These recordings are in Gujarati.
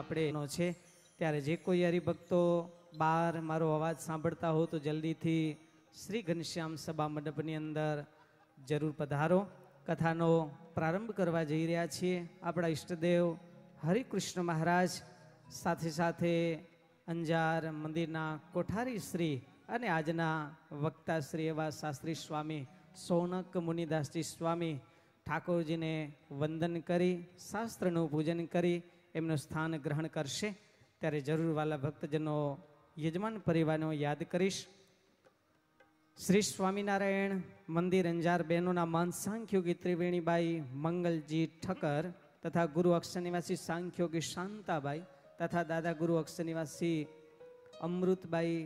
આપણે છે. ત્યારે જે કોઈ હરિભક્તો બહાર મારો અવાજ સાંભળતા હો તો જલ્દીથી શ્રી ઘનશ્યામ સભા મંડપની અંદર જરૂર પધારો. કથાનો પ્રારંભ કરવા જઈ રહ્યા છીએ આપણા ઈષ્ટદેવ હરિકૃષ્ણ મહારાજ, સાથે સાથે અંજાર મંદિરના કોઠારી શ્રી અને આજના વક્તા શ્રી એવા શાસ્ત્રી સ્વામી સોનક મુનિદાસજી સ્વામી ઠાકોરજીને વંદન કરી, શાસ્ત્રનું પૂજન કરી એમનું સ્થાન ગ્રહણ કરશે. ત્યારે જરૂર વાલા ભક્તજનો, યજમાન પરિવારનો યાદ કરીશ. શ્રી સ્વામિનારાયણ મંદિર અંજાર બહેનોના મહંત સાંખ્યોગી ત્રિવેણીબાઈ મંગલજી ઠક્કર તથા ગુરુ અક્ષર નિવાસી સાંખ્યોગી શાંતાબાઈ તથા દાદા ગુરુ અક્ષર નિવાસી અમૃતબાઈ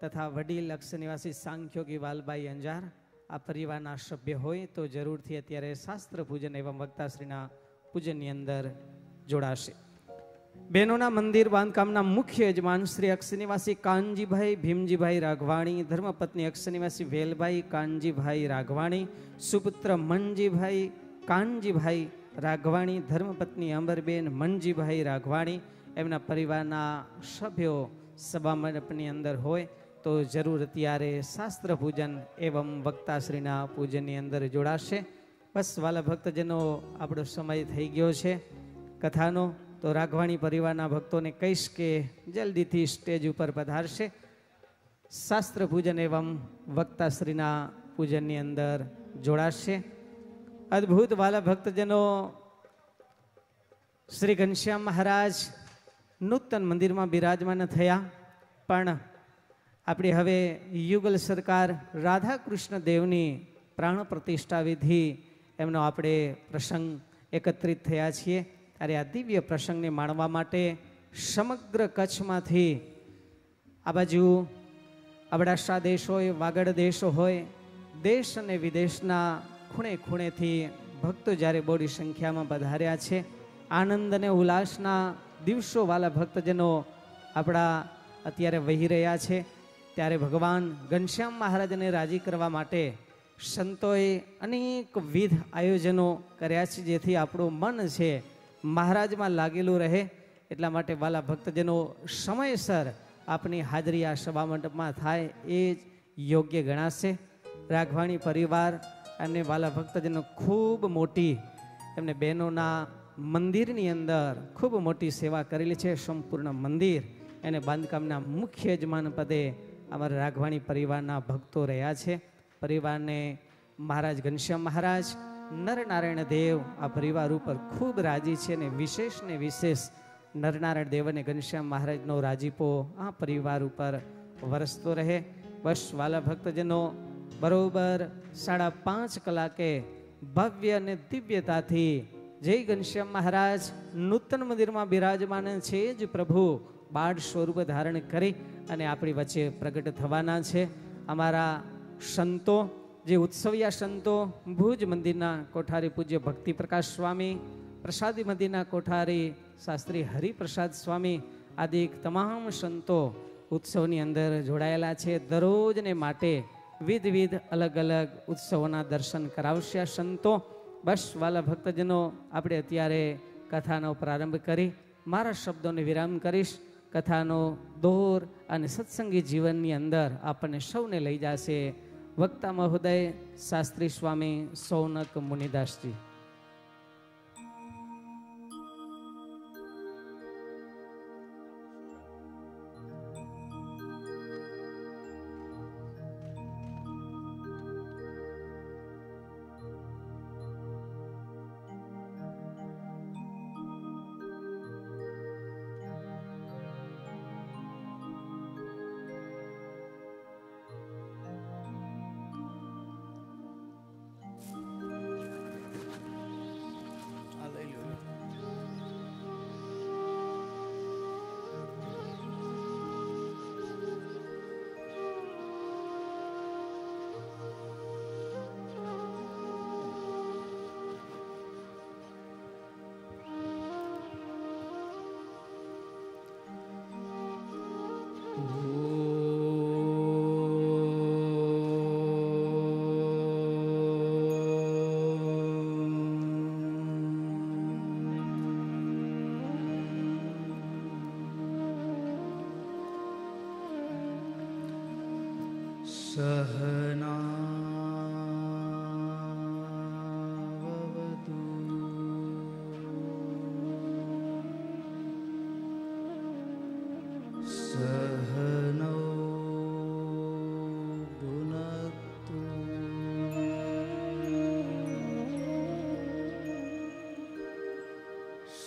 તથા વડીલ અક્ષર નિવાસી સાંખ્યોગી વાલબાઈ અંજાર આ પરિવારના સભ્ય હોય તો જરૂરથી અત્યારે શાસ્ત્ર પૂજન એવં વક્તાશ્રીના પૂજનની અંદર જોડાશે. બહેનોના મંદિર, બાંધકામના મુખ્ય યજમાન શ્રી અક્ષનિવાસી કાનજીભાઈ, ભીમજીભાઈ રાઘવાણી, ધર્મપત્ની અક્ષનિવાસી વેલભાઈ, કાનજીભાઈ રાઘવાણી, સુપુત્ર મનજીભાઈ, કાનજીભાઈ રાઘવાણી, ધર્મપત્ની અંબરબેન, મનજીભાઈ રાઘવાણી એમના પરિવારના સભ્યો સભા મંડપની અંદર હોય તો જરૂર અત્યારે શાસ્ત્ર પૂજન એવં વક્તાશ્રીના પૂજનની અંદર જોડાશે. બસ વાલા ભક્તજનો, આપણો સમય થઈ ગયો છે. કથાનો. તો રાઘવાણી પરિવારના ભક્તોને કહીશ કે જલ્દીથી સ્ટેજ ઉપર પધારશે. શાસ્ત્ર પૂજન એવમ વક્તાશ્રીના પૂજનની અંદર જોડાશે. અદ્ભુત વાલા ભક્તજનો, શ્રી ઘનશ્યામ મહારાજ નૂતન મંદિરમાં બિરાજમાન થયા. પણ આપણી હવે યુગલ સરકાર રાધા કૃષ્ણ દેવની પ્રાણ પ્રતિષ્ઠા વિધિ એમનો આપણે પ્રસંગ એકત્રિત થયા છીએ. ત્યારે આ દિવ્ય પ્રસંગને માણવા માટે સમગ્ર કચ્છમાંથી આ બાજુ અબડાસા દેશ હોય, વાગડ દેશો હોય, દેશ અને વિદેશના ખૂણે ખૂણેથી ભક્તો જ્યારે બોડી સંખ્યામાં પધાર્યા છે, આનંદ અને ઉલ્લાસના દિવસોવાલા ભક્તજનો આપણા અત્યારે વહી રહ્યા છે, ત્યારે ભગવાન ઘનશ્યામ મહારાજને રાજી કરવા માટે સંતોએ અનેકવિધ આયોજનો કર્યા છે, જેથી આપણું મન છે મહારાજમાં લાગેલું રહે એટલા માટે વાલા ભક્તજનો સમયસર આપની હાજરી આ સભા મંડપમાં થાય એ જ યોગ્ય ગણાશે. રાઘવાણી પરિવાર અને વાલા ભક્તજનો ખૂબ મોટી એમને બહેનોના મંદિરની અંદર ખૂબ મોટી સેવા કરેલી છે. સંપૂર્ણ મંદિર એને બાંધકામના મુખ્ય યજમાન પદે અમારા રાઘવાણી પરિવારના ભક્તો રહ્યા છે. પરિવારને મહારાજ ઘનશ્યામ મહારાજ નરનારાયણ દેવ આ પરિવાર ઉપર ખૂબ રાજી છે અને વિશેષ ને વિશેષ નરનારાયણ દેવ અને ઘનશ્યામ મહારાજનો રાજીપો આ પરિવાર ઉપર વરસતો રહે. બસ વાલા ભક્તજનો, બરોબર સાડા પાંચ કલાકે ભવ્ય અને દિવ્યતાથી જય ઘનશ્યામ મહારાજ. નૂતન મંદિરમાં બિરાજમાન છે જ પ્રભુ. બાળ સ્વરૂપ ધારણ કરી અને આપણી વચ્ચે પ્રગટ થવાના છે. અમારા સંતો જે ઉત્સવિયા સંતો ભુજ મંદિરના કોઠારી પૂજ્ય ભક્તિ પ્રકાશ સ્વામી, પ્રસાદી મંદિરના કોઠારી શાસ્ત્રી હરિપ્રસાદ સ્વામી આદિ તમામ સંતો ઉત્સવની અંદર જોડાયેલા છે. દરરોજને માટે વિધવિધ અલગ અલગ ઉત્સવોના દર્શન કરાવશે સંતો. બસ વાલા ભક્તજનો, આપણે અત્યારે કથાનો પ્રારંભ કરી મારા શબ્દોને વિરામ કરીશ. કથાનો દોર અને સત્સંગી જીવનની અંદર આપણને સૌને લઈ જશે વક્તા મહોદય શાસ્ત્રી સ્વામી સૌનક મુનિદાસજી.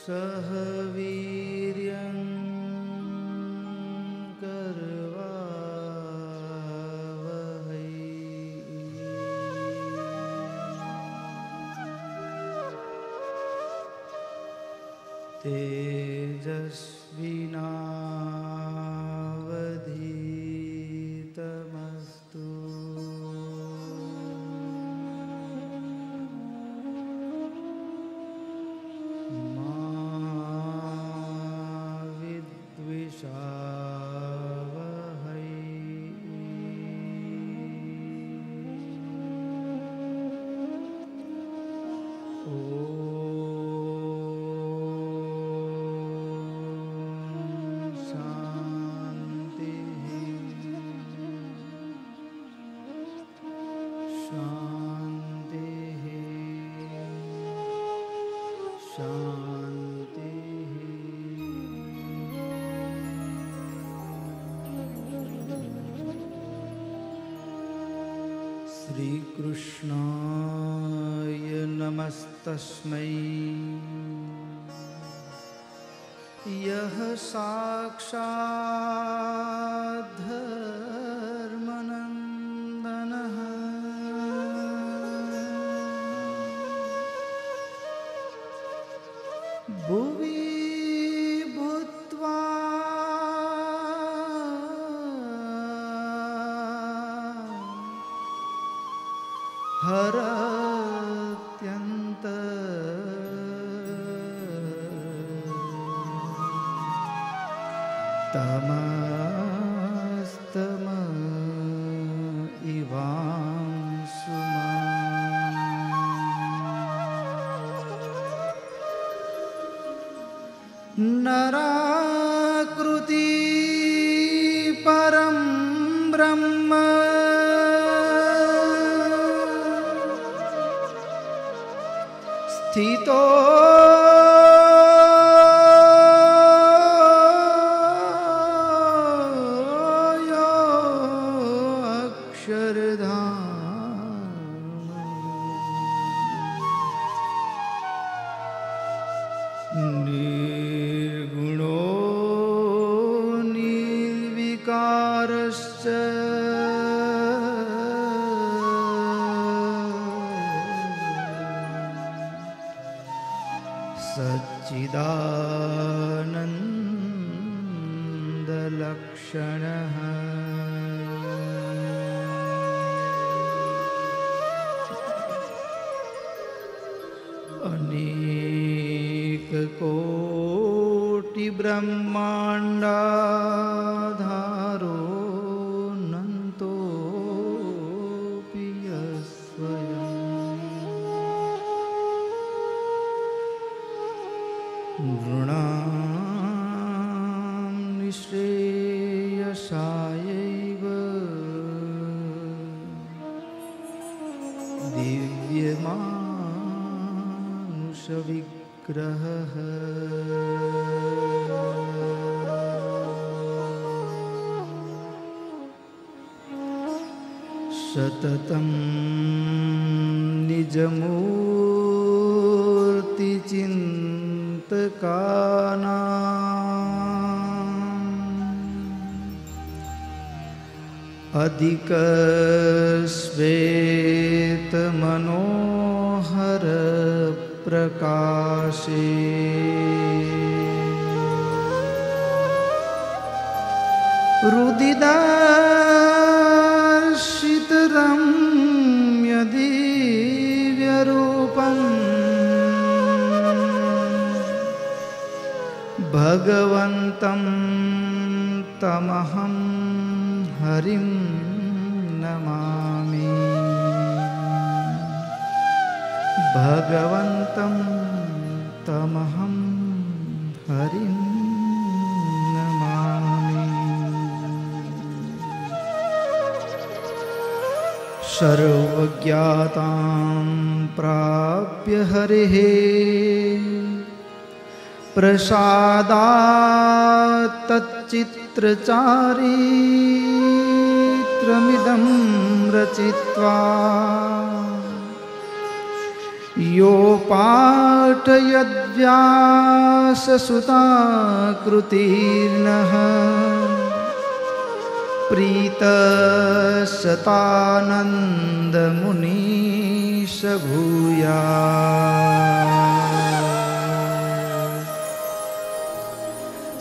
सह वीर्यं करवावहै। तेजस्विनावधीतमस्तु तस्मै। यः साक्षाद्धर्मनन्दनः। भू कर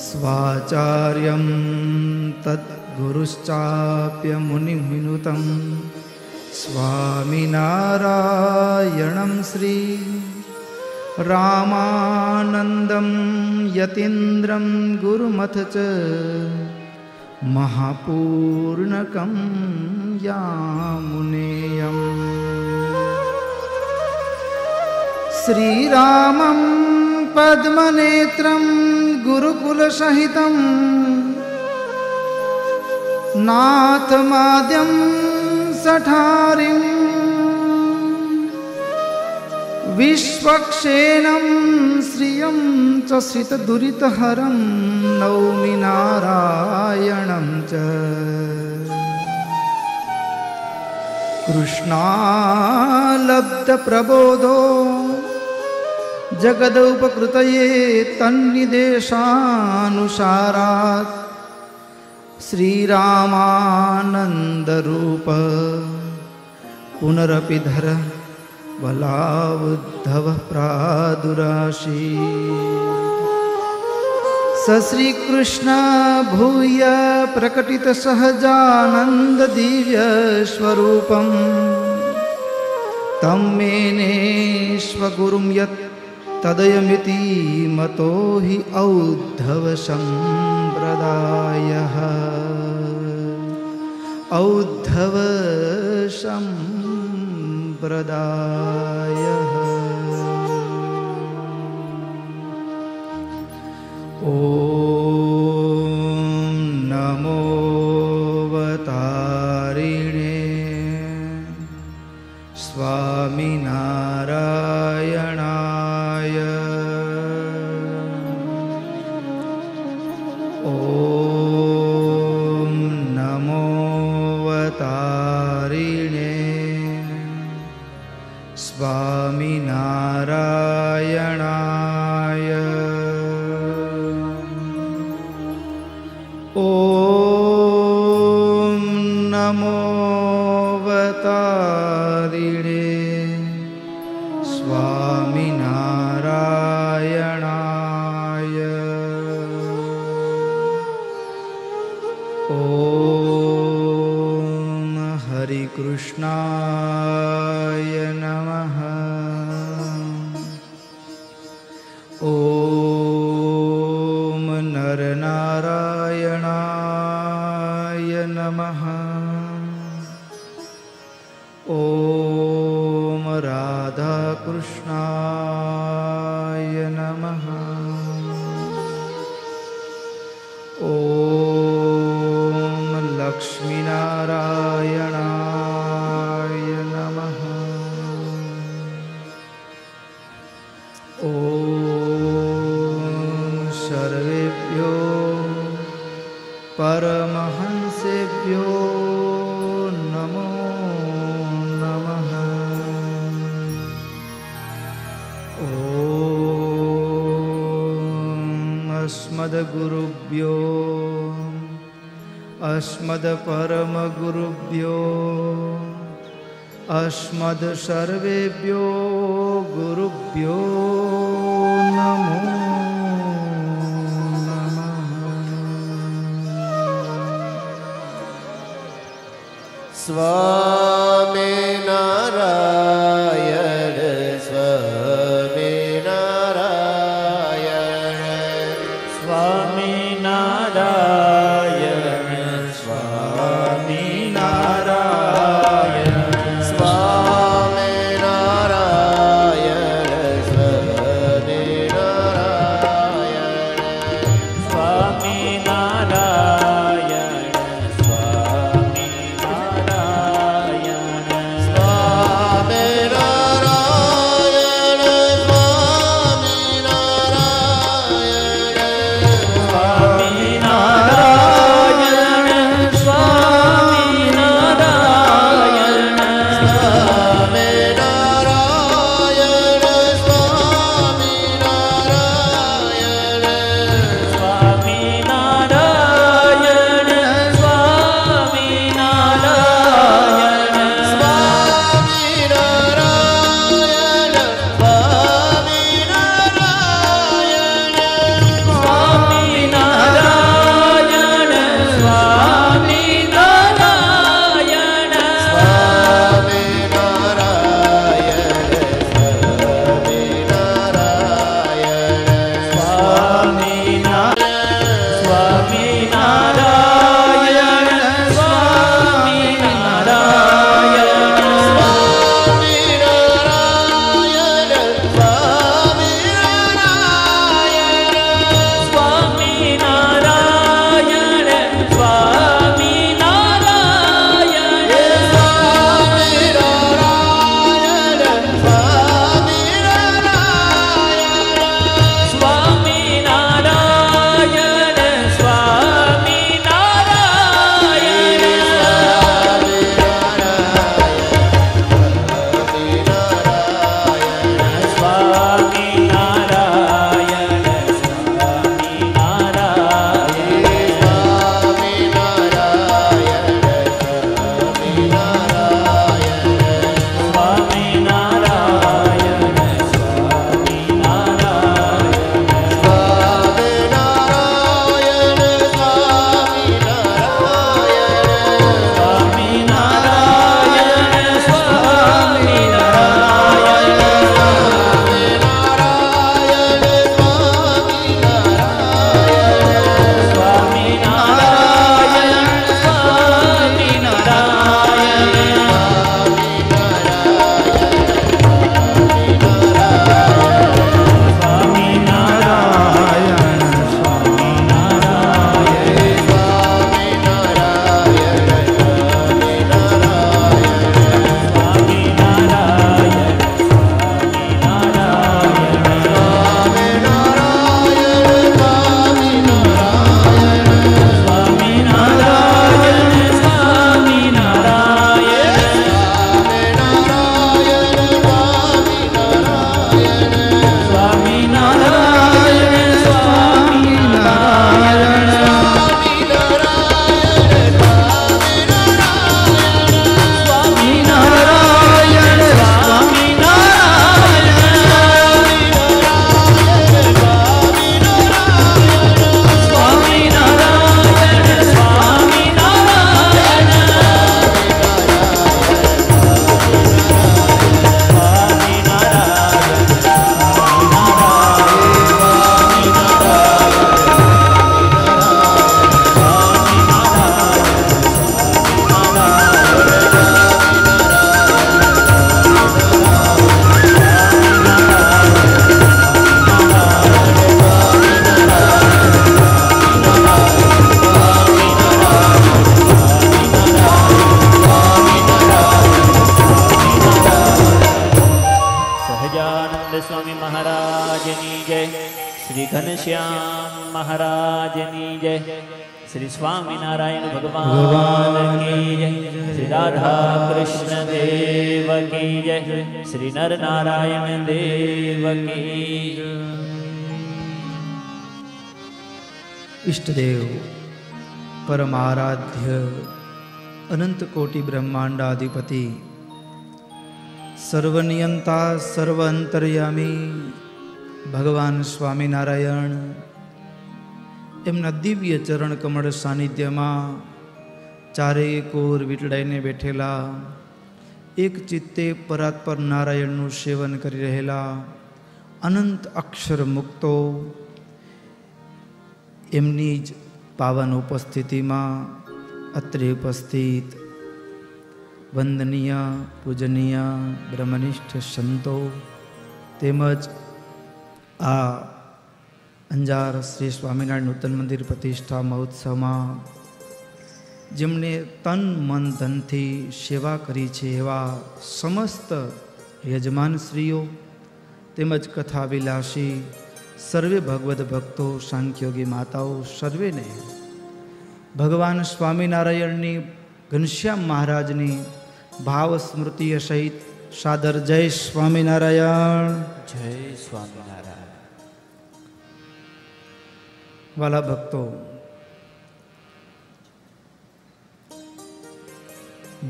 स्वाचार्यं तद्गुरुश्चाप्यमुनिमिनुतं। स्वामिनारायणं श्री रामानन्दं यतीन्द्रं गुरुमथ च महापूर्णकं यामुनेयम्। श्रीरामं पद्मनेत्रं गुरुकुलसहितं नाथमाद्यं सठारिं विश्वक्षेणं श्रियं च श्रितदुरितहरं नौमि नारायणं च कृष्णालब्धप्रबोधो जगदुपकृतये तन्निदेशानुसारात् श्रीरामानन्दरूप पुनरपि धर बलावुद्धवः प्रादुराशी स श्रीकृष्ण भूय प्रकटितसहजानन्ददिव्यस्वरूपम् तं मेनेष्वगुरुं यत् तदयमिति मतो हि औद्धवसम्प्रदायः। औद्धवसम्प्रदायः। ॐ अस्मद् सर्वेभ्यो गुरुभ्यो બ્રહ્માંડાધિપતિ સર્વનિયંતા સર્વ અંતર્યામી ભગવાન સ્વામિનારાયણ એમના દિવ્ય ચરણ કમળ સાનિધ્યમાં ચારેય કોર વીટડાઈને બેઠેલા, એક ચિત્તે પરાત્પર નારાયણનું સેવન કરી રહેલા, અનંત અક્ષર મુક્તો, એમની જ પાવન ઉપસ્થિતિમાં અત્રે ઉપસ્થિત વંદનીય, પૂજનીય, બ્રહ્મનિષ્ઠ સંતો તેમજ આ અંજાર શ્રી સ્વામિનારાયણ નૂતન મંદિર પ્રતિષ્ઠા મહોત્સવમાં જેમણે તન, મન, ધનથી સેવા કરી છે એવા સમસ્ત યજમાનશ્રીઓ તેમજ કથા વિલાસી, સર્વે ભગવદ્ ભક્તો, સાંખ્યોગી માતાઓ સર્વેને ભગવાન સ્વામિનારાયણની ઘનશ્યામ મહારાજની ભાવ સ્મૃતિય સહિત સાદર જય સ્વામિનારાયણ. જય સ્વામિનારાયણ. વાલા ભક્તો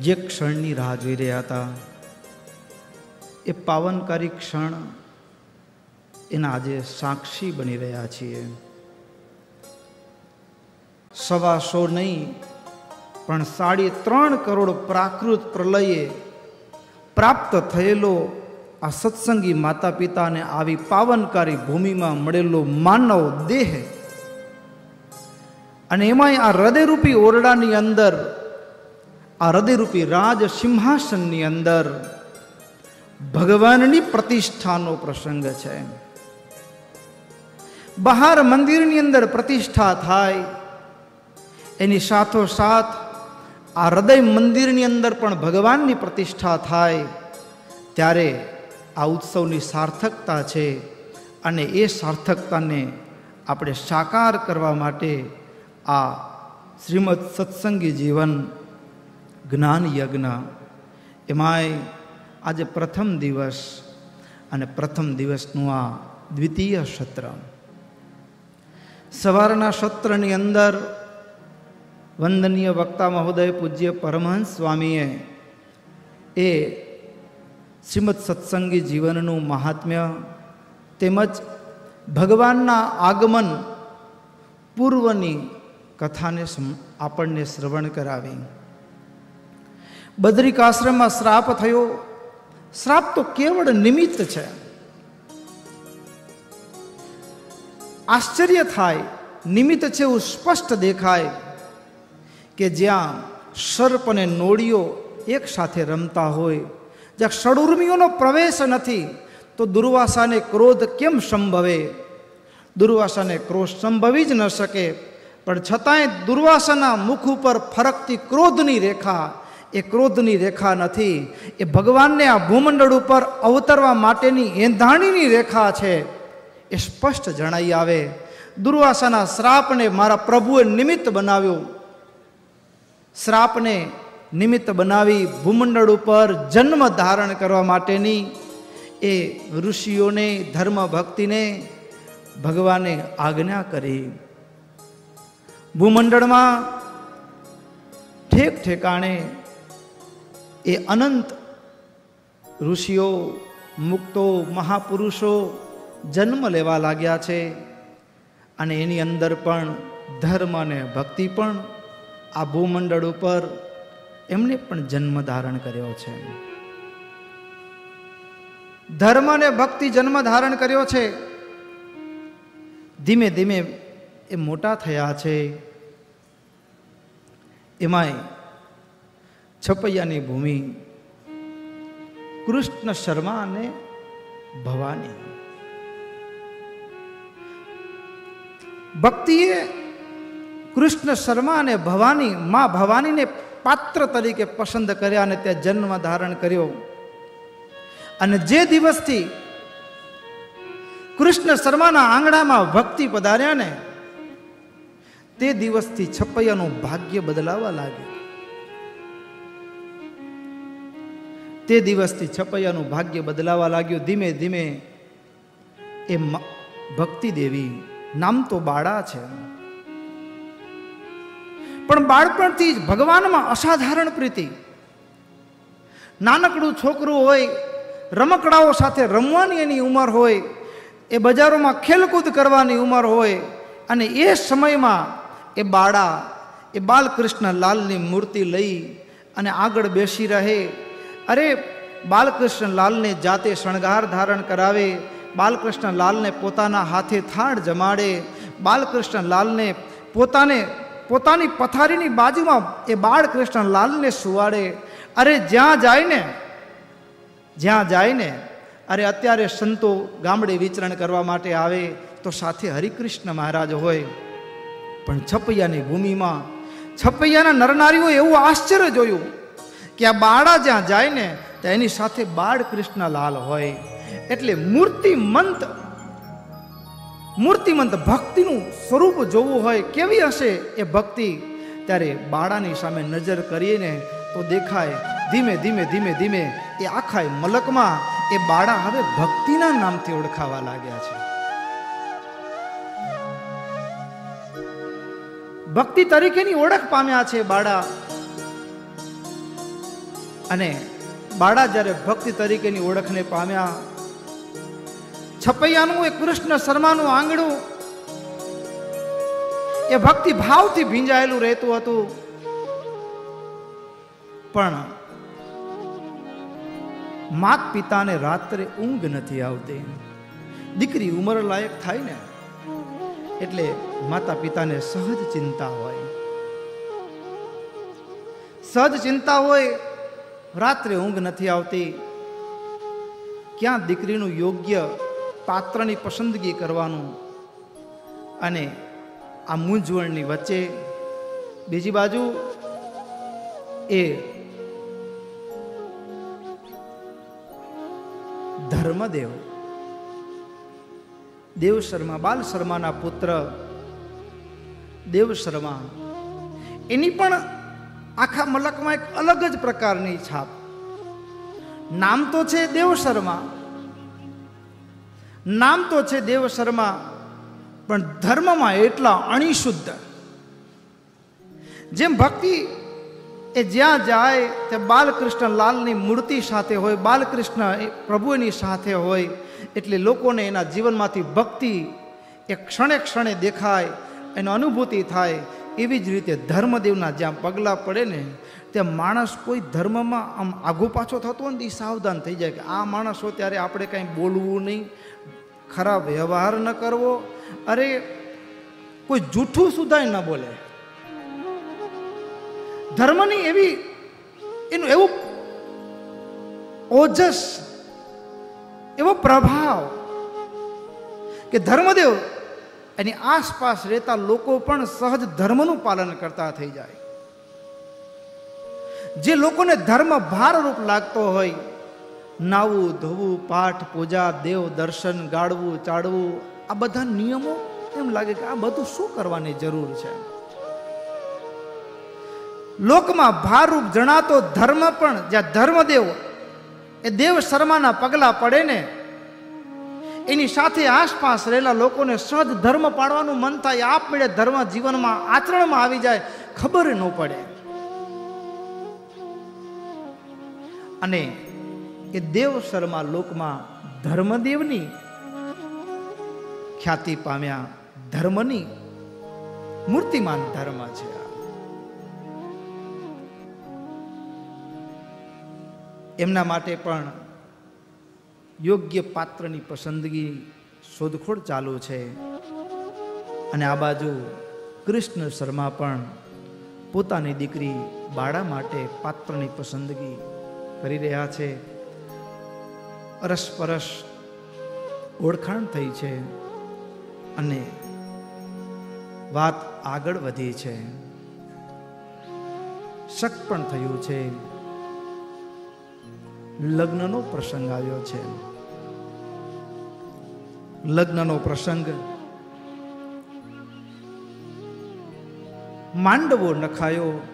જે ક્ષણની રાહ જોઈ રહ્યા હતા એ પાવનકારી ક્ષણ એના આજે સાક્ષી બની રહ્યા છીએ. સવા સો નહીં પણ સાડી ત્રણ કરોડ પ્રાકૃત પ્રલયે પ્રાપ્ત થયેલો આ સત્સંગી માતા પિતાને આવી પાવનકારી ભૂમિમાં મળેલો માનવ દેહ. અને એમાંય આ હૃદયરૂપી ઓરડાની અંદર, આ હૃદયરૂપી રાજ સિંહાસનની અંદર ભગવાનની પ્રતિષ્ઠાનો પ્રસંગ છે. બહાર મંદિરની અંદર પ્રતિષ્ઠા થાય, એની સાથોસાથ આ હૃદય મંદિરની અંદર પણ ભગવાનની પ્રતિષ્ઠા થાય, ત્યારે આ ઉત્સવની સાર્થકતા છે અને એ સાર્થકતાને આપણે સાકાર કરવા માટે આ શ્રીમદ સત્સંગી જીવન જ્ઞાન યજ્ઞ, એમાંય આજે પ્રથમ દિવસ અને પ્રથમ દિવસનું આ દ્વિતીય સત્ર. સવારના સત્રની અંદર વંદનીય વક્તા મહોદય પૂજ્ય પરમહંસ સ્વામીએ એ શ્રીમદ સત્સંગી જીવનનું મહાત્મ્ય તેમજ ભગવાનના આગમન પૂર્વની કથાને આપણને શ્રવણ કરાવી. બદ્રિકાશ્રમમાં શ્રાપ થયો. શ્રાપ તો કેવળ નિમિત્ત છે. આશ્ચર્ય થાય. નિમિત્ત છે એવું સ્પષ્ટ દેખાય. કે જ્યાં સર્પ અને નોળીઓ એક સાથે રમતા હોય, જ્યાં ષડુર્મીઓનો પ્રવેશ નથી, તો દુર્વાસાને ક્રોધ કેમ સંભવે? દુર્વાસાને ક્રોધ સંભવી જ ન શકે, પણ છતાંય દુર્વાસાના મુખ ઉપર ફરકતી ક્રોધની રેખા, એ ક્રોધની રેખા નથી, એ ભગવાનને આ ભૂમંડળ ઉપર અવતરવા માટેની એંધાણીની રેખા છે, એ સ્પષ્ટ જણાઈ આવે. દુર્વાસાના શ્રાપને મારા પ્રભુએ નિમિત્ત બનાવ્યો. શ્રાપને નિમિત્ત બનાવી ભૂમંડળ ઉપર જન્મ ધારણ કરવા માટેની એ ઋષિઓને ધર્મ ભક્તિને ભગવાને આજ્ઞા કરી. ભૂમંડળમાં ઠેક ઠેકાણે એ અનંત ઋષિઓ, મુક્તો મહાપુરુષો જન્મ લેવા લાગ્યા છે અને એની અંદર પણ ધર્મ અને ભક્તિ પણ આ ભૂમંડળ ઉપર એમને પણ જન્મ ધારણ કર્યો છે. ધર્મ અને ભક્તિ જન્મ ધારણ કર્યો છે. ધીમે ધીમે એ મોટા થયા છે. એમાંય છપૈયાની ભૂમિ, કૃષ્ણ શર્મા અને ભવાની. ભક્તિએ કૃષ્ણ શર્મા અને ભવાની, માં ભવાનીને પાત્ર તરીકે પસંદ કર્યા અને ત્યાં જન્મ ધારણ કર્યો. અને જે દિવસથી કૃષ્ણ શર્માના આંગણામાં ભક્તિ પધાર્યા ને, તે દિવસથી છપૈયાનું ભાગ્ય બદલાવા લાગ્યું. તે દિવસથી છપૈયાનું ભાગ્ય બદલાવા લાગ્યું. ધીમે ધીમે એ ભક્તિ દેવી નામ તો બાળા છે. પણ બાળપણથી જ ભગવાનમાં અસાધારણ પ્રીતિ. નાનકડું છોકરું હોય, રમકડાઓ સાથે રમવાની એની ઉંમર હોય, એ બજારોમાં ખેલકૂદ કરવાની ઉંમર હોય, અને એ સમયમાં એ બાળા, એ બાલકૃષ્ણ લાલની મૂર્તિ લઈ અને આગળ બેસી રહે. અરે, બાલકૃષ્ણ લાલને જાતે શણગાર ધારણ કરાવે, બાલકૃષ્ણ લાલને પોતાના હાથે થાળ જમાડે, બાલકૃષ્ણ લાલને પોતાને પોતાની પથારીની બાજુમાં એ બાળકૃષ્ણ લાલને સુવાડે. અરે જ્યાં જાય ને જ્યાં જાય ને અરે અત્યારે સંતો ગામડે વિચરણ કરવા માટે આવે તો સાથે હરિકૃષ્ણ મહારાજ હોય. પણ છપૈયાની ભૂમિમાં, છપૈયાના નરનારીઓ એવું આશ્ચર્ય જોયું કે આ બાળા જ્યાં જાય ને તો એની સાથે બાળ કૃષ્ણ લાલ હોય. એટલે મૂર્તિમંત મૂર્તિમંત ભક્તિનું સ્વરૂપ જોવું હોય કેવી હશે એ ભક્તિ? ત્યારે બાળાની સામે નજર કરીએ તો દેખાય ધીમે ધીમે ધીમે ધીમે એ આખાય મલકમાં એ બાળા હવે ભક્તિના નામથી ઓળખાવા લાગ્યા છે. ભક્તિ તરીકેની ઓળખ પામ્યા છે બાળા. અને બાળા જ્યારે ભક્તિ તરીકેની ઓળખને પામ્યા છપૈયાનું એ કૃષ્ણ શર્માનું આંગણું, એ ભક્તિ ભાવથી ભીંજાયેલું રહેતું હતું. પણ માત પિતાને રાત્રે ઊંઘ નથી આવતી. દીકરી ઉંમર લાયક થાય ને, એટલે માતા પિતાને સહજ ચિંતા હોય. સહજ ચિંતા હોય, રાત્રે ઊંઘ નથી આવતી. ક્યાં દીકરીનું યોગ્ય પાત્રની પસંદગી કરવાનું અને આ મૂંઝવણની વચ્ચે બીજી બાજુ એ ધર્મદેવ. દેવ શર્મા, બાલ શર્માના પુત્ર દેવ શર્મા. એની પણ આખા મલકમાં એક અલગ જ પ્રકારની છાપ. નામ તો છે દેવ શર્મા નામ તો છે દેવ શર્મા, પણ ધર્મમાં એટલા અણિશુદ્ધ. જેમ ભક્તિ એ જ્યાં જાય તે બાલકૃષ્ણ લાલની મૂર્તિ સાથે હોય, બાલકૃષ્ણ પ્રભુની સાથે હોય, એટલે લોકોને એના જીવનમાંથી ભક્તિ એ ક્ષણે ક્ષણે દેખાય, એનો અનુભૂતિ થાય. એવી જ રીતે ધર્મદેવના જ્યાં પગલાં પડે ને, ત્યાં માણસ કોઈ ધર્મમાં આમ આઘો પાછો થતો હોય ને એ સાવધાન થઈ જાય કે આ માણસો ત્યારે આપણે કાંઈ બોલવું નહીં ખરાબ વ્યવહાર ન કરવો. અરે, કોઈ જૂઠું સુધાય ન બોલે. ધર્મની એવી, એનું એવું ઓજસ, એવો પ્રભાવ કે ધર્મદેવ એની આસપાસ રહેતા લોકો પણ સહજ ધર્મનું પાલન કરતા થઈ જાય. જે લોકોને ધર્મ ભારરૂપ લાગતો હોય નાવું, ધોવું, પાઠ, પૂજા, દેવ, દર્શન, ગાળવું, ચાળવું, આ બધા નિયમો એમ લાગે કે આ બધું શું કરવાની જરૂર છે? લોકમાં ભારરૂપ જણાતો ધર્મ પણ જ્યાં ધર્મદેવ એ દેવ શર્માના પગલા પડે ને, એની સાથે આસપાસ રહેલા લોકોને સદ ધર્મ પાડવાનું મન થાય આપમેળે ધર્મ જીવનમાં આચરણમાં આવી જાય, ખબર ન પડે. અને એ દેવ શર્મા લોકમાં ધર્મદેવની ખ્યાતિ પામ્યા ધર્મની મૂર્તિમાન ધર્મ છે. એમના માટે પણ યોગ્ય પાત્રની પસંદગી શોધખોળ ચાલુ છે. અને આ બાજુ કૃષ્ણ શર્મા પણ પોતાની દીકરી બાળા માટે પાત્રની પસંદગી કરી રહ્યા છે. અરસપરસ ઓળખાણ થઈ છે અને વાત આગળ વધી છે. શક પણ થયું છે. લગ્નનો પ્રસંગ આવ્યો છે. લગ્નનો પ્રસંગ માંડવો નખાયો.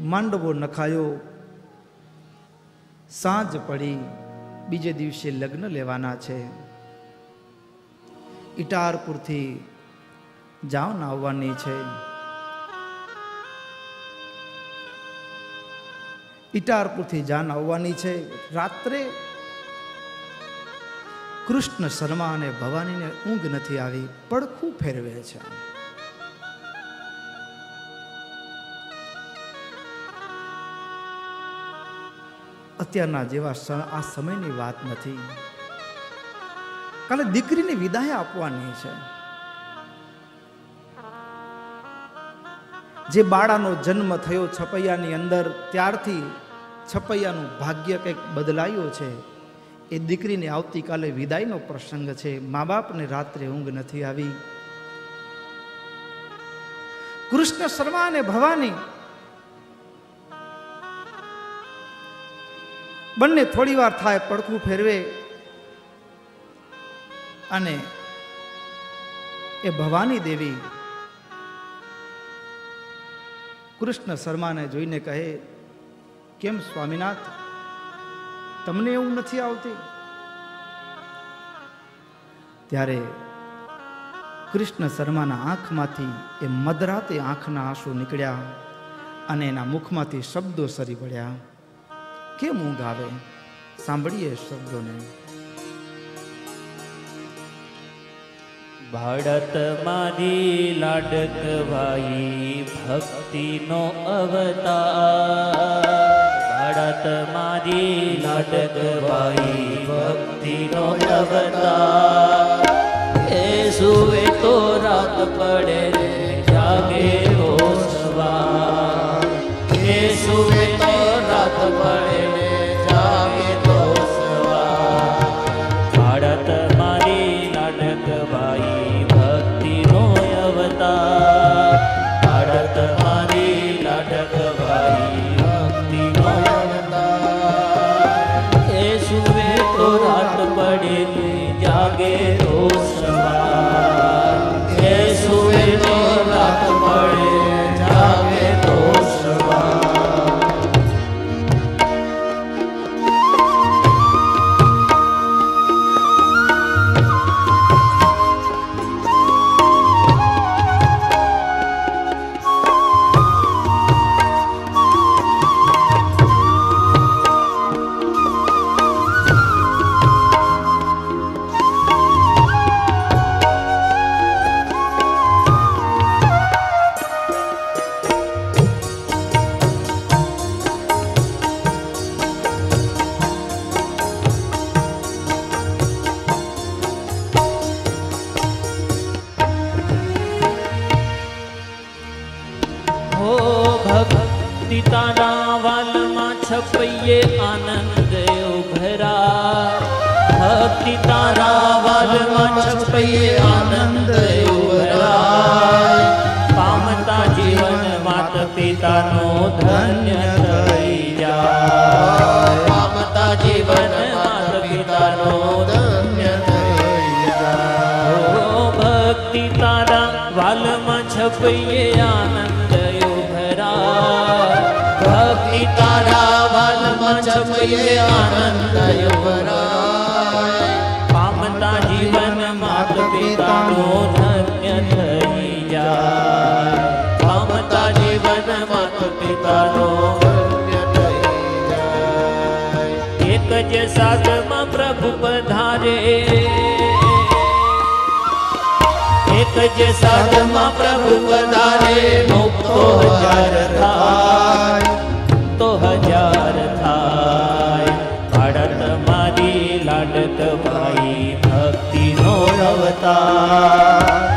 માંડવો નખાયો. સાંજ પડી, બીજે દિવસે લગ્ન લેવાના છે. ઇટારપુરથી જાવન આવવાની છે. ઇટારપુરથી જાન આવવાની છે. રાત્રે કૃષ્ણ શર્મા અને ભવાનીને ઊંઘ નથી આવી, પડખું ફેરવે છે. અત્યારના જેવા આ સમયની વાત નથી. કાલે દીકરીને વિદાય આપવાની છે. જે બાળાનો જન્મ થયો છપૈયાની અંદર, ત્યારથી છપૈયાનું ભાગ્ય કંઈક બદલાયું છે. એ દીકરીને આવતીકાલે વિદાયનો પ્રસંગ છે. મા બાપને રાત્રે ઊંઘ નથી આવી. કૃષ્ણ શર્મા અને ભવાની બંને થોડી વાર થાય, પડખું ફેરવે અને એ ભવાની દેવી કૃષ્ણ શર્માને જોઈને કહે, કેમ સ્વામિનાથ? તમને એવું નથી આવતી? ત્યારે કૃષ્ણ શર્માના આંખમાંથી એ મધરાતે આંખના આંસુ નીકળ્યા અને એના મુખમાંથી શબ્દો સરી પડ્યા કેમ ઊંઘ આવે? સાંભળીએ શબ્દોને. ભારત મારી લાડક ભાઈ ભક્તિનો અવતાર. ભારત મારી લાડક ભાઈ ભક્તિનો અવતાર. એ સુવે તો રાત પડે જાગે તારા વાલમાં છપૈયે આનંદ ઉભરા. ભક્તિ તારા વાલમાં છપૈયે આનંદ ઉભરા. પામતા જીવન માત પિતાનો ધન્ય થઈ જાય. પામતા જીવન માત પિતાનો ધન્ય થઈ જાય. ભક્તિ તારા વાલમાં છપૈયે આનંદ ભક્તિ તારા વાલમાં છપૈયે આનંદ ઉભરા પામતા જીવન માત પિતાનો ધન્ય થઈ જાય પામતા જીવન માત પિતાનો ધન્ય થઈ જાય એક જ સાધમાં પ્રભુ પધારે એક જ સાધમાં પ્રભુ પધારે મુક્તો હજાર થાય તો હજાર થાય. ભારત મારી લાડત ભાઈ ભક્તિનો અવતાર.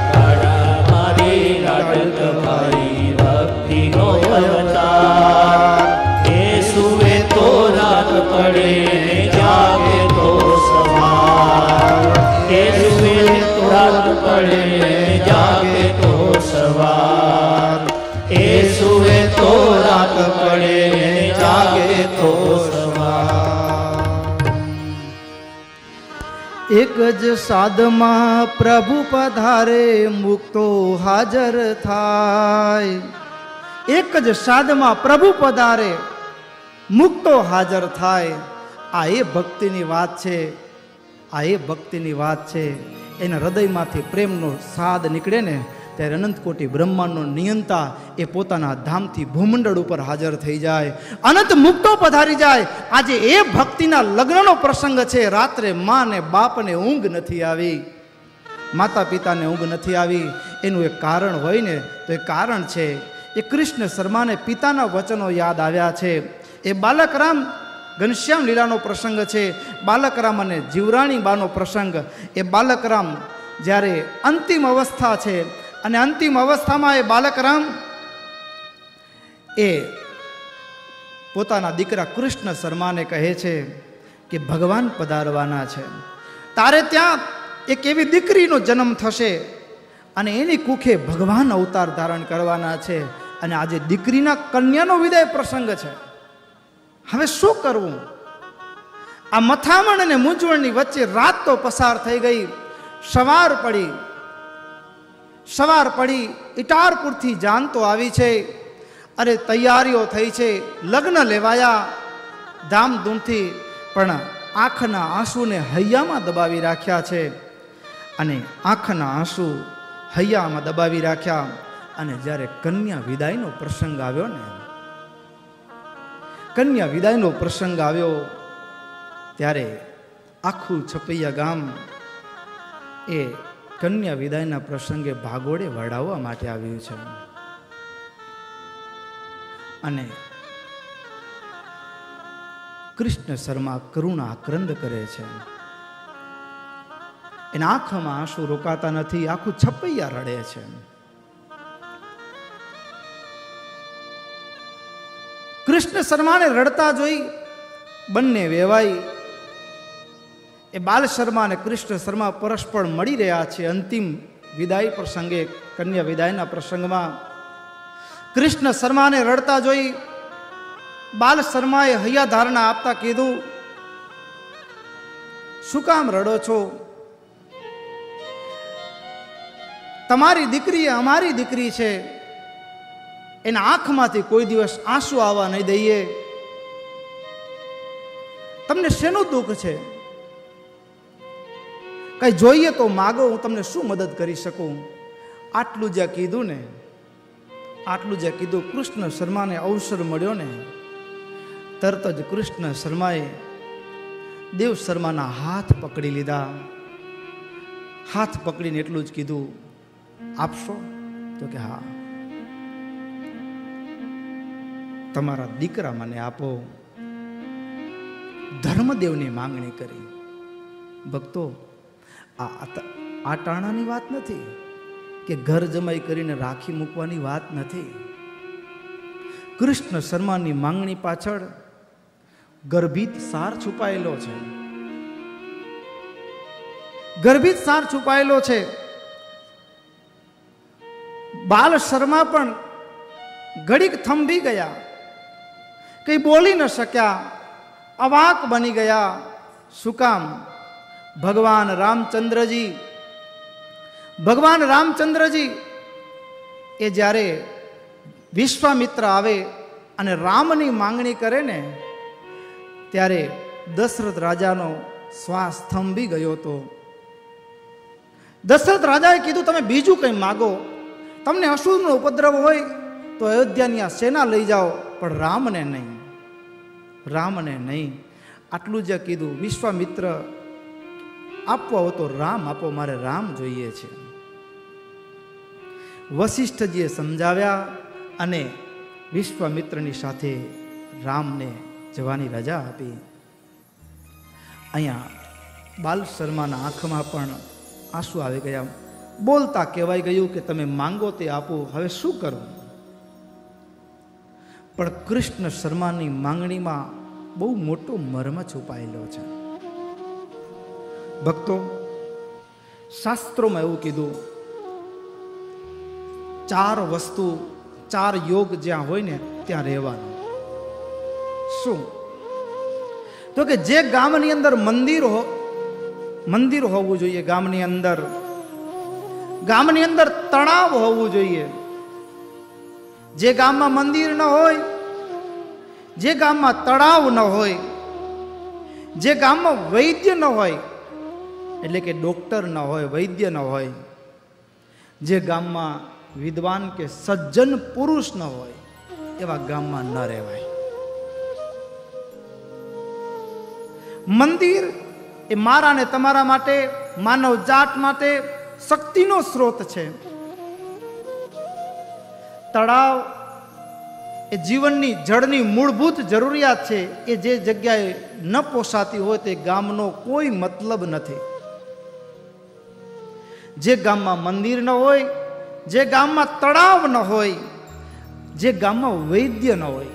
જ સાદમાં પ્રભુ પધારે મુક્તો હાજર થાય. એક જ સાદમાં પ્રભુ પધારે, મુક્તો હાજર થાય. આ એ ભક્તિની વાત છે, આ એ ભક્તિની વાત છે. એના હૃદયમાંથી પ્રેમનો સાદ નીકળે ને ત્યારે અનંતકોટી બ્રહ્માંડનો નિયંતા એ પોતાના ધામથી ભૂમંડળ ઉપર હાજર થઈ જાય. અનંત મુક્તો પધારી જાય. આજે એ ભક્તિના લગ્નનો પ્રસંગ છે. રાત્રે મા ને બાપને ઊંઘ નથી આવી. માતા પિતાને ઊંઘ નથી આવી. એનું એક કારણ હોય ને, તો એ કારણ છે એ કૃષ્ણ શર્માને પિતાના વચનો યાદ આવ્યા છે. એ બાલકરામ ઘનશ્યામ લીલાનો પ્રસંગ છે. બાલકરામ અને જીવરાણી બાનો પ્રસંગ. એ બાલકરામ જ્યારે અંતિમ અવસ્થા છે અને અંતિમ અવસ્થામાં એ બાલકરામ એ પોતાના દીકરા કૃષ્ણ શર્માને કહે છે કે ભગવાન પધારવાના છે. તારે ત્યાં એક એવી દીકરીનો જન્મ થશે અને એની કુખે ભગવાન અવતાર ધારણ કરવાના છે અને આજે દીકરીના કન્યાનો વિદાય પ્રસંગ છે. હવે શું કરવું? આ મથામણ અને મૂંઝવણની વચ્ચે રાત તો પસાર થઈ ગઈ, સવાર પડી સવાર પડી ઇટારપુરથી જાન તો આવી છે અરે તૈયારીઓ થઈ છે લગ્ન લેવાયા ધામધૂમથી, પણ આંખના આંસુને હૈયામાં દબાવી રાખ્યા છે અને આંખના આંસુ હૈયામાં દબાવી રાખ્યા અને જ્યારે કન્યા વિદાયનો પ્રસંગ આવ્યો ને, કન્યા વિદાયનો પ્રસંગ આવ્યો ત્યારે આખું છપૈયા ગામ એ કન્યા વિદાયના પ્રસંગે ભાગોળે વડાવવા માટે આવ્યું છે. અને કૃષ્ણ શર્મા કરુણા આક્રંદ કરે છે. એના આંખમાં આંસુ રોકાતા નથી, આખું છપૈયા રડે છે. કૃષ્ણ શર્માને રડતા જોઈ બંને વેવાઈ એ બાલ શર્મા અને કૃષ્ણ શર્મા પરસ્પર મળી રહ્યા છે. અંતિમ વિદાય પ્રસંગે, કન્યા વિદાયના પ્રસંગમાં કૃષ્ણ શર્માને રડતા જોઈ બાલ શર્માએ હૈયા ધારણા આપતા કીધું, શું કામ રડો છો? તમારી દીકરી અમારી દીકરી છે. એના આંખમાંથી કોઈ દિવસ આંસુ આવવા નહીં દઈએ. તમને શેનું દુઃખ છે? કઈ જોઈએ તો માગો, હું તમને શું મદદ કરી શકું? આટલું જ્યાં કીધું ને, આટલું જ્યાં કીધું, કૃષ્ણ શર્માને અવસર મળ્યો ને, તરત જ કૃષ્ણ શર્માએ દેવ શર્માના હાથ પકડી લીધા. હાથ પકડીને એટલું જ કીધું, આપશો? તો કે, હા. તમારા દીકરા મને આપો. ધર્મદેવની માંગણી કરી. ભક્તો આ આ- ટાણાની વાત નથી કે ઘર જમાઈ કરીને રાખી મૂકવાની વાત નથી. કૃષ્ણ શર્માની માંગણી પાછળ ગર્ભિત સાર છુપાયેલો છે. ગર્ભિત સાર છુપાયેલો છે. બાલ શર્મા પણ ઘડીક થંભી ગયા. કંઈ બોલી ન શક્યા. અવાક બની ગયા. શું કામ? ભગવાન રામચંદ્રજી. ભગવાન રામચંદ્રજી એ જ્યારે વિશ્વામિત્ર આવે અને રામની માંગણી કરે ને, ત્યારે દશરથ રાજાનો શ્વાસ થંભી ગયો હતો. દશરથ રાજાએ કીધું, તમે બીજું કંઈ માગો? તમને અસુરનો ઉપદ્રવ હોય તો અયોધ્યાની આ સેના લઈ જાઓ. પણ રામને નહીં. રામને નહીં. આટલું જ કીધું વિશ્વામિત્ર આપવો હોય તો રામ, આપો મારે રામ જોઈએ છે. વશિષ્ઠજીએ સમજાવ્યા અને વિશ્વામિત્રની સાથે રામને જવાની રજા આપી. અહીંયા બાલ શર્માના આંખમાં પણ આંસુ આવી ગયા. બોલતા કહેવાય ગયું કે તમે માંગો તે આપો, હવે શું કરું? પણ કૃષ્ણ શર્માની માંગણીમાં બહુ મોટો મર્મ છુપાયેલો છે. ભક્તો, શાસ્ત્રોમાં એવું કીધું, ચાર વસ્તુ, ચાર યોગ જ્યાં હોય ને, ત્યાં રહેવાનું. શું? તો કે જે ગામની અંદર મંદિર હો, મંદિર હોવું જોઈએ ગામની અંદર. ગામની અંદર તણાવ હોવું જોઈએ. જે ગામમાં મંદિર ન હોય, જે ગામમાં તળાવ ન હોય, જે ગામમાં વૈદ્ય ન હોય એટલે કે ડૉક્ટર ન હોય, વૈદ્ય ન હોય, જે ગામમાં વિદ્વાન કે સજ્જન પુરુષ ન હોય, એવા ગામમાં ન રહેવાય. મંદિર એ મારા ને તમારા માટે, માનવ જાત માટે શક્તિનો સ્ત્રોત છે. તળાવ એ જીવનની જળની મૂળભૂત જરૂરિયાત છે, એ જે જગ્યાએ ન પોસાતી હોય તે ગામનો કોઈ મતલબ નથી. જે ગામમાં મંદિર ન હોય, જે ગામમાં તળાવ ન હોય, જે ગામમાં વૈદ્ય ન હોય.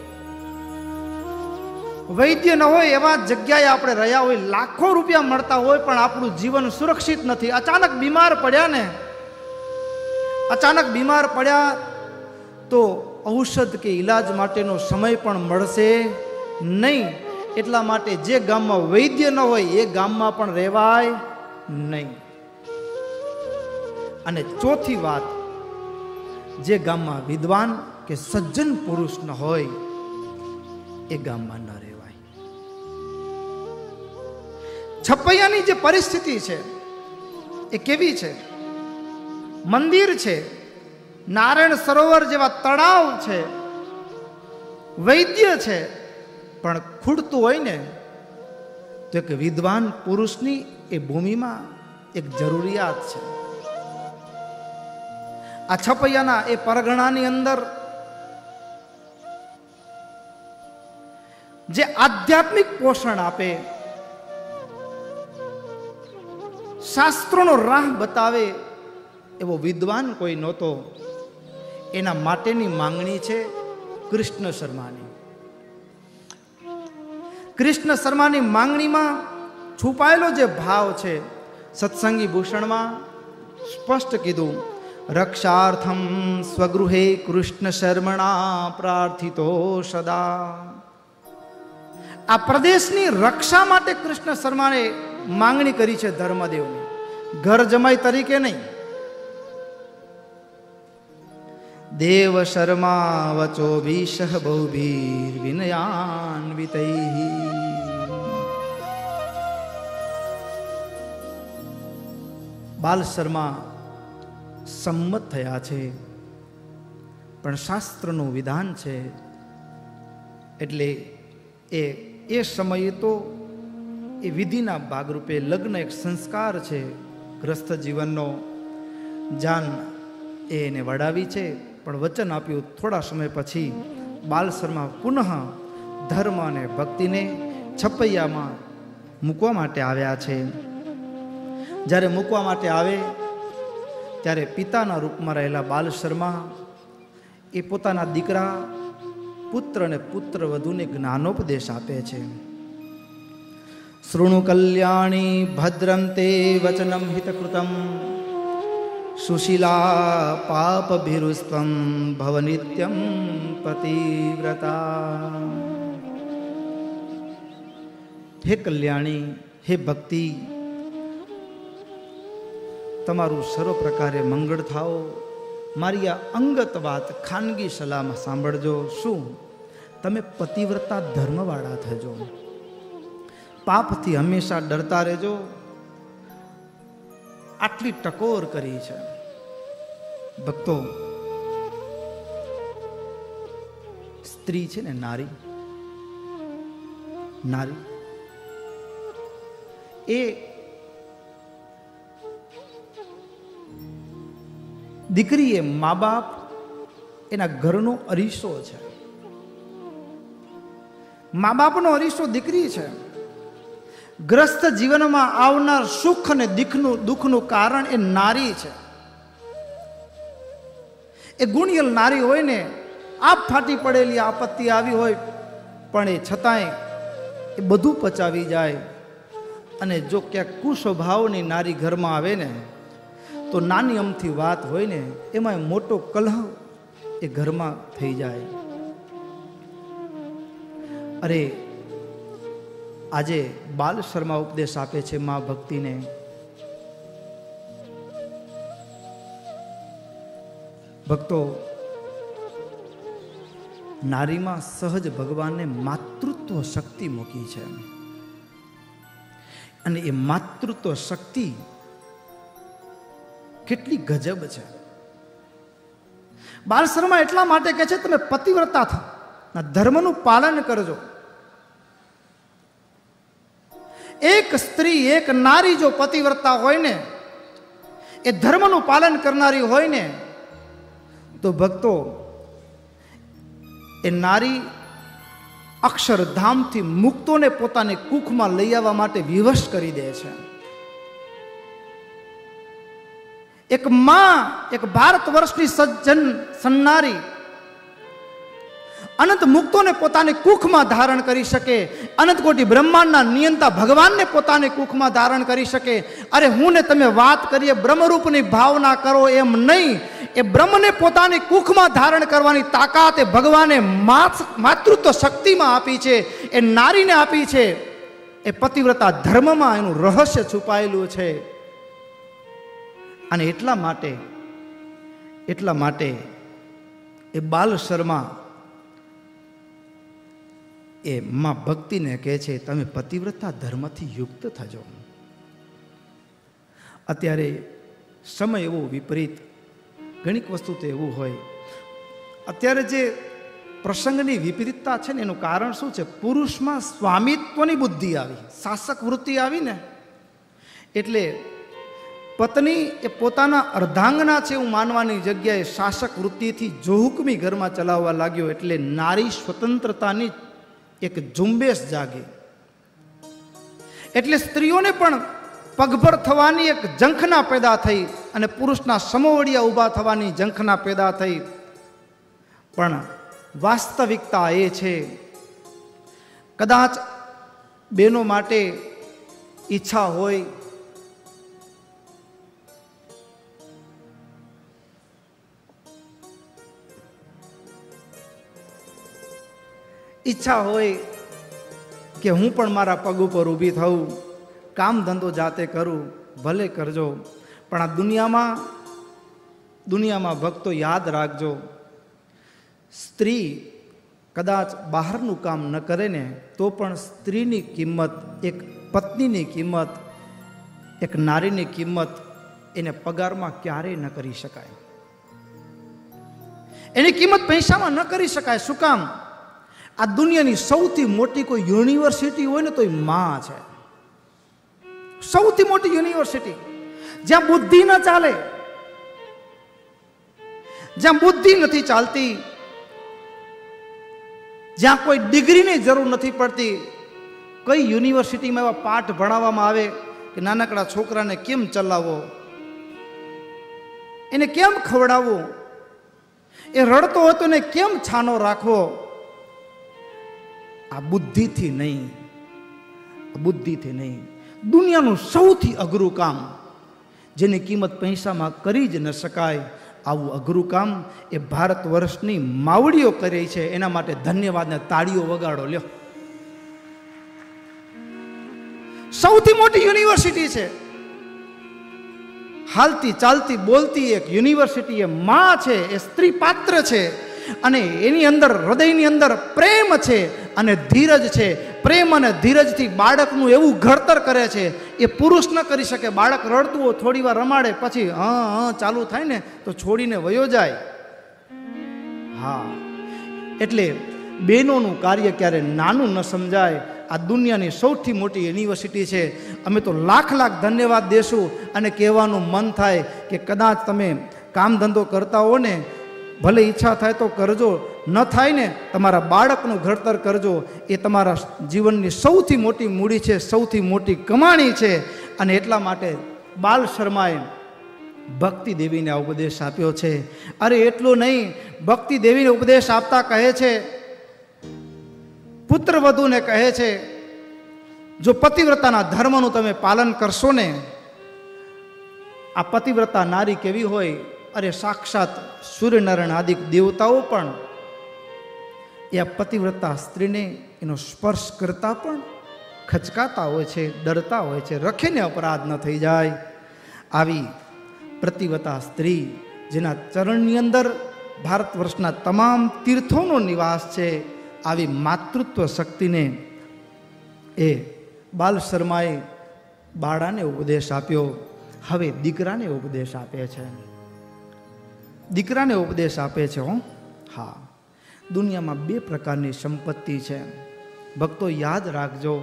વૈદ્ય ન હોય એવા જગ્યાએ આપણે રહ્યા હોય, લાખો રૂપિયા મળતા હોય, પણ આપણું જીવન સુરક્ષિત નથી. અચાનક બીમાર પડ્યા ને, અચાનક બીમાર પડ્યા તો ઔષધ કે ઈલાજ માટેનો સમય પણ મળશે નહીં. એટલા માટે જે ગામમાં વૈદ્ય ન હોય, એ ગામમાં પણ રહેવાય નહીં. અને ચોથી વાત, જે ગામમાં વિદ્વાન કે સજ્જન પુરુષ ન હોય, એ ગામમાં ન રહેવાય. છપૈયાની જે પરિસ્થિતિ છે, એ કેવી છે? મંદિર છે, નારાયણ સરોવર જેવા તળાવ છે, વૈદ્ય છે, પણ ખૂટતું હોય ને, તો એક વિદ્વાન પુરુષની એ ભૂમિમાં એક જરૂરિયાત છે. આ છપૈયાના એ પરગણાની અંદર જે આધ્યાત્મિક પોષણ આપે, શાસ્ત્રોનો રાહ બતાવે એવો વિદ્વાન કોઈ નહોતો. એના માટેની માંગણી છે કૃષ્ણ શર્માની. કૃષ્ણ શર્માની માંગણીમાં છુપાયેલો જે ભાવ છે, સત્સંગી ભૂષણમાં સ્પષ્ટ કીધું રક્ષાર્થમ સ્વગૃહે કૃષ્ણ શર્મણા પ્રાર્થિતો સદા આ પ્રદેશની રક્ષા માટે કૃષ્ણ શર્માએ માંગણી કરી છે ધર્મદેવની ઘર જમાઈ તરીકે નહીં દેવ શર્મા વચો ભીષ બહુભીર વિનયાન્વિતૈ બાલ શર્મા સંમત થયા છે. પણ શાસ્ત્રનું વિધાન છે. એટલે એ એ સમયે તો એ વિધિના ભાગરૂપે લગ્ન એક સંસ્કાર છે. ગ્રસ્ત જીવનનો જાન એને વડાવી છે. પણ વચન આપ્યું થોડા સમય પછી બાલ શર્મા પુનઃ ધર્મ અને ભક્તિને છપૈયામાં મૂકવા માટે આવ્યા છે. જ્યારે મૂકવા માટે આવે ત્યારે પિતાના રૂપમાં રહેલા બાલ શર્મા, એ પોતાના દીકરા, પુત્ર અને પુત્ર વધુને જ્ઞાનોપદેશ આપે છે. શૃણુ કલ્યાણી ભદ્રમ તે વચનમ હિતકૃતમ, સુશીલા પાપભિરુસ્તમ ભવનિત્યમ પતિવ્રતા. હે કલ્યાણી, હે ભક્તિ તમારું સર્વ પ્રકારે મંગળ થાઓ. મારી આ અંગત વાત ખાનગી સલાહમાં સાંભળજો. શું? તમે પતિવ્રતા ધર્મવાળા થજો. પાપથી હંમેશા ડરતા રહેજો. આટલી ટકોર કરી છે. ભક્તો, સ્ત્રી છે ને નારી? નારી. એ દીકરી એ મા બાપ એના ઘરનો અરીસો છે. મા બાપનો અરીસો દીકરી છે. ગ્રસ્ત જીવનમાં આવનાર સુખ અને દીખનું, દુઃખનું કારણ એ નારી છે. એ ગુણિયલ નારી હોય ને, આપ ફાટી પડેલી આપત્તિ આવી હોય, પણ એ છતાંય એ બધું પચાવી જાય. અને જો ક્યાંક કુસ્વભાવની નારી ઘરમાં આવે ને તો નાની અમથી વાત હોય ને એમાં મોટો કલહ એ ઘરમાં થઈ જાય. અરે, આજે બાલ શર્મા ઉપદેશ આપે છે મા ભક્તિને. ભક્તો, નારીમાં સહજ ભગવાનને માતૃત્વ શક્તિ મૂકી છે. અને એ માતૃત્વ શક્તિ કેટલી ગજબ છે. બાલ શર્મા એટલા માટે કહે છે, તમે પતિવ્રતા થો ધર્મનું પાલન કરજો. એક સ્ત્રી, એક નારી જો પતિવ્રતા હોય ને, એ ધર્મનું પાલન કરનારી હોય ને, તો ભક્તો, એ નારી અક્ષરધામથી મુક્તોને પોતાની કુખમાં લઈ આવવા માટે વિવશ કરી દે છે. એક માં, એક ભારત વર્ષની સજ્જન, સન્નારી. અનંત મુક્તોને પોતાની કુખમાં ધારણ કરી શકે. અનંત કોટી બ્રહ્માંડના નિયંતા ભગવાનને પોતાની કુખમાં ધારણ કરી શકે. અરે હું ને તમે વાત કરીએ, બ્રહ્મરૂપની ભાવના કરો એમ નહીં. એ બ્રહ્મને પોતાની કુખમાં ધારણ કરવાની તાકાત એ ભગવાને માતૃત્વ શક્તિમાં આપી છે. એ નારીને આપી છે. એ પતિવ્રતા ધર્મમાં એનું રહસ્ય છુપાયેલું છે. અને એટલા માટે એટલા માટે એ બાલ શર્મા એ માં ભક્તિને કહે છે, તમે પતિવ્રતા ધર્મથી યુક્ત થજો. અત્યારે સમય એવો વિપરીત, ઘણીક વસ્તુ તો એવું હોય. અત્યારે જે પ્રસંગની વિપરીતતા છે ને, એનું કારણ શું છે? પુરુષમાં સ્વામિત્વની બુદ્ધિ આવી, શાસક વૃત્તિ આવી ને, એટલે પત્ની એ પોતાના અર્ધાંગના છે એવું માનવાની જગ્યાએ શાસક વૃત્તિથી જોહુકમી ઘરમાં ચલાવવા લાગ્યો એટલે નારી સ્વતંત્રતાની એક ઝુંબેશ જાગી. એટલે સ્ત્રીઓને પણ પગભર થવાની એક ઝંખના પેદા થઈ અને પુરુષના સમોવડિયા ઊભા થવાની ઝંખના પેદા થઈ. પણ વાસ્તવિકતા એ છે, કદાચ બેનો માટે ઈચ્છા હોય ઈચ્છા હોય કે હું પણ મારા પગ ઉપર ઊભી થઉં, કામ ધંધો જાતે કરું, ભલે કરજો. પણ આ દુનિયામાં દુનિયામાં ભક્તો યાદ રાખજો. સ્ત્રી કદાચ બહારનું કામ ન કરે ને, તો પણ સ્ત્રીની કિંમત, એક પત્નીની કિંમત, એક નારીની કિંમત એને પગારમાં ક્યારેય ન કરી શકાય. એની કિંમત પૈસામાં ન કરી શકાય. શું કામ? આ દુનિયાની સૌથી મોટી કોઈ યુનિવર્સિટી હોય ને તો એ માં છે. સૌથી મોટી યુનિવર્સિટી. જ્યાં બુદ્ધિ ન ચાલે. જ્યાં બુદ્ધિ નથી ચાલતી. જ્યાં કોઈ ડિગ્રીની જરૂર નથી પડતી. કઈ યુનિવર્સિટીમાં એવા પાઠ ભણાવવામાં આવે કે નાનકડા છોકરાને કેમ ચલાવવો એને કેમ ખવડાવવો? એ રડતો હતો ને કેમ છાનો રાખવો? આ બુદ્ધિથી નહીં બુદ્ધિથી નહીં. દુનિયાનું સૌથી અઘરું કામ જેની કિંમત પૈસામાં કરી જ ન શકાય, આવું અઘરું કામ એ ભારત વર્ષની માવડીઓ કરે છે. એના માટે ધન્યવાદને તાળીઓ વગાડો, લ્યો. સૌથી મોટી યુનિવર્સિટી છે. હાલતી ચાલતી બોલતી એક યુનિવર્સિટી એ માં છે, એ સ્ત્રી પાત્ર છે. અને એની અંદર, હૃદયની અંદર પ્રેમ છે અને ધીરજ છે. પ્રેમ અને ધીરજથી બાળકનું એવું ઘડતર કરે છે, એ પુરુષ ન કરી શકે. બાળક રડતું હોય, થોડી વાર રમાડે, પછી હા હા, ચાલુ થાય ને, તો છોડીને વયો જાય. હા. એટલે બહેનોનું કાર્ય ક્યારે નાનું ન સમજાય. આ દુનિયાની સૌથી મોટી યુનિવર્સિટી છે. અમે તો લાખ લાખ ધન્યવાદ દેશું અને કહેવાનું મન થાય કે કદાચ તમે કામ ધંધો કરતા હો ને ભલે ઈચ્છા થાય તો કરજો. ન થાય ને તમારા બાળકનું ઘડતર કરજો. એ તમારા જીવનની સૌથી મોટી મૂડી છે, સૌથી મોટી કમાણી છે અને એટલા માટે બાલ શર્માએ ભક્તિ દેવીને આ ઉપદેશ આપ્યો છે. અરે એટલું નહીં, ભક્તિ દેવીને ઉપદેશ આપતા કહે છે પુત્ર વધુને કહે છે, જો પતિવ્રતાના ધર્મનું તમે પાલન કરશો ને, આ પતિવ્રતા નારી કેવી હોય? અરે સાક્ષાત સૂર્યનારાયણ આદિક દેવતાઓ પણ એ પતિવ્રતા સ્ત્રીને એનો સ્પર્શ કરતા પણ ખચકાતા હોય છે, ડરતા હોય છે, રખીને અપરાધ ન થઈ જાય. આવી પ્રતિવતા સ્ત્રી જેના ચરણની અંદર ભારત વર્ષના તમામ તીર્થોનો નિવાસ છે, આવી માતૃત્વ શક્તિને એ બાલ શર્માએ બાળાને ઉપદેશ આપ્યો, હવે દીકરાને ઉપદેશ આપે છે. દીકરાને ઉપદેશ આપે છે, હો. હા. દુનિયામાં બે પ્રકારની સંપત્તિ છે. ભક્તો યાદ રાખજો,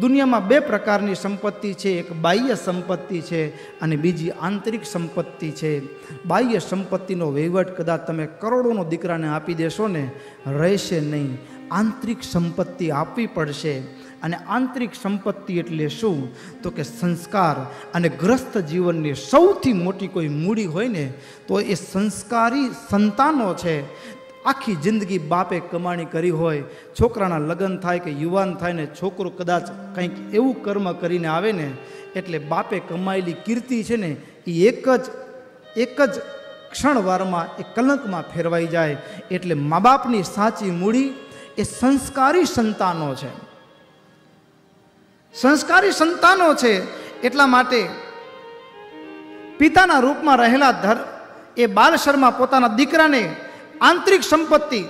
દુનિયામાં બે પ્રકારની સંપત્તિ છે. એક બાહ્ય સંપત્તિ છે અને બીજી આંતરિક સંપત્તિ છે. બાહ્ય સંપત્તિનો વહીવટ કદાચ તમે કરોડોનો દીકરાને આપી દેશો ને, રહેશે નહીં. આંતરિક સંપત્તિ આપવી પડશે. અને આંતરિક સંપત્તિ એટલે શું? તો કે સંસ્કાર. અને ગ્રસ્ત જીવનની સૌથી મોટી કોઈ મૂડી હોય ને, તો એ સંસ્કારી સંતાનો છે. આખી જિંદગી બાપે કમાણી કરી હોય, છોકરાના લગ્ન થાય કે યુવાન થાય ને, છોકરો કદાચ કંઈક એવું કર્મ કરીને આવે ને, એટલે બાપે કમાયેલી કીર્તિ છે ને એ એક જ એક જ ક્ષણવારમાં એ કલંકમાં ફેરવાઈ જાય. એટલે મા બાપની સાચી મૂડી એ સંસ્કારી સંતાનો છે. સંસ્કારી સંતાનો છે એટલા માટે પિતાના રૂપમાં રહેલા ધર એ બાલ શર્મા પોતાના દીકરાને આંતરિક સંપત્તિ.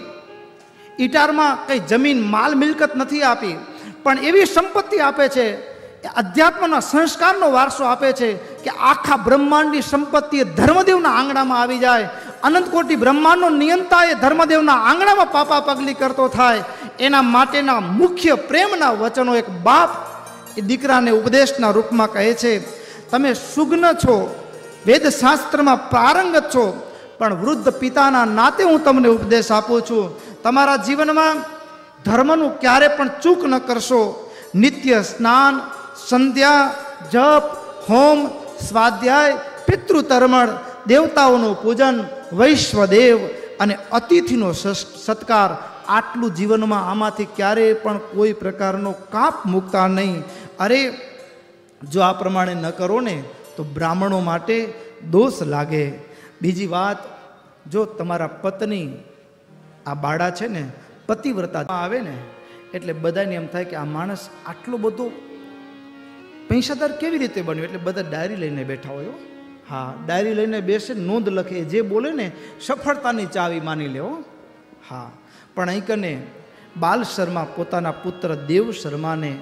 ઇટારમાં કંઈ જમીન માલ મિલકત નથી આપી, પણ એવી સંપત્તિ આપે છે, એ અધ્યાત્મના સંસ્કારનો વારસો આપે છે કે આખા બ્રહ્માંડની સંપત્તિ એ ધર્મદેવના આંગણામાં આવી જાય. અનંતકોટી બ્રહ્માંડનો નિયંતા એ ધર્મદેવના આંગણામાં પાપા પગલી કરતો થાય. એના માટેના મુખ્ય પ્રેમના વચનો એક બાપ એ દીકરાને ઉપદેશના રૂપમાં કહે છે, તમે સુગ્ન છો, વેદશાસ્ત્રમાં પ્રારંગત છો, પણ વૃદ્ધ પિતાના નાતે હું તમને ઉપદેશ આપું છું. તમારા જીવનમાં ધર્મનું ક્યારે પણ ચૂક ન કરશો. નિત્ય સ્નાન, સંધ્યા, જપ, હોમ, સ્વાધ્યાય, પિતૃતર્મણ, દેવતાઓનું પૂજન, વૈશ્વદેવ અને અતિથિનો સત્કાર આટલું જીવનમાં આમાંથી ક્યારેય પણ કોઈ પ્રકારનો કાપ મૂકતા નહીં. અરે, જો આ પ્રમાણે ન કરો ને, તો બ્રાહ્મણો માટે દોષ લાગે. બીજી વાત, જો તમારા પત્ની આ બાળા છે ને, પતિવ્રતા આવે ને, એટલે બધાને એમ થાય કે આ માણસ આટલો બધો પૈસાદાર કેવી રીતે બન્યો? એટલે બધા ડાયરી લઈને બેઠા હોય હા. ડાયરી લઈને બેસે, નોંધ લખે, જે બોલે ને, સફળતાની ચાવી માની લેવો હા, પણ અહીં કને, બાલ શર્મા પોતાના પુત્ર દેવ શર્માને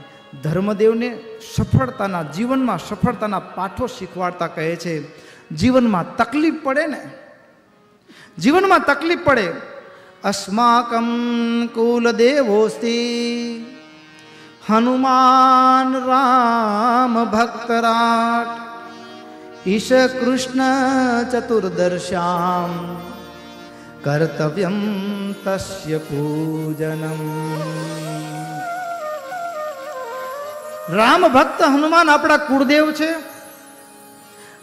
ધર્મદેવને સફળતાના જીવનમાં સફળતાના પાઠો શીખવાડતા કહે છે, જીવનમાં તકલીફ પડે ને? જીવનમાં તકલીફ પડે? અસ્માકમ કુલ દેવોસ્તિ હનુમાન રામ ભક્તરાટ ઈશ કૃષ્ણ ચતુર્દર્શામ કર્તવ્યમ તસ્ય પૂજનમ. રામ ભક્ત હનુમાન આપણા કુળદેવ છે.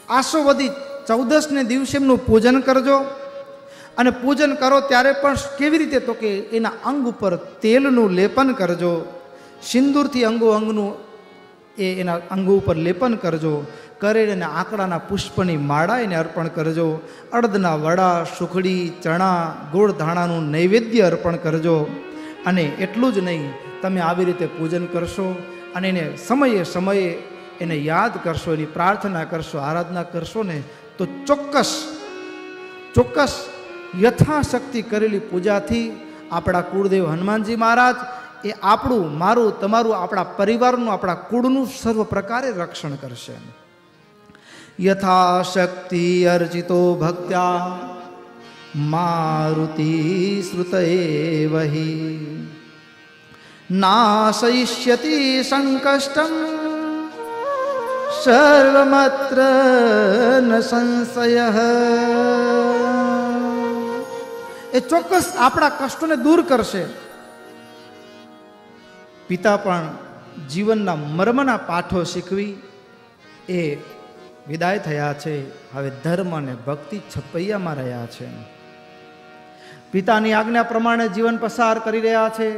આસોવદી ચૌદસને દિવસે એમનું પૂજન કરજો. અને પૂજન કરો ત્યારે પણ કેવી રીતે તો કે એના અંગ ઉપર તેલનું લેપન કરજો. સિંદૂરથી અંગો અંગનું એ એના અંગો ઉપર લેપન કરજો. કરેલ અને આંકડાના પુષ્પની માળા એને અર્પણ કરજો. અડદના વડા, સુખડી, ચણા, ગોળ ધાણાનું નૈવેદ્ય અર્પણ કરજો. અને એટલું જ નહીં, તમે આવી રીતે પૂજન કરશો. અને એને સમયે સમયે એને યાદ કરશો, એની પ્રાર્થના કરશો, આરાધના કરશો ને, તો ચોક્કસ ચોક્કસ યથાશક્તિ કરેલી પૂજાથી આપણા કુળદેવ હનુમાનજી મહારાજ એ આપણું, મારું, તમારું, આપણા પરિવારનું, આપણા કુળનું સર્વ પ્રકારે રક્ષણ કરશે. યથાશક્તિ અર્જિતો ભક્ત્યા મારુતિ શ્રુત વહી. નાશયિષ્યતિ સંકષ્ટમ સર્વમત્ર ન સંશય એ ચોક્કસ આપણા કષ્ટોને દૂર કરશે પિતા પણ જીવનના મર્મના પાઠો શીખવી એ વિદાય થયા છે હવે ધર્મ અને ભક્તિ છપૈયામાં રહ્યા છે પિતાની આજ્ઞા પ્રમાણે જીવન પસાર કરી રહ્યા છે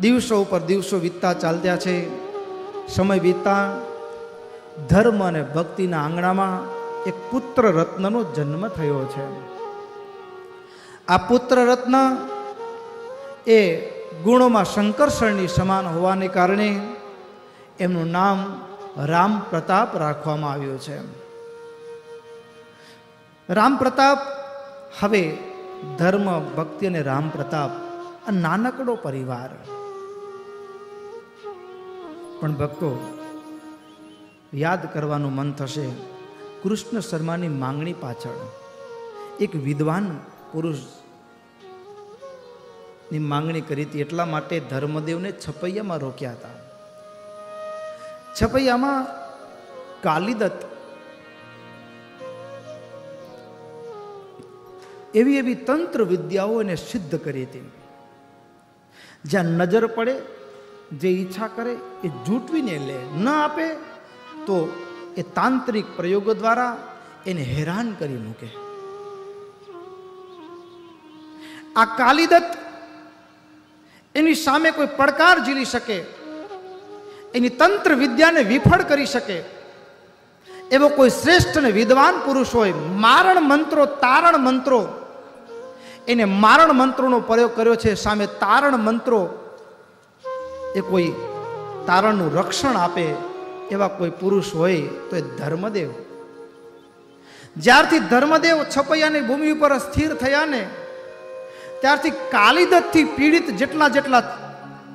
દિવસો ઉપર દિવસો વીતતા ચાલત્યા છે. સમય વીતતા ધર્મ અને ભક્તિના આંગણામાં એક પુત્ર રત્નનો જન્મ થયો છે. આ પુત્ર રત્ન એ ગુણોમાં શંકરશળની સમાન હોવાને કારણે એમનું નામ રામ પ્રતાપ રાખવામાં આવ્યું છે. રામ પ્રતાપ હવે ધર્મ, ભક્તિ અને રામ પ્રતાપ આ નાનકડો પરિવાર પણ ભક્તો, યાદ કરવાનું મન થશે. કૃષ્ણ શર્માની માંગણી પાછળ. એક વિદ્વાન પુરુષની માંગણી કરી હતી, એટલા માટે ધર્મદેવને છપૈયામાં રોક્યા હતા. છપૈયામાં કાલિદત્ત એવી એવી તંત્ર વિદ્યાઓ એને સિદ્ધ કરી હતી. જ્યાં નજર પડે જે ઈચ્છા કરે એ જૂટવીને લે, ન આપે તો એ તાંત્રિક પ્રયોગો દ્વારા એને હેરાન કરી મૂકે. આ કાલિદત્ત એની સામે કોઈ પડકાર ઝીલી શકે, એની તંત્ર વિદ્યાને વિફળ કરી શકે, એવો કોઈ શ્રેષ્ઠ અને વિદ્વાન પુરુષ હોય, મારણ મંત્રો, તારણ મંત્રો, એને મારણ મંત્રોનો પ્રયોગ કર્યો છે, સામે તારણ મંત્રો એ કોઈ તારણનું રક્ષણ આપે એવા કોઈ પુરુષ હોય તો એ ધર્મદેવ. જ્યારથી ધર્મદેવ છપૈયાની ભૂમિ ઉપર સ્થિર થયા ને, ત્યારથી કાલિદત્તથી પીડિત જેટલા જેટલા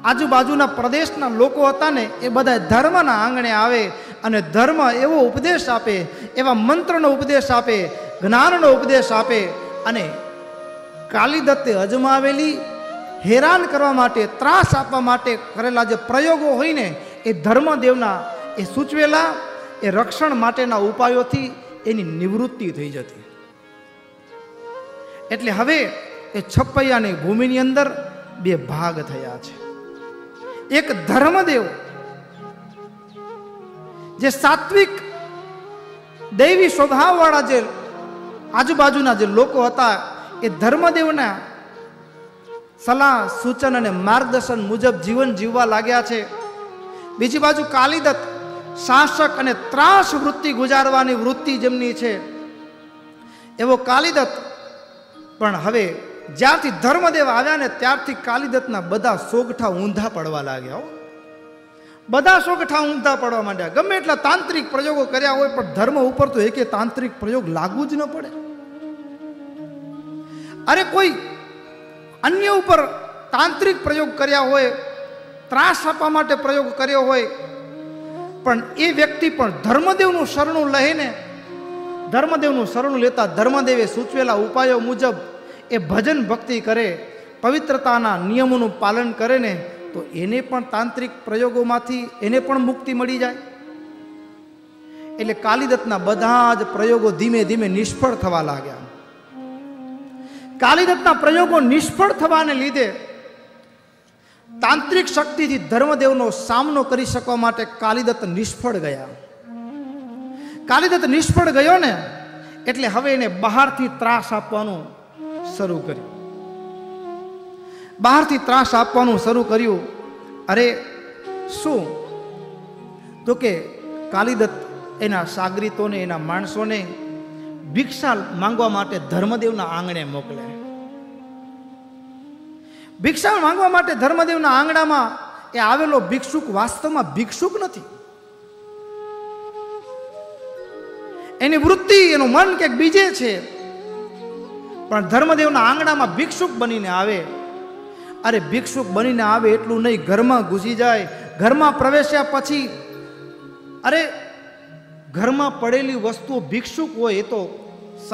આજુબાજુના પ્રદેશના લોકો હતા ને, એ બધા ધર્મના આંગણે આવે અને ધર્મ એવો ઉપદેશ આપે, એવા મંત્રનો ઉપદેશ આપે, જ્ઞાનનો ઉપદેશ આપે અને કાલિદત્તે અજમાવેલી હેરાન કરવા માટે, ત્રાસ આપવા માટે કરેલા જે પ્રયોગો હોય ને એ ધર્મદેવના એ સૂચવેલા, એ રક્ષણ માટેના ઉપાયોથી એની નિવૃત્તિ થઈ જતી. એટલે હવે એ છપૈયાની ભૂમિની અંદર બે ભાગ થયા છે. એક ધર્મદેવ, જે સાત્વિક દૈવી સ્વભાવવાળા જે આજુબાજુના જે લોકો હતા, એ ધર્મદેવના સલાહ, સૂચન અને માર્ગદર્શન મુજબ જીવન જીવવા લાગ્યા છે. બીજી બાજુ કાલિદત્ત, શાસક અને ત્રાસ વૃત્તિ ગુજારવાની વૃત્તિ જેમની છે. એવો કાલિદત્ત, પણ હવે જ્યારથી ધર્મદેવ આવ્યા ને ત્યારથી કાલિદત્તના બધા સોગઠા ઊંધા પડવા લાગ્યા બધા સોગઠા ઊંધા પડવા માંડ્યા. ગમે એટલા તાંત્રિક પ્રયોગો કર્યા હોય, પણ ધર્મ ઉપર તો એકે તાંત્રિક પ્રયોગ લાગુ જ ન પડે. અરે કોઈ અન્ય ઉપર તાંત્રિક પ્રયોગ કર્યા હોય, ત્રાસ આપવા માટે પ્રયોગ કર્યો હોય, પણ એ વ્યક્તિ પણ ધર્મદેવનું શરણું લઈને, ધર્મદેવનું શરણું લેતા ધર્મદેવે સૂચવેલા ઉપાયો મુજબ એ ભજન ભક્તિ કરે, પવિત્રતાના નિયમોનું પાલન કરે ને, તો એને પણ તાંત્રિક પ્રયોગોમાંથી એને પણ મુક્તિ મળી જાય. એટલે કાલિદત્તના બધા જ પ્રયોગો ધીમે ધીમે નિષ્ફળ થવા લાગ્યા. કાલિદત્તના પ્રયોગો નિષ્ફળ થવાને લીધે તાંત્રિક શક્તિથી ધર્મદેવનો સામનો કરી શકવા માટે કાલિદત્ત નિષ્ફળ ગયા. કાલિદત્ત નિષ્ફળ ગયો ને એટલે હવે એને બહારથી ત્રાસ આપવાનું શરૂ કર્યું. બહારથી ત્રાસ આપવાનું શરૂ કર્યું. અરે, શું? તો કે કાલિદત્ત એના સાગરીતોને, એના માણસોને ભિક્ષા માંગવા માટે ધર્મદેવના આંગણે મોકલે. ભિક્ષા માંગવા માટે ધર્મદેવના આંગણામાં એ આવેલો ભિક્ષુક વાસ્તવમાં ભિક્ષુક નથી. એની વૃત્તિ, એનું મન ક્યાંક બીજે છે. પણ ધર્મદેવના આંગણામાં ભિક્ષુક બનીને આવે. અરે ભિક્ષુક બનીને આવે એટલું નહીં, ઘરમાં ઘૂસી જાય. ઘરમાં પ્રવેશ્યા પછી, અરે ઘરમાં પડેલી વસ્તુઓ ભિક્ષુક હોય એ તો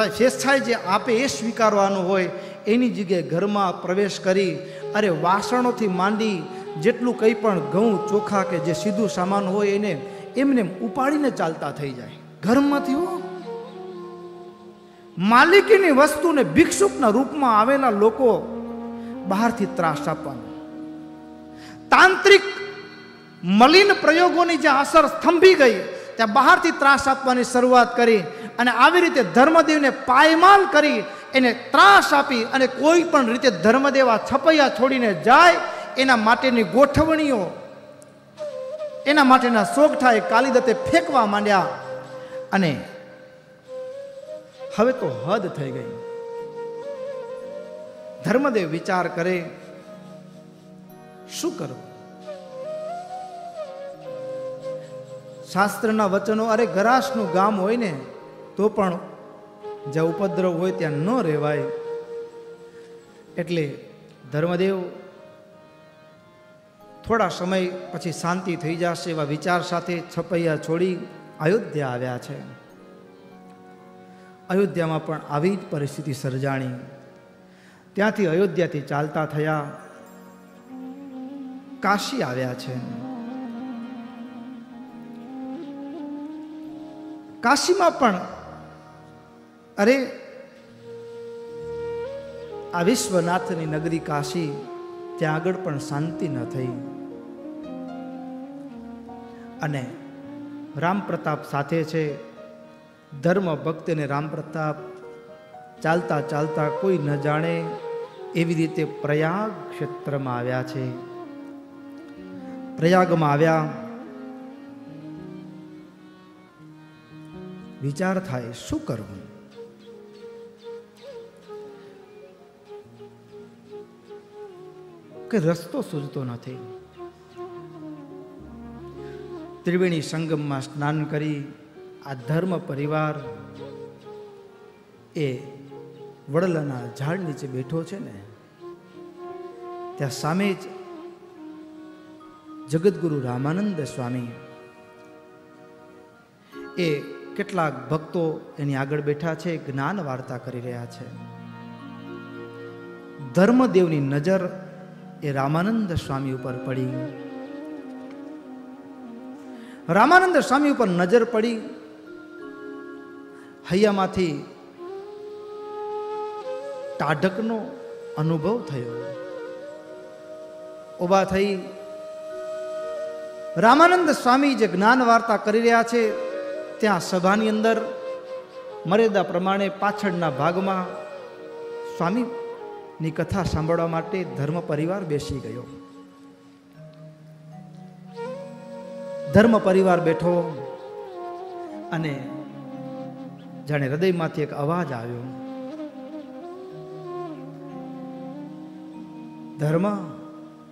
સ્વેચ્છાએ જે આપે એ સ્વીકારવાનું હોય, એની જગ્યાએ ઘરમાં પ્રવેશ કરી, અરે વાસણોથી માંડી જેટલું કંઈ પણ ઘઉં, ચોખા કે જે સીધું સામાન હોય એને, એમને ઉપાડીને ચાલતા થઈ જાય. ઘરમાંથી હો. માલિકીની વસ્તુને ભિક્ષુકના રૂપમાં આવેલા લોકો બહારથી ત્રાસ આપવાનો. તાંત્રિક મલિન પ્રયોગોની જે અસર સ્તંભી ગઈ ત્યાં બહારથી ત્રાસ આપવાની શરૂઆત કરી અને આવી રીતે ધર્મદેવને પાયમાલ કરી એને ત્રાસ આપી અને કોઈ પણ રીતે ધર્મદેવ છપૈયા છોડીને જાય, એના માટેની ગોઠવણીઓ, એના માટેના સોગઠા એ કાલિદત્તે ફેંકવા માંડ્યા અને હવે તો હદ થઈ ગઈ. ધર્મદેવ વિચાર કરે, શું કરવું? શાસ્ત્રના વચનો, અરે ગરાસનું ગામ હોય ને, તો પણ જ્યાં ઉપદ્રવ હોય ત્યાં ન રહેવાય. એટલે ધર્મદેવ થોડા સમય પછી શાંતિ થઈ જશે એવા વિચાર સાથે છપૈયા છોડી અયોધ્યા આવ્યા છે. અયોધ્યામાં પણ આવી જ પરિસ્થિતિ સર્જાણી. ત્યાંથી અયોધ્યાથી ચાલતા થયા. કાશી આવ્યા છે. કાશીમાં પણ, અરે, આ વિશ્વનાથની નગરી કાશી, ત્યાં આગળ પણ શાંતિ ન થઈ. અને રામ પ્રતાપ સાથે છે, ધર્મ ભક્ત અને રામ પ્રતાપ ચાલતા ચાલતા કોઈ ન જાણે એવી રીતે પ્રયાગ ક્ષેત્રમાં આવ્યા છે. પ્રયાગમાં આવ્યા વિચાર થાય, શું કરવું? કે રસ્તો સૂઝતો નથી. ત્રિવેણી સંગમમાં સ્નાન કરી આ ધર્મ પરિવાર એ વડલાના ઝાડ નીચે બેઠો છે ને, ત્યાં સામે જ જગદગુરુ રામાનંદ સ્વામી એ કેટલાક ભક્તો એની આગળ બેઠા છે, જ્ઞાન વાર્તા કરી રહ્યા છે. ધર્મદેવની નજર એ રામાનંદ સ્વામી ઉપર પડી. રામાનંદ સ્વામી ઉપર નજર પડી. હૈયામાંથી ટાઢકનો અનુભવ થયો. ઊભા થઈ રામાનંદ સ્વામી જે જ્ઞાન વાર્તા કરી રહ્યા છે ત્યાં સભાની અંદર મર્યાદા પ્રમાણે પાછળના ભાગમાં સ્વામીની કથા સાંભળવા માટે ધર્મ પરિવાર બેસી ગયો. ધર્મ પરિવાર બેઠો અને જાણે હૃદયમાંથી એક અવાજ આવ્યો. ધર્મ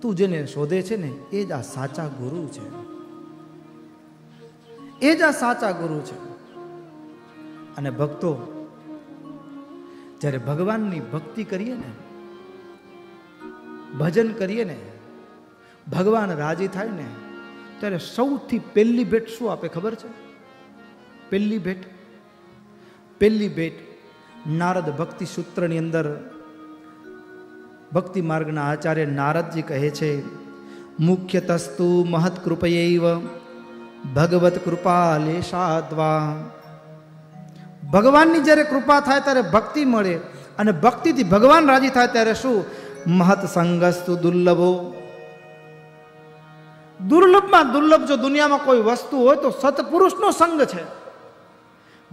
તું જેને શોધે છે ને, એ જ આ સાચા ગુરુ છે. એ જ આ સાચા ગુરુ છે. અને ભક્તો, જ્યારે ભગવાનની ભક્તિ કરીએ ને, ભજન કરીએ ને, ભગવાન રાજી થાય ને, ત્યારે સૌથી પહેલી ભેટ શું આપે ખબર છે? પહેલી ભેટ પહેલી ભેટ નારદ ભક્તિ સૂત્રની અંદર, ભક્તિ માર્ગના આચાર્ય નારદજી કહે છે, મુખ્યતસ્તુ મહત કૃપયૈવ ભગવત કૃપા લેશાદ્વા ભગવાનની જ્યારે કૃપા થાય ત્યારે ભક્તિ મળે અને ભક્તિથી ભગવાન રાજી થાય ત્યારે શું? મહત સંગસ્તુ દુર્લભો. દુર્લભમાં દુર્લભ જો દુનિયામાં કોઈ વસ્તુ હોય તો સત્પુરુષનો સંગ છે.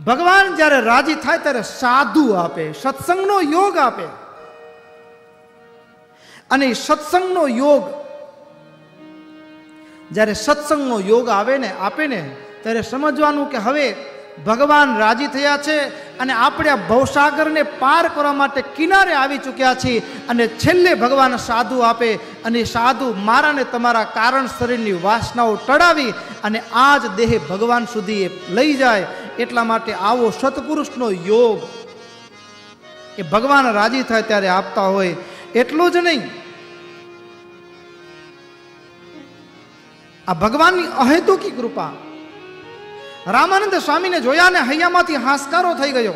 ભગવાન જ્યારે રાજી થાય ત્યારે સાધુ આપે, સત્સંગનો યોગ આપે. અને સત્સંગનો યોગ જ્યારે સત્સંગનો યોગ આવે ને આપે ને, ત્યારે સમજવાનું કે હવે ભગવાન રાજી થયા છે અને આપણે આ ભવસાગરને પાર કરવા માટે કિનારે આવી ચૂક્યા છીએ અને છેલ્લે ભગવાન સાધુ આપે અને સાધુ મારા ને તમારા કારણ શરીરની વાસનાઓ ટળાવી અને આ જ દેહ ભગવાન સુધી એ લઈ જાય. એટલા માટે આવો સત્પુરુષનો યોગ, એ ભગવાન રાજી થાય ત્યારે આપતા હોય. એટલું જ નહીં આ ભગવાનની અહેતુકી કૃપા. રામાનંદ સ્વામીને જોયા ને હૈયામાંથી હાસકારો થઈ ગયો.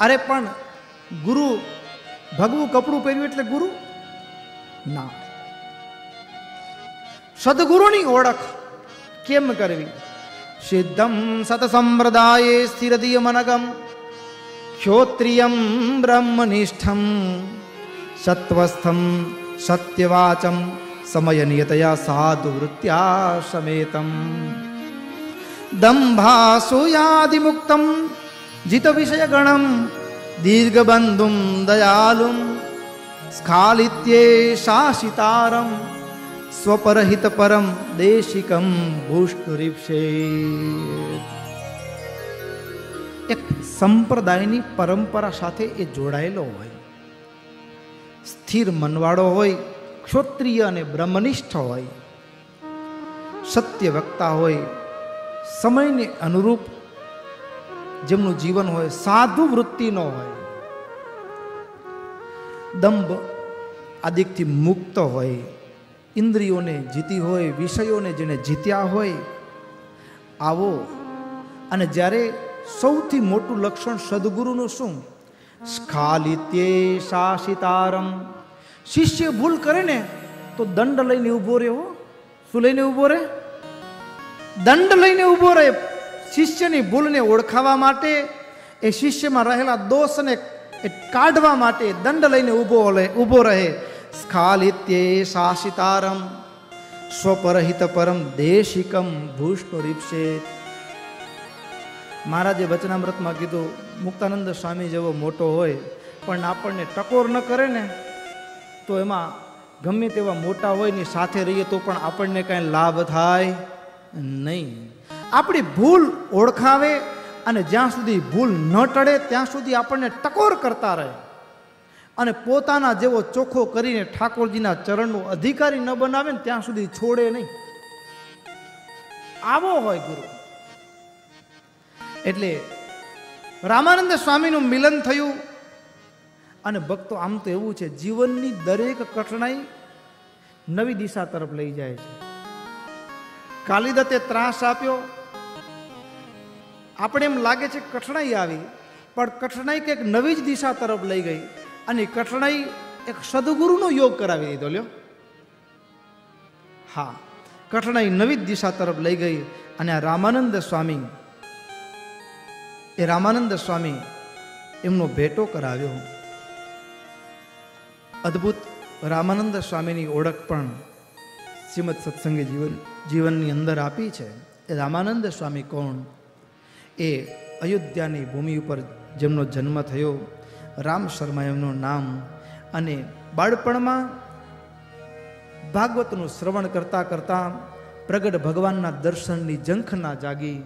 અરે પણ ગુરુ ભગવું કપડું પહેર્યું એટલે ગુરુ? ના. સદગુરુની ઓળખ કેમ કરવી? સિદ્ધમ સતસંપ્રદાયે સ્થિરદીય મનગમ ક્ષોત્રિયમ બ્રહ્મનિષ્ઠમ. સત્વસ્થમ સત્યવાચમ. સમય નિયતયા સાધુ વૃત્યા સમેતમ દંભાસુયાદિમુક્તમ જીત વિષય ગણમ દીર્ઘબંધુમ દયાલુમ સ્ખાલિત્યે શાસિતારમ સ્વપરહિત પરમ દેશિકમ ભૂષ્ટુરીપશે એક સંપ્રદાયની પરંપરા સાથે એ જોડાયેલો હોય સ્થિર મનવાળો હોય ક્ષોત્રિય અને બ્રહ્મનિષ્ઠ હોય સત્ય વક્તા હોય, સમયને અનુરૂપ જેમનું જીવન હોય, સાધુ વૃત્તિ ન હોય, દંભ આદિકથી મુક્ત હોય, ઇન્દ્રિયોને જીતી હોય, વિષયોને જેને જીત્યા હોય, આવો. અને જ્યારે સૌથી મોટું લક્ષણ સદગુરુનું શું? સ્ખાલિત્યે શાસિતારમ. શિષ્ય ભૂલ કરે ને તો દંડ લઈને ઊભો રહે હો શું લઈને ઊભો રહે? દંડ લઈને ઊભો રહે શિષ્યની ભૂલને ઓળખાવા માટે, એ શિષ્યમાં રહેલા દોષને કાઢવા માટે દંડ લઈને ઊભો ઊભો રહે. સ્ખાલિત્યે શાસિતારમ, સ્વપરહિત પરમ દેશિકમ ભૂષ્ણુ રીપશે મહારાજે વચનામૃતમાં કીધું, મુક્તાનંદ સ્વામી જેવો મોટો હોય, પણ આપણને ટકોર ન કરે ને તો એમાં ગમે તેવા મોટા હોય ને સાથે રહીએ તો પણ આપણને કાંઈ લાભ થાય નહીં. આપણી ભૂલ ઓળખાવે અને જ્યાં સુધી ભૂલ ન ટળે, ત્યાં સુધી આપણને ટકોર કરતા રહે. અને પોતાના જેવો ચોખ્ખો કરીને ઠાકોરજીના ચરણનો અધિકારી ન બનાવે ને ત્યાં સુધી છોડે નહીં. આવો હોય ગુરુ. એટલે રામાનંદ સ્વામીનું મિલન થયું. અને ભક્તો આમ તો એવું છે, જીવનની દરેક કઠણાઈ નવી દિશા તરફ લઈ જાય છે. કાલિદત્તે ત્રાસ આપ્યો. આપણે એમ લાગે છે કઠણાઈ આવી, પણ કઠણાઈ કંઈક નવી જ દિશા તરફ લઈ ગઈ અને કઠણાઈ એક સદગુરુનો યોગ કરાવી દીધો, લ્યો. હા, કઠણાઈ નવી જ દિશા તરફ લઈ ગઈ અને આ રામાનંદ સ્વામી, એ રામાનંદ સ્વામી એમનો ભેટો કરાવ્યો. અદ્ભુત રામાનંદ સ્વામીની ઓળખ પણ શ્રીમદ સત્સંગી જીવન, જીવનની અંદર આપી છે. એ રામાનંદ સ્વામી કોણ? એ અયોધ્યાની ભૂમિ ઉપર જેમનો જન્મ થયો, રામ શર્મા એમનું નામ અને બાળપણમાં ભાગવતનું શ્રવણ કરતાં કરતાં પ્રગટ ભગવાનના દર્શનની ઝંખના જાગી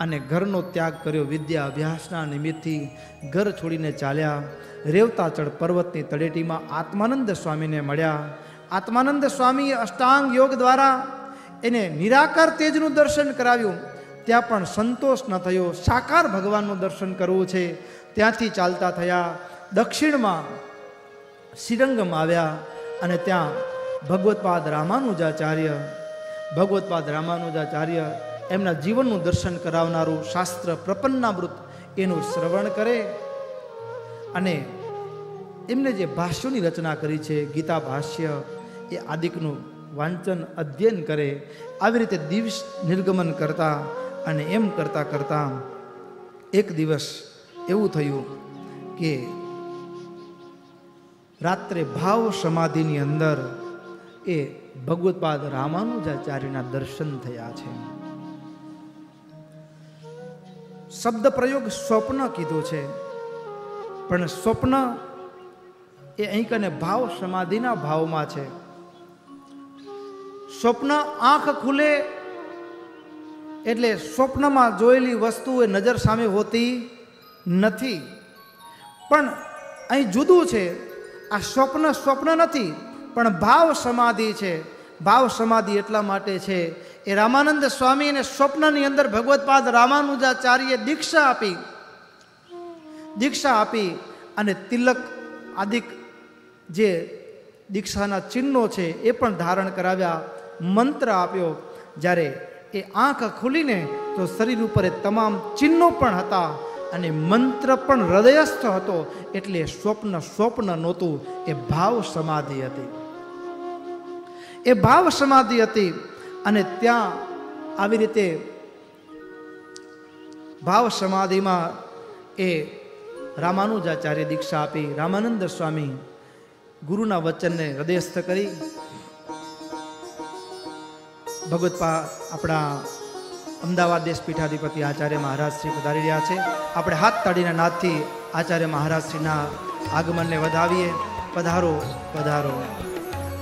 અને ઘરનો ત્યાગ કર્યો વિદ્યા અભ્યાસના નિમિત્તથી ઘર છોડીને ચાલ્યા. રેવતાચળ પર્વતની તળેટીમાં આત્માનંદ સ્વામીને મળ્યા. આત્માનંદ સ્વામીએ અષ્ટાંગ યોગ દ્વારા એને નિરાકાર તેજનું દર્શન કરાવ્યું. ત્યાં પણ સંતોષ ન થયો. સાકાર ભગવાનનું દર્શન કરવું છે. ત્યાંથી ચાલતા થયા. દક્ષિણમાં શ્રીરંગમ આવ્યા અને ત્યાં ભગવતપાદ રામાનુજાચાર્ય ભગવતપાદ રામાનુજાચાર્ય એમના જીવનનું દર્શન કરાવનારું શાસ્ત્ર પ્રપન્નામૃત એનું શ્રવણ કરે અને એમને જે ભાષ્યોની રચના કરી છે, ગીતા ભાષ્ય, એ આદિકનું વાંચન અધ્યયન કરે, આવી રીતે દિવસ નિર્ગમન કરતા અને એમ કરતાં કરતાં એક દિવસ એવું થયું કે રાત્રે ભાવ સમાધિની અંદર એ ભગવતપાદ રામાનુજાચાર્યના દર્શન થયા છે. શબ્દ પ્રયોગ સ્વપ્ન કીધું છે. પણ સ્વપ્ન એ અહીં કને ભાવ સમાધિના ભાવમાં છે. સ્વપ્ન આંખ ખુલે એટલે સ્વપ્નમાં જોયેલી વસ્તુ એ નજર સામે હોતી નથી. પણ અહીં જુદું છે. આ સ્વપ્ન સ્વપ્ન નથી, પણ ભાવ સમાધિ છે. ભાવ સમાધિ એટલા માટે છે એ રામાનંદ સ્વામી એને સ્વપ્નની અંદર ભગવતપાદ રામાનુજાચાર્ય દીક્ષા આપી. દીક્ષા આપી અને તિલક આદિક જે દીક્ષાના ચિહ્નો છે એ પણ ધારણ કરાવ્યા, મંત્ર આપ્યો. જ્યારે એ આંખ ખુલીને તો શરીર ઉપર એ તમામ ચિહ્નો પણ હતા અને મંત્ર પણ હૃદયસ્થ હતો એટલે સ્વપ્ન સ્વપ્ન નહોતું, એ ભાવ સમાધિ હતી. એ ભાવ સમાધિ હતી. અને ત્યાં આવી રીતે ભાવ સમાધિમાં એ રામાનુજાચાર્ય દીક્ષા આપી, રામાનંદ સ્વામી ગુરુના વચનને હૃદયસ્થ કરી. ભગવતપા આપણા અમદાવાદ દેશ પીઠાધિપતિ આચાર્ય મહારાજ શ્રી પધારી રહ્યા છે. આપણે હાથ તાળીના નાદથી આચાર્ય મહારાજ શ્રીના આગમનને વધાવીએ. પધારો પધારો.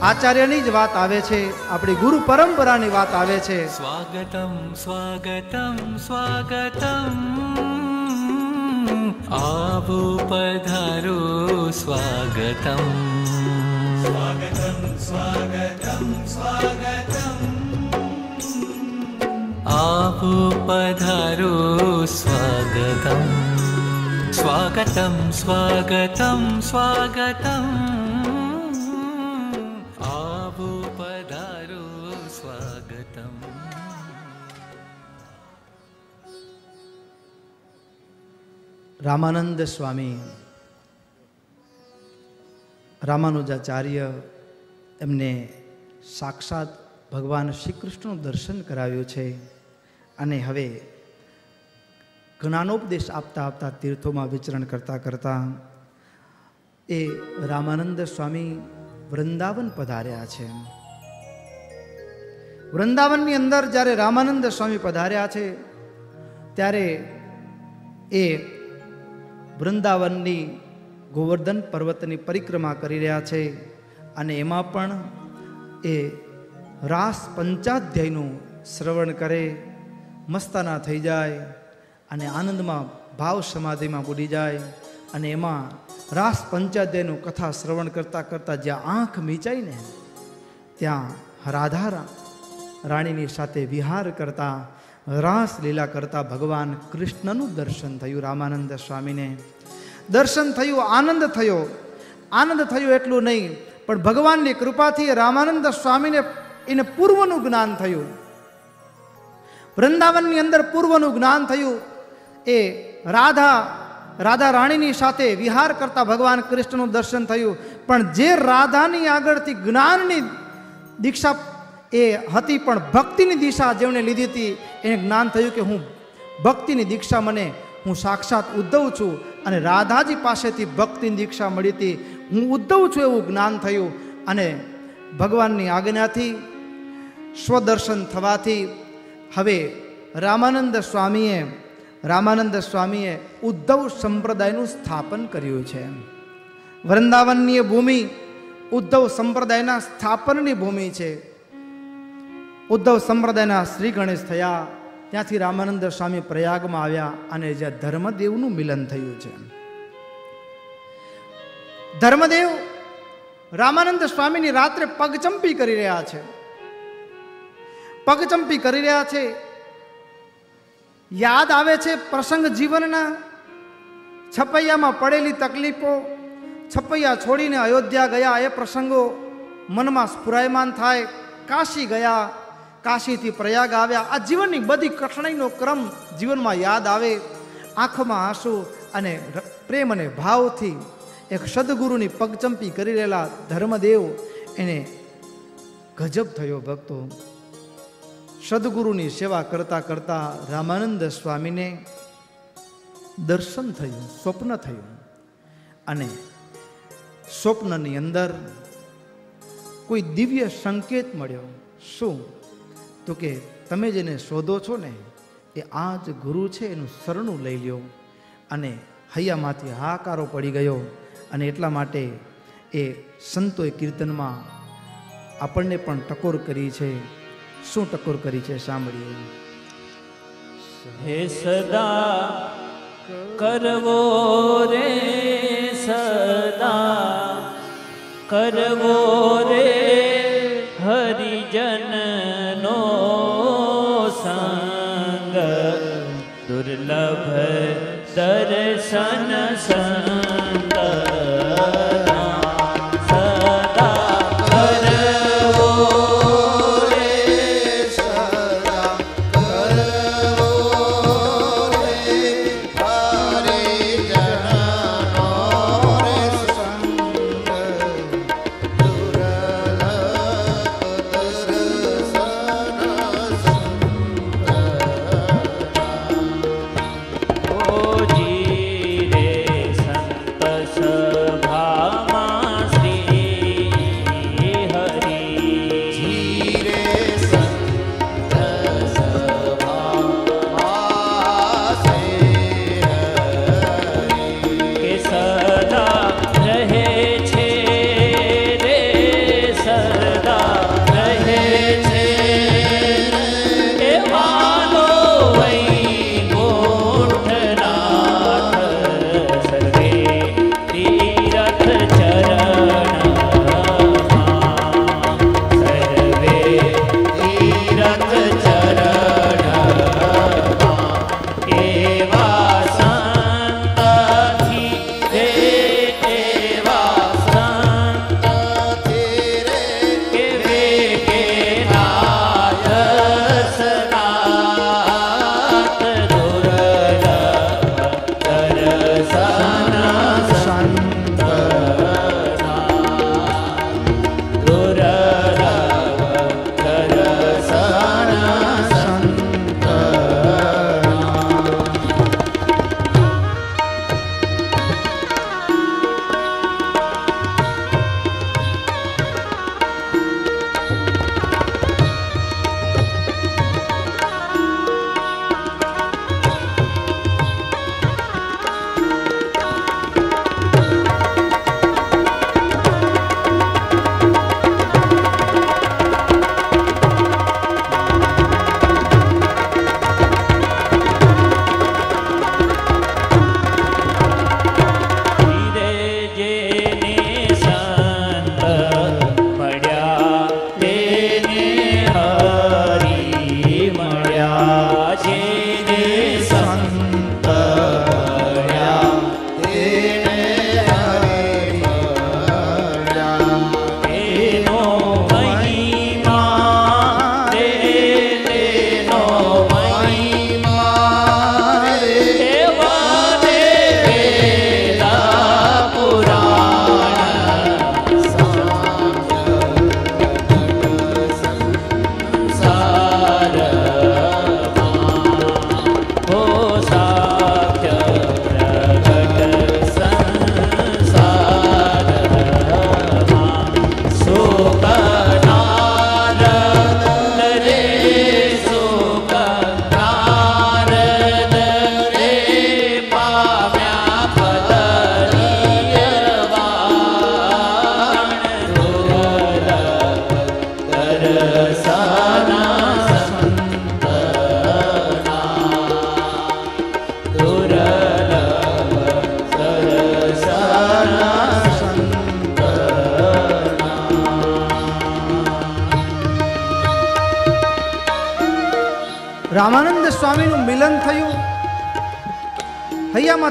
આચાર્યની જ વાત આવે છે, આપણી ગુરુ પરંપરાની વાત આવે છે. સ્વાગતમ સ્વાગતમ સ્વાગતમ. આવો પધારો, સ્વાગતમ. સ્વાગતમ સ્વાગતમ સ્વાગતમ આવો પધારો, સ્વાગતમ. સ્વાગતમ સ્વાગતમ સ્વાગતમ. રામાનંદ સ્વામી, રામાનુજાચાર્ય એમને સાક્ષાત ભગવાન શ્રી કૃષ્ણનું દર્શન કરાવ્યું છે અને હવે જ્ઞાનોપદેશ આપતા આપતા તીર્થોમાં વિચરણ કરતાં કરતાં એ રામાનંદ સ્વામી વૃંદાવન પધાર્યા છે. વૃંદાવનની અંદર જ્યારે રામાનંદ સ્વામી પધાર્યા છે, ત્યારે એ વૃંદાવનની ગોવર્ધન પર્વતની પરિક્રમા કરી રહ્યા છે અને એમાં પણ એ રાસ પંચાધ્યાયનું શ્રવણ કરે, મસ્તાના થઈ જાય અને આનંદમાં ભાવ સમાધિમાં બુડી જાય અને એમાં રાસ પંચાધ્યાયનું કથા શ્રવણ કરતાં કરતાં જ્યાં આંખ મીચાઈ ને, ત્યાં રાધા રાણીની સાથે વિહાર કરતા રાસ લીલા કરતા ભગવાન કૃષ્ણનું દર્શન થયું રામાનંદ સ્વામીને. દર્શન થયું, આનંદ થયો. આનંદ થયો એટલું નહીં, પણ ભગવાનની કૃપાથી રામાનંદ સ્વામીને એને પૂર્વનું જ્ઞાન થયું. વૃંદાવનની અંદર પૂર્વનું જ્ઞાન થયું. એ રાધા રાધા રાણીની સાથે વિહાર કરતા ભગવાન કૃષ્ણનું દર્શન થયું. પણ જે રાધાની આગળથી જ્ઞાનની દીક્ષા એ હતી પણ ભક્તિની દિશા જેમણે લીધી હતી, એને જ્ઞાન થયું કે હું ભક્તિની દીક્ષા મને હું સાક્ષાત ઉદ્ધવ છું અને રાધાજી પાસેથી ભક્તિની દીક્ષા મળી હતી. હું ઉદ્ધવ છું એવું જ્ઞાન થયું અને ભગવાનની આજ્ઞાથી, સ્વદર્શન થવાથી હવે રામાનંદ સ્વામીએ રામાનંદ સ્વામીએ ઉદ્ધવ સંપ્રદાયનું સ્થાપન કર્યું છે. વૃંદાવનની ભૂમિ ઉદ્ધવ સંપ્રદાયના સ્થાપનની ભૂમિ છે. ઉદ્ધવ સંપ્રદાયના શ્રી ગણેશ થયા. ત્યાંથી રામાનંદ સ્વામી પ્રયાગમાં આવ્યા અને જ્યાં ધર્મદેવનું મિલન થયું છે. ધર્મદેવ રામાનંદ સ્વામીની રાત્રે પગચંપી કરી રહ્યા છે. પગચંપી કરી રહ્યા છે. યાદ આવે છે પ્રસંગ જીવનના છપૈયામાં પડેલી તકલીફો, છપૈયા છોડીને અયોધ્યા ગયા એ પ્રસંગો મનમાં સ્ફુરાયમાન થાય, કાશી ગયા કાશીથી પ્રયાગ આવ્યા. આ જીવનની બધી કઠણાઈનો ક્રમ જીવનમાં યાદ આવે, આંખમાં આંસુ અને પ્રેમ અને ભાવથી એક સદગુરુની પગચંપી કરી રહેલા ધર્મદેવ એને ગજબ થયો ભક્તો. સદગુરુની સેવા કરતા કરતા રામાનંદ સ્વામીને દર્શન થયું, સ્વપ્ન થયું અને સ્વપ્નની અંદર કોઈ દિવ્ય સંકેત મળ્યો. શું? તો કે તમે જેને શોધો છો ને, એ આ જ ગુરુ છે એનું શરણું લઈ લ્યો. અને હૈયામાંથી હાકારો પડી ગયો અને એટલા માટે એ સંતોએ કીર્તનમાં આપણને પણ ટકોર કરી છે. શું ટકોર કરી છે સાંભળીએ. હે સદા કરવો રે સદા, કરવો રે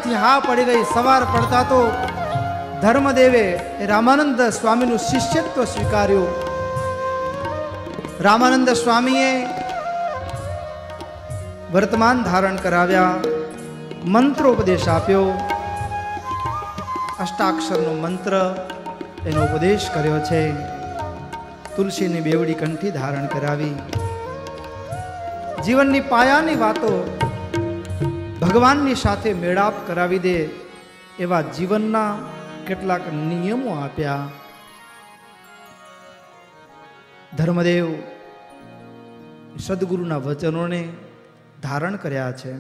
હૈયામાંથી હા પડી ગઈ સવાર પડતા તો ધર્મદેવે રામાનંદ સ્વામીનું શિષ્યત્વ સ્વીકાર્યું. રામાનંદ સ્વામીએ વર્તમાન ધારણ કરાવ્યા, મંત્રોપદેશ આપ્યો. અષ્ટાક્ષરનો મંત્ર એનો ઉપદેશ કર્યો છે. તુલસીની બેવડી કંઠી ધારણ કરાવી. જીવનની પાયાની વાતો ભગવાનની સાથે મેળાપ કરાવી દે એવા જીવનના કેટલાક નિયમો આપ્યા. ધર્મદેવ સદગુરુના વચનોને ધારણ કર્યા છે.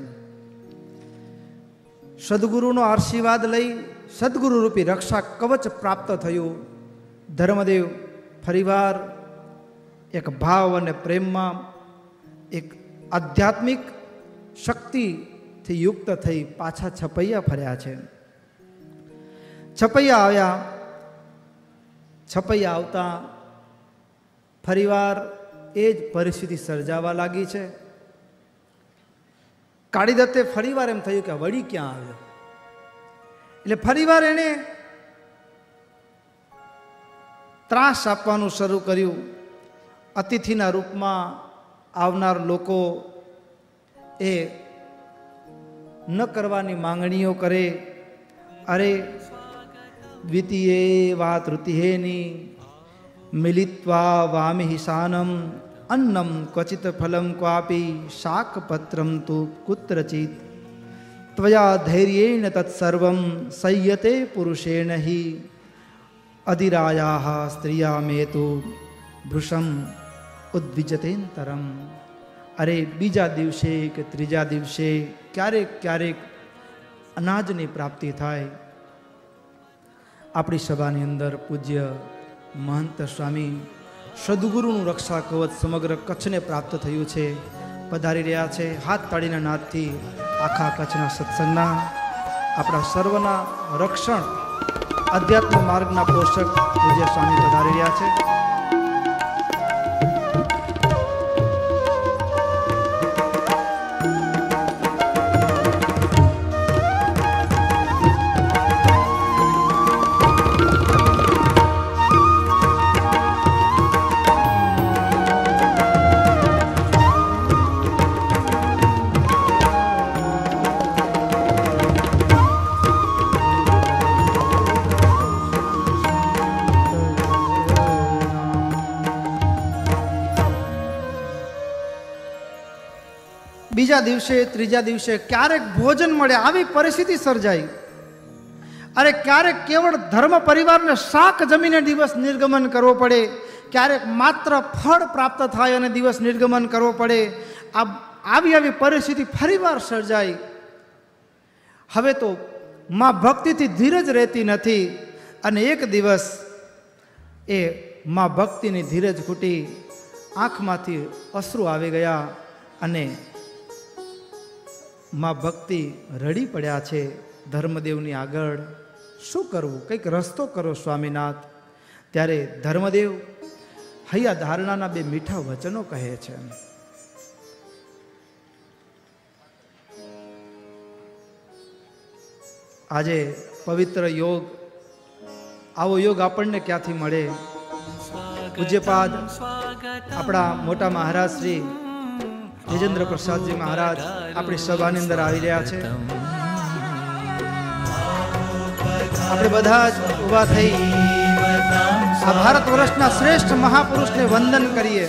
સદગુરુનો આશીર્વાદ લઈ સદગુરુ રૂપી રક્ષા કવચ પ્રાપ્ત થયું. ધર્મદેવ ફરીવાર એક ભાવ અને પ્રેમમાં એક આધ્યાત્મિક શક્તિથી યુક્ત થઈ પાછા છપૈયા ફર્યા છે. છપૈયા આવ્યા. છપૈયા આવતા ફરીવાર એ જ પરિસ્થિતિ સર્જાવા લાગી છે. કાળીદત્તે ફરીવાર એમ થયું કે વળી ક્યાં આવ્યો? એટલે ફરીવાર એણે ત્રાસ આપવાનું શરૂ કર્યું. અતિથિના રૂપમાં આવનાર લોકો એ ન કરવાની માંગણીઓ કરે. અરે, દ્વિતીયે વા તૃતીયેની, મિલિત્વા વામિ હિસાનમ અન્નમ ક્વચિત ફલમ ક્વાપી શાકપત્રમ તુ કુત્રચિત. ત્વયા ધૈર્યેણ તત્સર્વમ સંયતે પુરુષેણ હિ અધિરાયા સ્ત્રિયા મે તો ભૃશમ ઉદ્વિજતેંતરમ અરે, બીજા દિવસે કે ત્રીજા દિવસે ક્યારેક ક્યારેક અનાજની પ્રાપ્તિ થાય. આપણી સભાની અંદર પૂજ્ય મહંત સ્વામી સદગુરુનું રક્ષા કવચ સમગ્ર કચ્છને પ્રાપ્ત થયું છે. પધારી રહ્યા છે હાથ તાળીના નાદથી આખા કચ્છના સત્સંગના. આપણા સર્વના રક્ષણ અધ્યાત્મ માર્ગના પોષક પૂજ્ય સ્વામી પધારી રહ્યા છે. બીજા દિવસે, ત્રીજા દિવસે ક્યારેક ભોજન મળે, આવી પરિસ્થિતિ સર્જાઈ. અરે ક્યારેક કેવળ ધર્મ પરિવારને શાક જમીને દિવસ નિર્ગમન કરવો પડે, ક્યારેક માત્ર ફળ પ્રાપ્ત થાય અને દિવસ નિર્ગમન કરવો પડે. આ આવી આવી પરિસ્થિતિ ફરીવાર સર્જાઈ. હવે તો માં ભક્તિથી ધીરજ રહેતી નથી અને એક દિવસ એ માં ભક્તિની ધીરજ ખૂટી, આંખમાંથી અશ્રુ આવી ગયા અને માં ભક્તિ રડી પડ્યા છે. ધર્મદેવની આગળ શું કરવું? કંઈક રસ્તો કરો સ્વામીનાથ. ત્યારે ધર્મદેવ હૈયા ધારણાના બે મીઠા વચનો કહે છે. આજે પવિત્ર યોગ, આવો યોગ આપણને ક્યાંથી મળે? પૂજ્યપાદ આપણા મોટા મહારાજ શ્રી તેજેન્દ્ર પ્રસાદજી મહારાજ આપણી સભાની અંદર આવી રહ્યા છે. આપણે બધા જ ઊભા થઈ આ ભારત વર્ષના શ્રેષ્ઠ મહાપુરુષને વંદન કરીએ.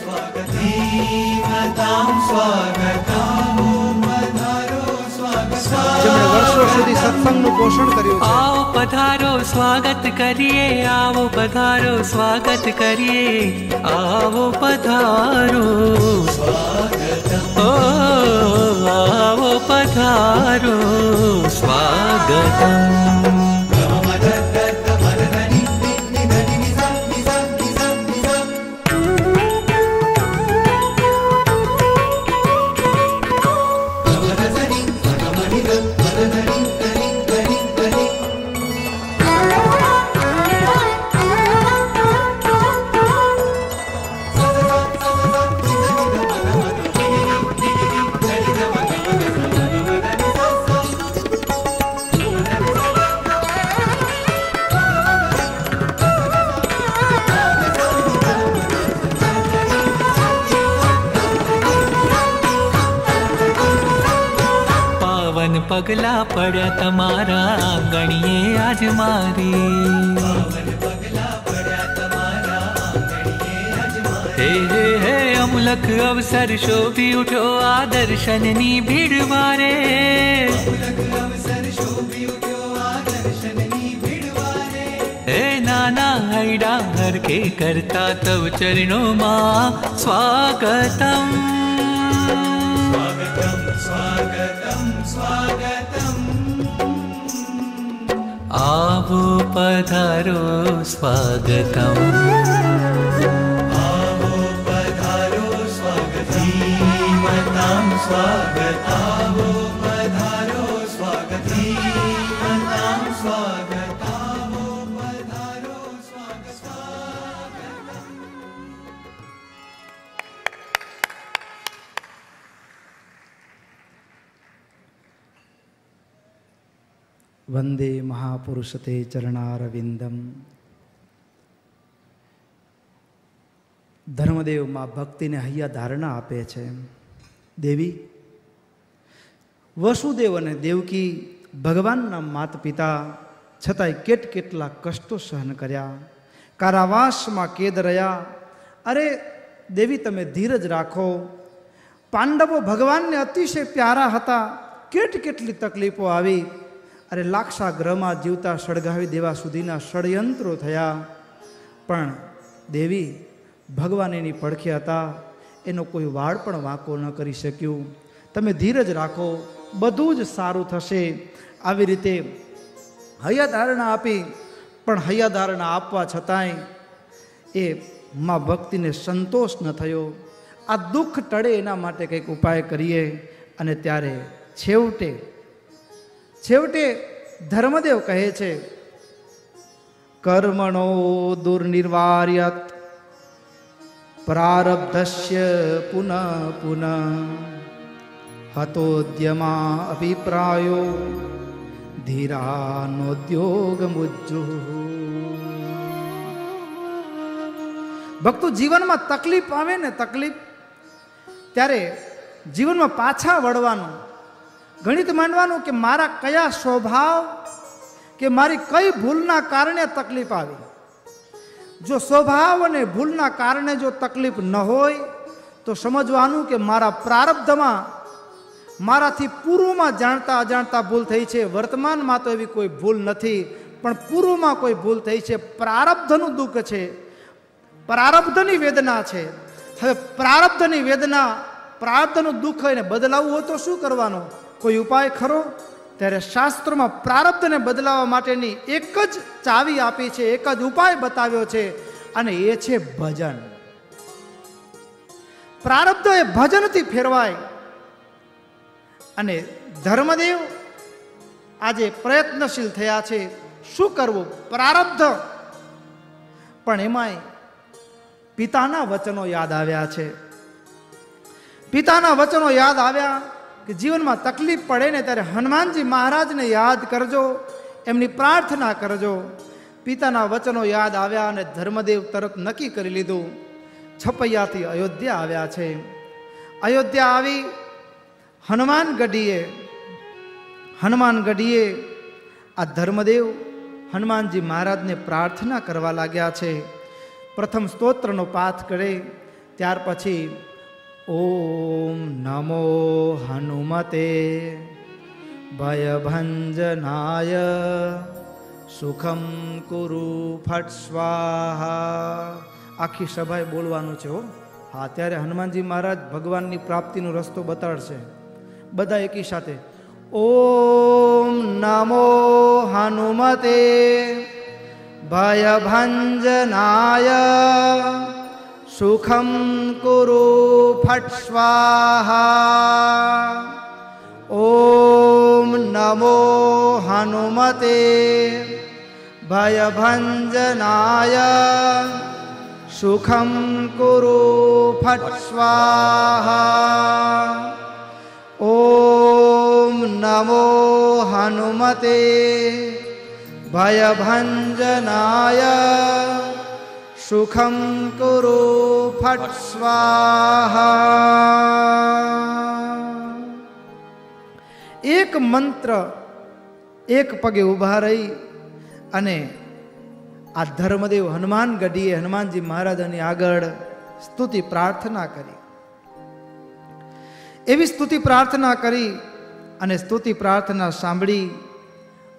વર્ષો સુધી સત્સંગનું પોષણ કર્યું આવો પધારો, સ્વાગત કરીએ, આવો પધારો, સ્વાગત કરીએ, આવો પધારો. ओ पधारो स्वागतम् ઓ આવો પધારો સ્વાગતમ પગલા પડ્યા તમારા આંગણીએ આજ મારી હે હે હે અમુલક અવસર શોભી ઉઠ્યો આ દર્શનની ભીડ વારે હે નાના હૈડા હરકે गोपधारो स्वागतम्। गोपधारो स्वागतं स्वागतम् વંદે મહાપુરુષ તે ચરણારવિંદમ ધર્મદેવમાં ભક્તિને હૈયા ધારણા આપે છે. દેવી, વસુદેવ અને દેવકી ભગવાનના માતા પિતા છતાંય કેટ કેટલા કષ્ટો સહન કર્યા. કારાવાસમાં કેદ રહ્યા. અરે દેવી, તમે ધીરજ રાખો. પાંડવો ભગવાનને અતિશય પ્યારા હતા. કેટ કેટલી તકલીફો આવી. અરે લાક્ષા ગ્રહમાં જીવતા સળગાવી દેવા સુધીના ષડયંત્રો થયા. પણ દેવી ભગવાન એની પડખે હતા. એનો કોઈ વાળ પણ વાંકો ન કરી શક્યું. તમે ધીરજ રાખો, બધું જ સારું થશે. આવી રીતે હૈયાધારણા આપી, પણ હૈયાધારણા આપવા છતાંય એ માં ભક્તિને સંતોષ ન થયો. આ દુઃખ ટળે એના માટે કંઈક ઉપાય કરીએ અને ત્યારે છેવટે છેવટે ધર્મદેવ કહે છે, કર્મણો દુર્નિર્વાર્યત, પ્રારબ્ધસ્ય પુનઃ પુનઃ, હતોદ્યમા અભિપ્રાયો, ધીરાનોદ્યોગમુજ્જુ. ભક્તો જીવનમાં તકલીફ આવે ને તકલીફ, ત્યારે જીવનમાં પાછા વળવાનું ગણિત માનવાનું કે મારા કયા સ્વભાવ કે મારી કઈ ભૂલના કારણે તકલીફ આવી? જો સ્વભાવ અને ભૂલના કારણે જો તકલીફ ન હોય, તો સમજવાનું કે મારા પ્રારબ્ધમાં, મારાથી પૂર્વમાં જાણતા અજાણતા ભૂલ થઈ છે. વર્તમાનમાં તો એવી કોઈ ભૂલ નથી, પણ પૂર્વમાં કોઈ ભૂલ થઈ છે. પ્રારબ્ધનું દુઃખ છે. પ્રારબ્ધની વેદના છે. હવે પ્રારબ્ધની વેદના, પ્રારબ્ધનું દુઃખ એને બદલાવવું હોય તો શું કરવાનું? કોઈ ઉપાય ખરો? ત્યારે શાસ્ત્રોમાં પ્રારબ્ધને બદલાવવા માટેની એક જ ચાવી આપી છે, એક જ ઉપાય બતાવ્યો છે, અને એ છે ભજન. પ્રારબ્ધ એ ભજનથી ફેરવાય. અને ધર્મદેવ આજે પ્રયત્નશીલ થયા છે, શું કરવું? પ્રારબ્ધ. પણ એમાંય પિતાના વચનો યાદ આવ્યા છે. પિતાના વચનો યાદ આવ્યા કે જીવનમાં તકલીફ પડે ને ત્યારે હનુમાનજી મહારાજને યાદ કરજો, એમની પ્રાર્થના કરજો. પિતાના વચનો યાદ આવ્યા અને ધર્મદેવ તરત નક્કી કરી લીધું. છપૈયાથી અયોધ્યા આવ્યા છે. અયોધ્યા આવી હનુમાન ગઢીએ હનુમાન ગઢીએ આ ધર્મદેવ હનુમાનજી મહારાજને પ્રાર્થના કરવા લાગ્યા છે. પ્રથમ સ્તોત્રનો પાઠ કરે, ત્યાર પછી ઓમ નમો હનુમતે भयभञ्जनाय સુખમ કુરુ ફટ સ્વાહા આખી સભાએ બોલવાનું છે હો. હા, ત્યારે હનુમાનજી મહારાજ ભગવાનની પ્રાપ્તિનો રસ્તો બતાડશે. બધા એકી સાથે ઓમ નમો હનુમતે ભયભંજનાય સુખમ કુરુ ફટ સ્વાહા ઓમ નમો હનુમતે ભયભંજનાય સુખમ કુરુ ફટ સ્વાહા ઓમ નમો હનુમતે ભયભંજનાય સુખમ કુરુ ફટ એક મંત્ર એક પગે ઊભા રહી અને આ ધર્મદેવ હનુમાન ગઢીએ હનુમાનજી મહારાજની આગળ સ્તુતિ પ્રાર્થના કરી એવી સ્તુતિ પ્રાર્થના કરી અને સ્તુતિ પ્રાર્થના સાંભળી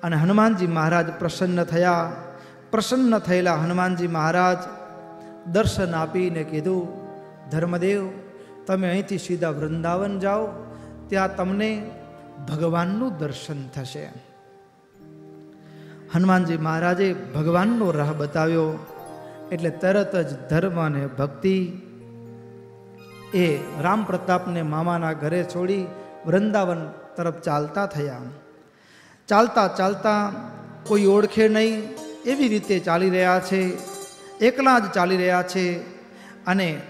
અને હનુમાનજી મહારાજ પ્રસન્ન થયા પ્રસન્ન થયેલા હનુમાનજી મહારાજ દર્શન આપીને કીધું, ધર્મદેવ, તમે અહીંથી સીધા વૃંદાવન જાઓ, ત્યાં તમને ભગવાનનું દર્શન થશે. હનુમાનજી મહારાજે ભગવાનનો રાહ બતાવ્યો, એટલે તરત જ ધર્મ અને ભક્તિ એ રામ પ્રતાપને મામાના ઘરે છોડી વૃંદાવન તરફ ચાલતા થયા. ચાલતા ચાલતા કોઈ ઓળખે નહીં, એવી રીતે ચાલી રહ્યા છે. એકલા જ ચાલી રહ્યા છે અને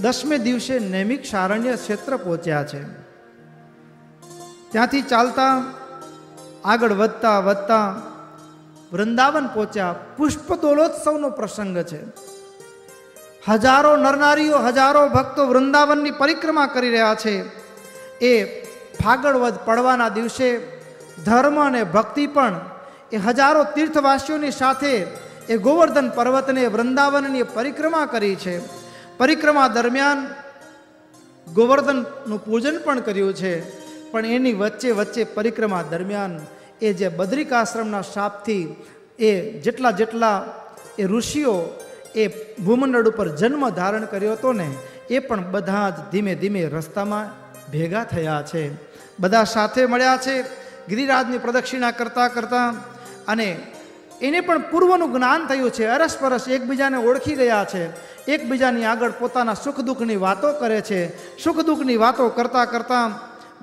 દસમે દિવસે નૈમિક શારણ્ય ક્ષેત્ર પહોંચ્યા છે. ત્યાંથી ચાલતા, આગળ વધતા વધતા વૃંદાવન પહોંચ્યા. પુષ્પદોલોત્સવનો પ્રસંગ છે. હજારો નરનારીઓ, હજારો ભક્તો વૃંદાવનની પરિક્રમા કરી રહ્યા છે. એ ફાગળવદ પડવાના દિવસે ધર્મ અને ભક્તિ પણ એ હજારો તીર્થવાસીઓની સાથે એ ગોવર્ધન પર્વતને વૃંદાવનની પરિક્રમા કરી છે. પરિક્રમા દરમિયાન ગોવર્ધનનું પૂજન પણ કર્યું છે. પણ એની વચ્ચે વચ્ચે પરિક્રમા દરમિયાન એ જે બદ્રિકાશ્રમના શાપથી એ જેટલા જેટલા એ ઋષિઓ એ ભૂમંડળ ઉપર જન્મ ધારણ કર્યો હતો ને, એ પણ બધા જ ધીમે ધીમે રસ્તામાં ભેગા થયા છે. બધા સાથે મળ્યા છે. ગિરિરાજની પ્રદક્ષિણા કરતાં કરતાં અને એને પણ પૂર્વનું જ્ઞાન થયું છે. અરસપરસ એકબીજાને ઓળખી ગયા છે. એકબીજાની આગળ પોતાના સુખ દુઃખની વાતો કરે છે. સુખ દુઃખની વાતો કરતાં કરતાં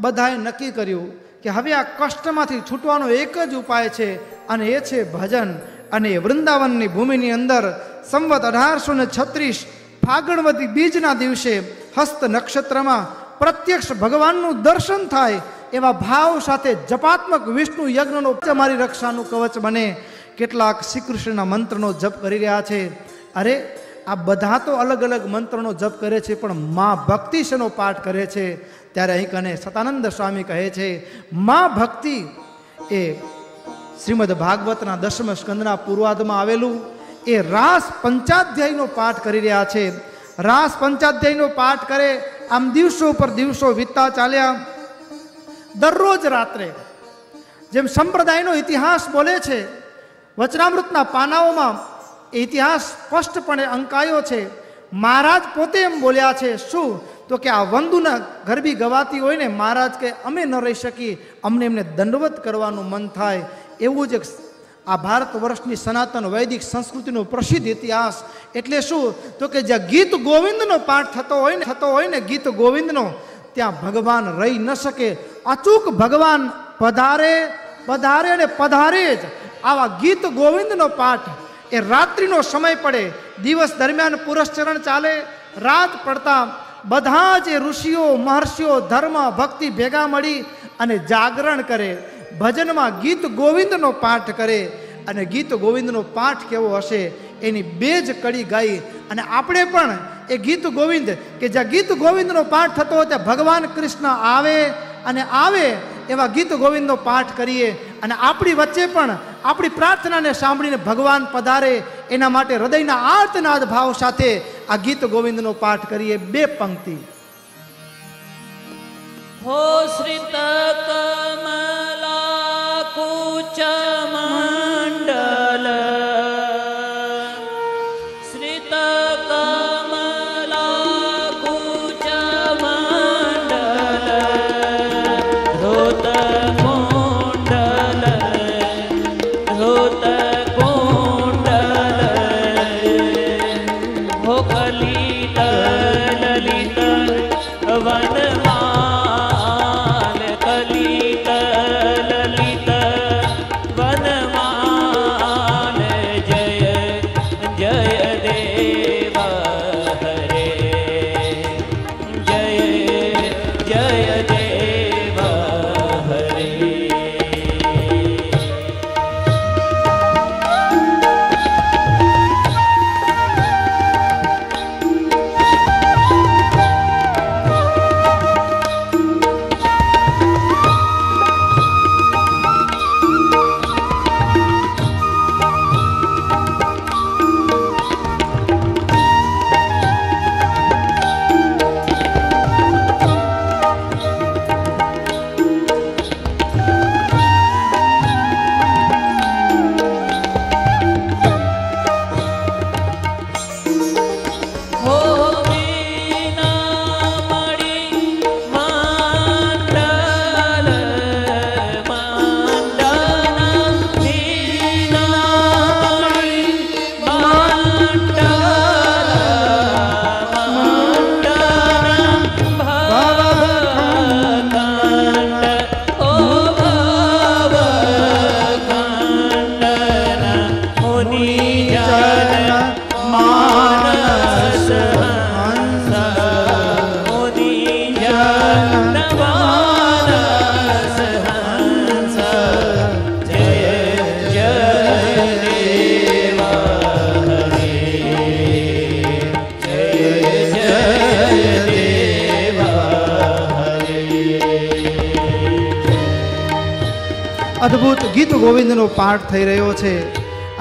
બધાએ નક્કી કર્યું કે હવે આ કષ્ટમાંથી છૂટવાનો એક જ ઉપાય છે અને એ છે ભજન. અને વૃંદાવનની ભૂમિની અંદર સંવત અઢારસો ને છત્રીસ ફાગણવતી બીજના દિવસે હસ્ત નક્ષત્રમાં પ્રત્યક્ષ ભગવાનનું દર્શન થાય એવા ભાવ સાથે જપાત્મક વિષ્ણુ યજ્ઞનો મારી રક્ષાનું કવચ બને. કેટલાક શ્રી કૃષ્ણના મંત્રનો જપ કરી રહ્યા છે. અરે, આ બધા તો અલગ અલગ મંત્રનો જપ કરે છે, પણ મા ભક્તિ શેનો પાઠ કરે છે? ત્યારે અહીં કને સતાનંદ સ્વામી કહે છે, મા ભક્તિ એ શ્રીમદ ભાગવતના દસમ સ્કંદના પૂર્વાદમાં આવેલું. એ રાસ પંચાધ્યાયનો પાઠ કરી રહ્યા છે. રાસ પંચાધ્યાયનો પાઠ કરે, આમ દિવસો પર દિવસો વીતતા ચાલ્યા. દરરોજ રાત્રે, જેમ સંપ્રદાયનો ઇતિહાસ બોલે છે વચનામૃતના પાનાઓમાં ઇતિહાસ સ્પષ્ટપણે અંકાયો છે. મહારાજ પોતે એમ બોલ્યા છે, શું? તો કે આ વંદુના ગરબી ગવાતી હોય ને, મહારાજ કે અમે ન રહી શકીએ, અમને એમને દંડવત કરવાનું મન થાય. એવું જ એક આ ભારત વર્ષની સનાતન વૈદિક સંસ્કૃતિનો પ્રસિદ્ધ ઇતિહાસ. એટલે શું? તો કે જ્યાં ગીત ગોવિંદનો પાઠ થતો હોય ને, થતો હોય ને ગીત ગોવિંદનો, ત્યાં ભગવાન રહી ન શકે. અચૂક ભગવાન પધારે પધારે અને પધારે જ. આવા ગીત ગોવિંદનો પાઠ. એ રાત્રિનો સમય પડે, દિવસ દરમિયાન પુરસ્ચરણ ચાલે, રાત પડતા બધા જ ઋષિઓ, મહર્ષિઓ, ધર્મ, ભક્તિ ભેગા મળી અને જાગરણ કરે, ભજનમાં ગીત ગોવિંદનો પાઠ કરે અને ગીત ગોવિંદનો પાઠ કેવો હશે એની બે જ કડી ગાઈ. અને આપણે પણ એ ગીત ગોવિંદ, કે જ્યાં ગીત ગોવિંદનો પાઠ થતો ત્યાં ભગવાન કૃષ્ણ આવે અને આવે એવા ગીત ગોવિંદનો પાઠ કરીએ અને આપણી વચ્ચે પણ આપણી પ્રાર્થનાને સાંભળીને ભગવાન પધારે એના માટે હૃદયના આર્તનાદ ભાવ સાથે આ ગીત ગોવિંદનો પાઠ કરીએ. બે પંક્તિ. હો શ્રી કમલા કુચમા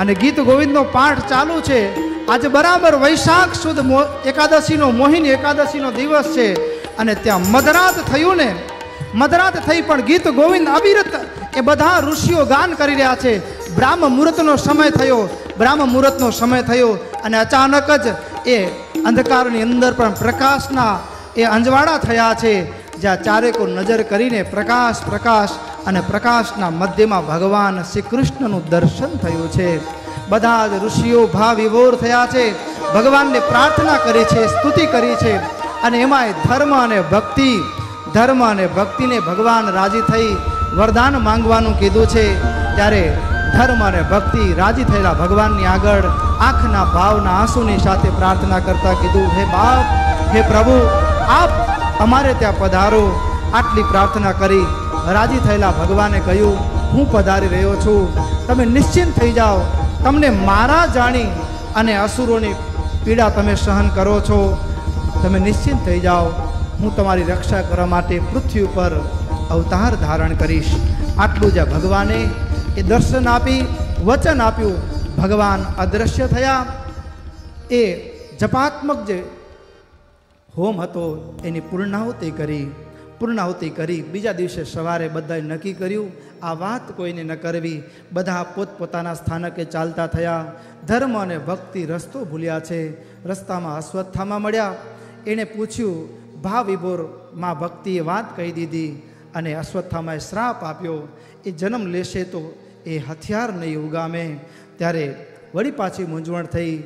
અને ગીત ગોવિંદનો પાઠ ચાલુ છે. આજે બરાબર વૈશાખ સુદ એકાદશીનો મોહિની એકાદશીનો દિવસ છે. અને ત્યાં મધરાત થયું ને, મધરાત થઈ પણ ગીત ગોવિંદ અવિરત એ બધા ઋષિઓ ગાન કરી રહ્યા છે. બ્રાહ્મ મુહૂર્તનો સમય થયો, બ્રાહ્મ મુહૂર્તનો સમય થયો અને અચાનક જ એ અંધકારની અંદર પણ પ્રકાશના એ અંજવાળા થયા છે. જ્યાં ચારેકો નજર કરીને પ્રકાશ પ્રકાશ અને પ્રકાશના મધ્યમાં ભગવાન શ્રી કૃષ્ણનું દર્શન થયું છે. બધા જ ઋષિઓ ભાવ વિભોર થયા છે. ભગવાનને પ્રાર્થના કરી છે, સ્તુતિ કરી છે. અને એમાંય ધર્મ અને ભક્તિ, ધર્મ અને ભક્તિને ભગવાન રાજી થઈ વરદાન માંગવાનું કીધું છે. ત્યારે ધર્મ અને ભક્તિ રાજી થયેલા ભગવાનની આગળ આંખના ભાવના આંસુની સાથે પ્રાર્થના કરતા કીધું, હે બાપ, હે પ્રભુ, આપ અમારે ત્યાં પધારો. આટલી પ્રાર્થના કરી રાજી થયેલા ભગવાને કહ્યું, હું પધારી રહ્યો છું. તમે નિશ્ચિંત થઈ જાઓ. તમને મારા જાણી અને અસુરોની પીડા તમે સહન કરો છો, તમે નિશ્ચિંત થઈ જાઓ. હું તમારી રક્ષા કરવા માટે પૃથ્વી ઉપર અવતાર ધારણ કરીશ. આટલું જ ભગવાને એ દર્શન આપી, વચન આપ્યું. ભગવાન અદૃશ્ય થયા. એ જપાત્મક જે હોમ હતો, એની પૂર્ણાહુતિ કરી. પૂર્ણાહુતિ કરી. બીજા દિવસે સવારે બધાએ નક્કી કર્યું આ વાત કોઈને ન કરવી. બધા પોતપોતાના સ્થાનકે ચાલતા થયા. ધર્મ અને ભક્તિ રસ્તો ભૂલ્યા છે. રસ્તામાં અશ્વત્થામાં મળ્યા. એણે પૂછ્યું ભાવ વિભોરમાં ભક્તિએ વાત કહી દીધી? અને અશ્વત્થામાએ શ્રાપ આપ્યો, એ જન્મ લેશે તો એ હથિયાર નહીં ઉગામે. ત્યારે વળી પાછી મૂંઝવણ થઈ.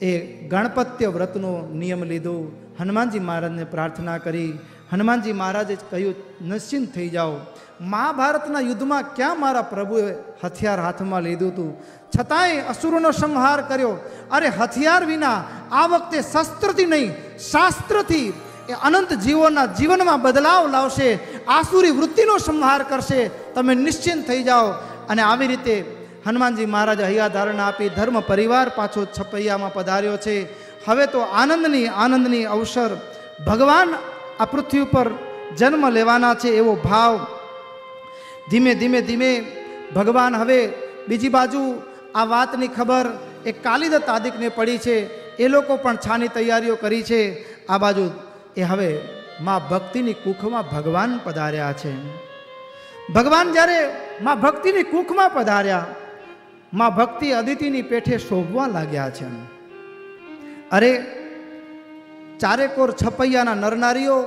એ ગણપત્ય વ્રતનો નિયમ લીધો. હનુમાનજી મહારાજને પ્રાર્થના કરી. હનુમાનજી મહારાજે કહ્યું, નિશ્ચિંત થઈ જાઓ. મહાભારતના યુદ્ધમાં ક્યાં મારા પ્રભુએ હથિયાર હાથમાં લીધું હતું? છતાંય અસુરોનો સંહાર કર્યો. અરે, હથિયાર વિના આ વખતે શસ્ત્રથી નહીં, શાસ્ત્રથી. એ અનંત જીવોના જીવનમાં બદલાવ લાવશે, આસુરી વૃત્તિનો સંહાર કરશે. તમે નિશ્ચિંત થઈ જાઓ. અને આવી રીતે હનુમાનજી મહારાજ હૈયા ધારણા આપી, ધર્મ પરિવાર પાછો છપૈયામાં પધાર્યો છે. હવે તો આનંદની આનંદની અવસર. ભગવાન આ પૃથ્વી ઉપર જન્મ લેવાના છે એવો ભાવ. ધીમે ધીમે ધીમે ભગવાન હવે બીજી બાજુ આ વાતની ખબર એ કાલિદત્ત આદિકને પડી છે. એ લોકો પણ છાની તૈયારીઓ કરી છે. આ બાજુ એ હવે મા ભક્તિની કુખમાં ભગવાન પધાર્યા છે. ભગવાન જ્યારે મા ભક્તિની કુખમાં પધાર્યા, મા ભક્તિ અદિતિની પેઠે શોભવા લાગ્યા છે. અરે ચારેકોર છપૈયાના નરનારીઓ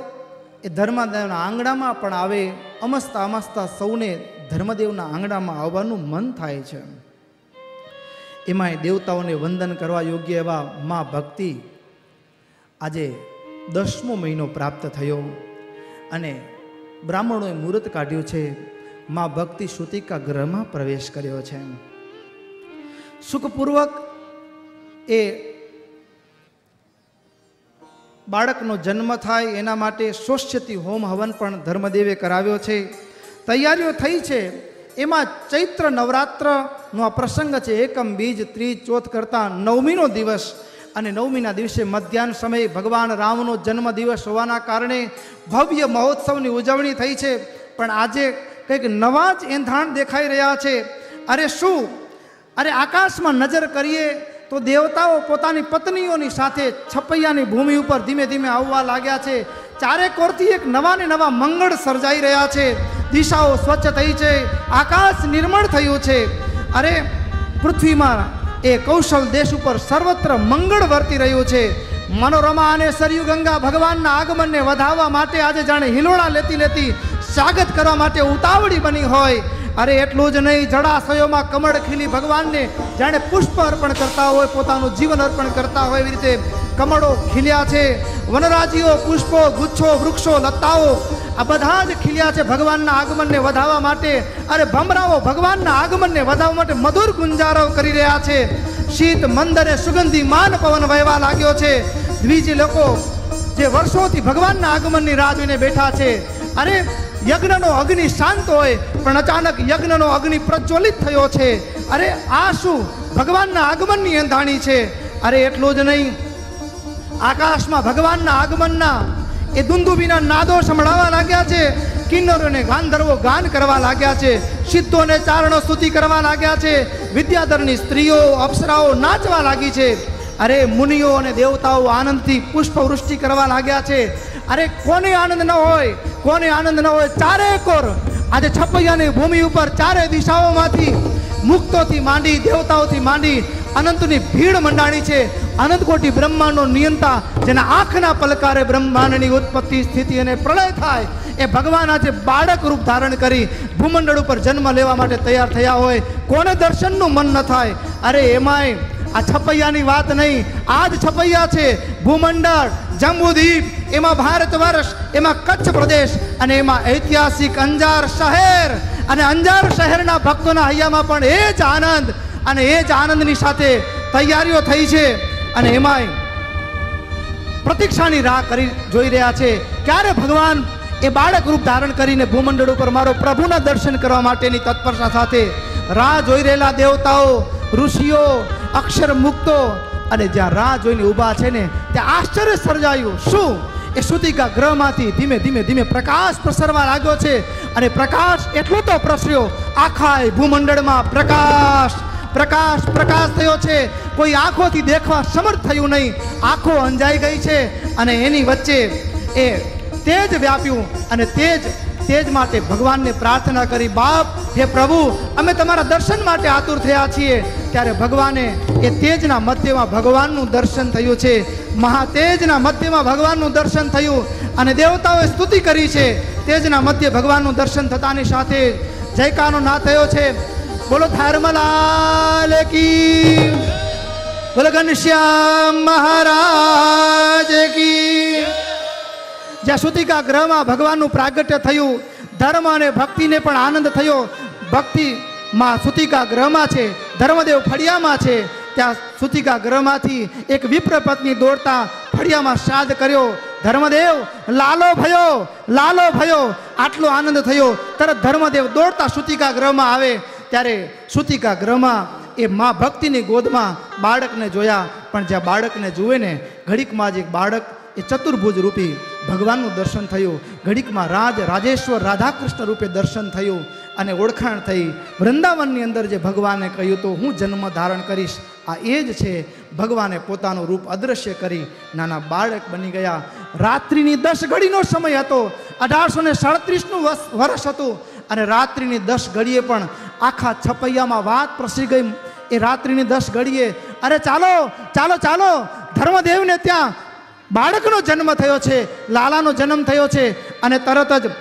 એ ધર્મદેવના આંગણામાં પણ આવે, અમસ્તા અમસ્તા સૌને ધર્મદેવના આંગણામાં આવવાનું મન થાય છે. એમાંય દેવતાઓને વંદન કરવા યોગ્ય એવા મા ભક્તિ આજે દસમો મહિનો પ્રાપ્ત થયો અને બ્રાહ્મણોએ મુહૂર્ત કાઢ્યું છે. મા ભક્તિ શ્રુતિકા ગ્રહમાં પ્રવેશ કર્યો છે. સુખપૂર્વક એ બાળકનો જન્મ થાય એના માટે સ્વચ્છતી હોમ હવન પણ ધર્મદેવે કરાવ્યો છે. તૈયારીઓ થઈ છે. એમાં ચૈત્ર નવરાત્રનો આ પ્રસંગ છે. એકમ બીજ ત્રીજ ચોથ કરતાં નવમીનો દિવસ અને નવમીના દિવસે મધ્યાહન સમયે ભગવાન રામનો જન્મદિવસ હોવાના કારણે ભવ્ય મહોત્સવની ઉજવણી થઈ છે. પણ આજે કંઈક નવા જ એંધાણ દેખાઈ રહ્યા છે. અરે શું? અરે આકાશમાં નજર કરીએ તો દેવતાઓ પોતાની પત્નીઓની સાથે છપૈયાની ભૂમિ ઉપર ધીમે ધીમે આવવા લાગ્યા છે. ચારે કોરથી એક નવા ને નવા મંગળ સર્જાઈ રહ્યા છે. દિશાઓ સ્વચ્છ થઈ છે. આકાશ નિર્મળ થયું છે. અરે, પૃથ્વીમાં એ કૌશલ દેશ ઉપર સર્વત્ર મંગળ વર્તી રહ્યું છે. મનોરમા અને સરયુ ગંગા ભગવાનના આગમનને વધાવવા માટે આજે જાણે હિલોળા લેતી લેતી સ્વાગત કરવા માટે ઉતાવળી બની હોય. અરે એટલું જ નહીં, જળાશયોમાં કમળ ખીલી ભગવાનને જાણે પુષ્પ અર્પણ કરતા હોય, પોતાનું જીવન અર્પણ કરતા હોય એવી રીતે કમળો ખીલ્યા છે. વનરાજીઓ, પુષ્પો, ગુચ્છો, વૃક્ષો, લતાઓ, આ બધા જ ખીલ્યા છે ભગવાનના આગમનને વધાવવા માટે. અરે ભમરાઓ, ભગવાનના આગમનને વધાવવા માટે મધુર ગુંજારવ કરી રહ્યા છે. શીત, મંદરે સુગંધી માન પવન વહેવા લાગ્યો છે. દ્વિજ લોકો જે વર્ષોથી ભગવાનના આગમનની રાહ જોઈને બેઠા છે. અરે યજ્ઞનો અગ્નિ શાંત હોય, પણ અચાનક યજ્ઞનો અગ્નિ પ્રજ્વલિત થયો છે. અરે, આ શું? ભગવાનના આગમનની અંધાણી છે. અરે, એટલું જ નહીં. આકાશમાં ભગવાનના આગમનના એ દુંદુબીના નાદો સંભળાવા લાગ્યા છે. કિન્નરોને ગાંધર્વો ગાન કરવા લાગ્યા છે. સિદ્ધોને ચારણો સ્તુતિ કરવા લાગ્યા છે. વિદ્યાધરની સ્ત્રીઓ, અપ્સરાઓ નાચવા લાગી છે. અરે મુનિઓ અને દેવતાઓ આનંદથી પુષ્પવૃષ્ટિ કરવા લાગ્યા છે. અરે કોને આનંદ ન હોય? કોને આનંદ ન હોય? ચારે કોર. આજે છપૈયાની ભૂમિ ઉપર ચારે દિશાઓમાંથી મુક્તોથી માંડી, દેવતાઓથી માંડી અનંતની ભીડ મંડાણી છે. અનંત કોટી બ્રહ્માંડનો નિયંતા જેના આંખના પલકારે બ્રહ્માંડની ઉત્પત્તિ, સ્થિતિ અને પ્રલય થાય એ ભગવાન આજે બાળક રૂપ ધારણ કરી ભૂમંડળ ઉપર જન્મ લેવા માટે તૈયાર થયા હોય. કોને દર્શનનું મન ન થાય? અરે એમાંય આ છપૈયાની વાત નહીં, આ જ છપૈયા છે. ભૂમંડળ, જંબુદ્વીપ, એમાં ભારત વર્ષ, એમાં કચ્છ પ્રદેશ અને એમાં ઐતિહાસિક અંજાર શહેર. અને અંજાર શહેરના ભક્તોના હૈયામાં પણ એ જ આનંદ અને એ જ આનંદની સાથે તૈયારીઓ થઈ છે. અને એમાંય પ્રતીક્ષાની રાહ કરી, જોઈ રહ્યા છે. ક્યારે ભગવાન એ બાળક રૂપ ધારણ કરીને ભૂમંડળ ઉપર મારો પ્રભુના દર્શન કરવા માટેની તત્પરતા સાથે રાહ જોઈ રહેલા દેવતાઓ ઋષિઓ અક્ષર મુક્તો અને જ્યાં રાહ જોઈને ઊભા છે ને, ત્યાં આશ્ચર્ય સર્જાયું. શું? એ સુતિકા ગ્રહમાંથી ધીમે ધીમે ધીમે પ્રકાશ પ્રસરવા લાગ્યો છે અને પ્રકાશ એટલો તો પ્રસર્યો આખા ભૂમંડળમાં પ્રકાશ પ્રકાશ પ્રકાશ થયો છે. કોઈ આંખોથી દેખવા સમર્થ થયું નહીં. આંખો અંજાઈ ગઈ છે અને એની વચ્ચે એ તેજ વ્યાપ્યું અને તેજ તેજ માટે ભગવાનને પ્રાર્થના કરી, બાપ, હે પ્રભુ, અમે તમારા દર્શન માટે આતુર થયા છીએ. ત્યારે ભગવાને એ તેજના મધ્યમાં ભગવાનનું દર્શન થયું છે. મહાતેજના મધ્યમાં ભગવાનનું દર્શન થયું અને દેવતાઓએ સ્તુતિ કરી છે. તેજના મધ્ય ભગવાનનું દર્શન થતાની સાથે જયકાનો ના થયો છે. બોલો, ધર્મલાલ કી બોલો, ઘનશ્યામ મહારાજ કી જ્યાં સુતિકા ગ્રહમાં ભગવાનનું પ્રાગટ્ય થયું, ધર્મ અને ભક્તિને પણ આનંદ થયો, ભક્તિ માં સુતિકા ગ્રહમાં છે, ધર્મદેવ ફળિયામાં છે, ત્યાં સુતિકા ગ્રહમાંથી એક વિપ્ર પત્ની દોડતા ફળિયામાં શ્રાદ્ધ કર્યો, ધર્મદેવ, લાલો ભયો લાલો ભયો. આટલો આનંદ થયો, તરત ધર્મદેવ દોડતા સુતિકા ગ્રહમાં આવે, ત્યારે સુતિકા ગ્રહમાં એ મા ભક્તિની ગોદમાં બાળકને જોયા, પણ જ્યાં બાળકને જુએ ને, ઘડીકમાં જ એક બાળક એ ચતુર્ભુજ રૂપી ભગવાનનું દર્શન થયું. ઘડીકમાં રાજ, રાજેશ્વર, રાધાકૃષ્ણ રૂપે દર્શન થયું અને ઓળખાણ થઈ. વૃંદાવનની અંદર જે ભગવાને કહ્યું તો હું જન્મ ધારણ કરીશ. આ એ જ છે, ભગવાને પોતાનું રૂપ અદૃશ્ય કરી. નાના બાળક બની ગયા. રાત્રિની દસ ઘડીનો સમય હતો. અઢારસો ને સાડત્રીસનું વર્ષ હતું. અને રાત્રિની દસ ઘડીએ પણ આખા છપૈયામાં વાત પ્રસરી ગઈ. એ રાત્રિની દસ ઘડીએ, અરે ચાલો ચાલો ચાલો, ધર્મદેવને ત્યાં બાળકનો જન્મ થયો છે, લાલાનો જન્મ થયો છે અને તરત જ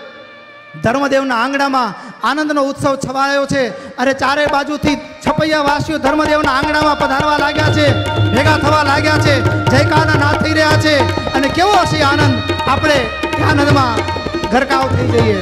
ધર્મદેવના આંગણામાં આનંદનો ઉત્સવ છવાયો છે. અરે ચારે બાજુથી છપૈયા વાસીઓ ધર્મદેવના આંગણામાં પધારવા લાગ્યા છે, ભેગા થવા લાગ્યા છે જયકારના નાદ થઈ રહ્યા છે. અને કેવો હશે આનંદ? આપણે આનંદમાં ઘરકાવ થઈ જઈએ.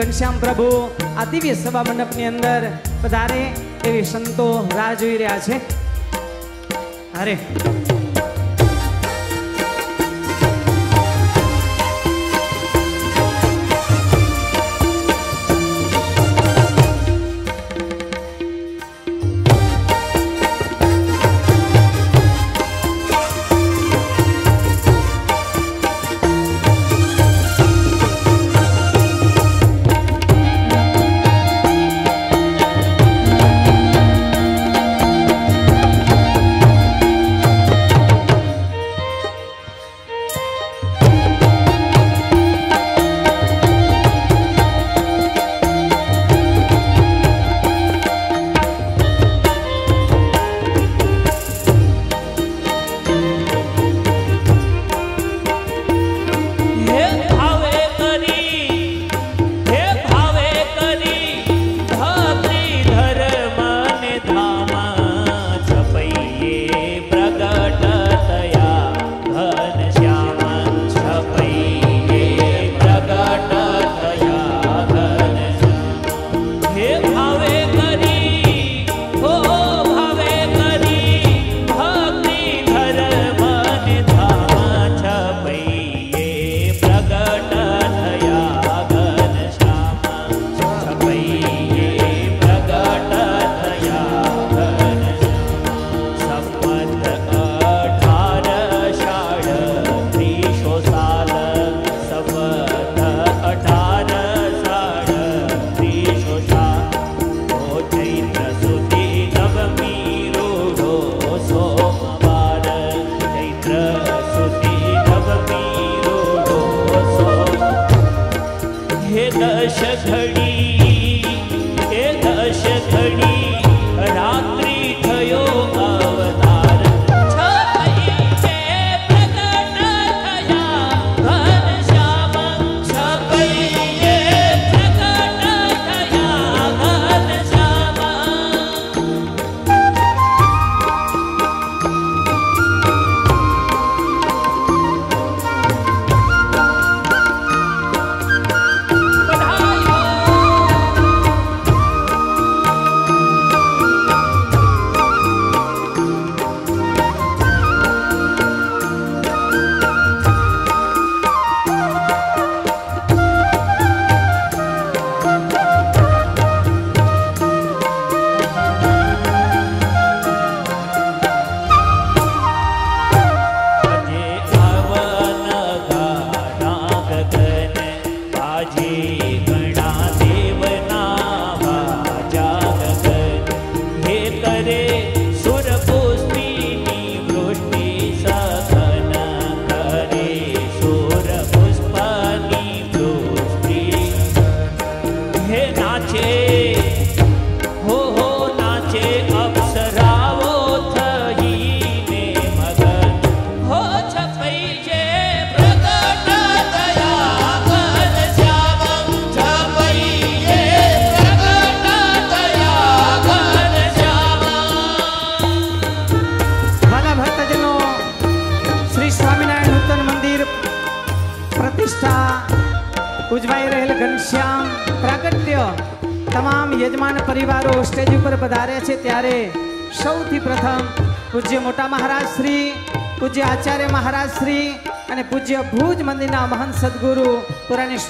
ઘનશ્યામ પ્રભુ, આ દિવ્ય સભા મંડપની અંદર પધારે એવી સંતો રાહ જોઈ રહ્યા છે. હરે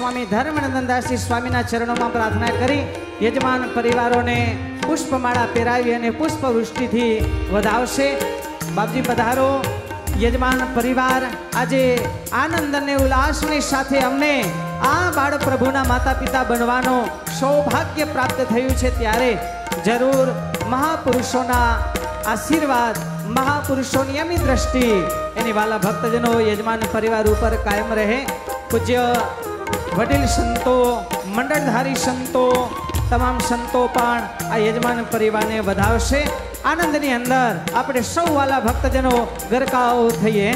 સ્વામી ધર્મનંદાસજી સ્વામીના ચરણોમાં પ્રાર્થના કરી. યજમાન પરિવારોને પુષ્પમાળા પહેરાવી અને પુષ્પવૃષ્ટિથી વધાવશે. બાપજી પધારો. યજમાન પરિવાર, આજે આનંદ અને ઉલ્લાસની સાથે અમને આ બાળ પ્રભુના માતા પિતા બનવાનો સૌભાગ્ય પ્રાપ્ત થયું છે ત્યારે જરૂર મહાપુરુષોના આશીર્વાદ, મહાપુરુષોની અમી દ્રષ્ટિ. એની વાલા ભક્તજનો, યજમાન પરિવાર ઉપર કાયમ રહે. પૂજ્ય વડીલ સંતો, મંડળધારી સંતો, તમામ સંતો પણ આ યજમાન પરિવારને વધાવશે. આનંદની અંદર આપણે સૌ વાલા ભક્તજનો ગરકાઓ થઈએ.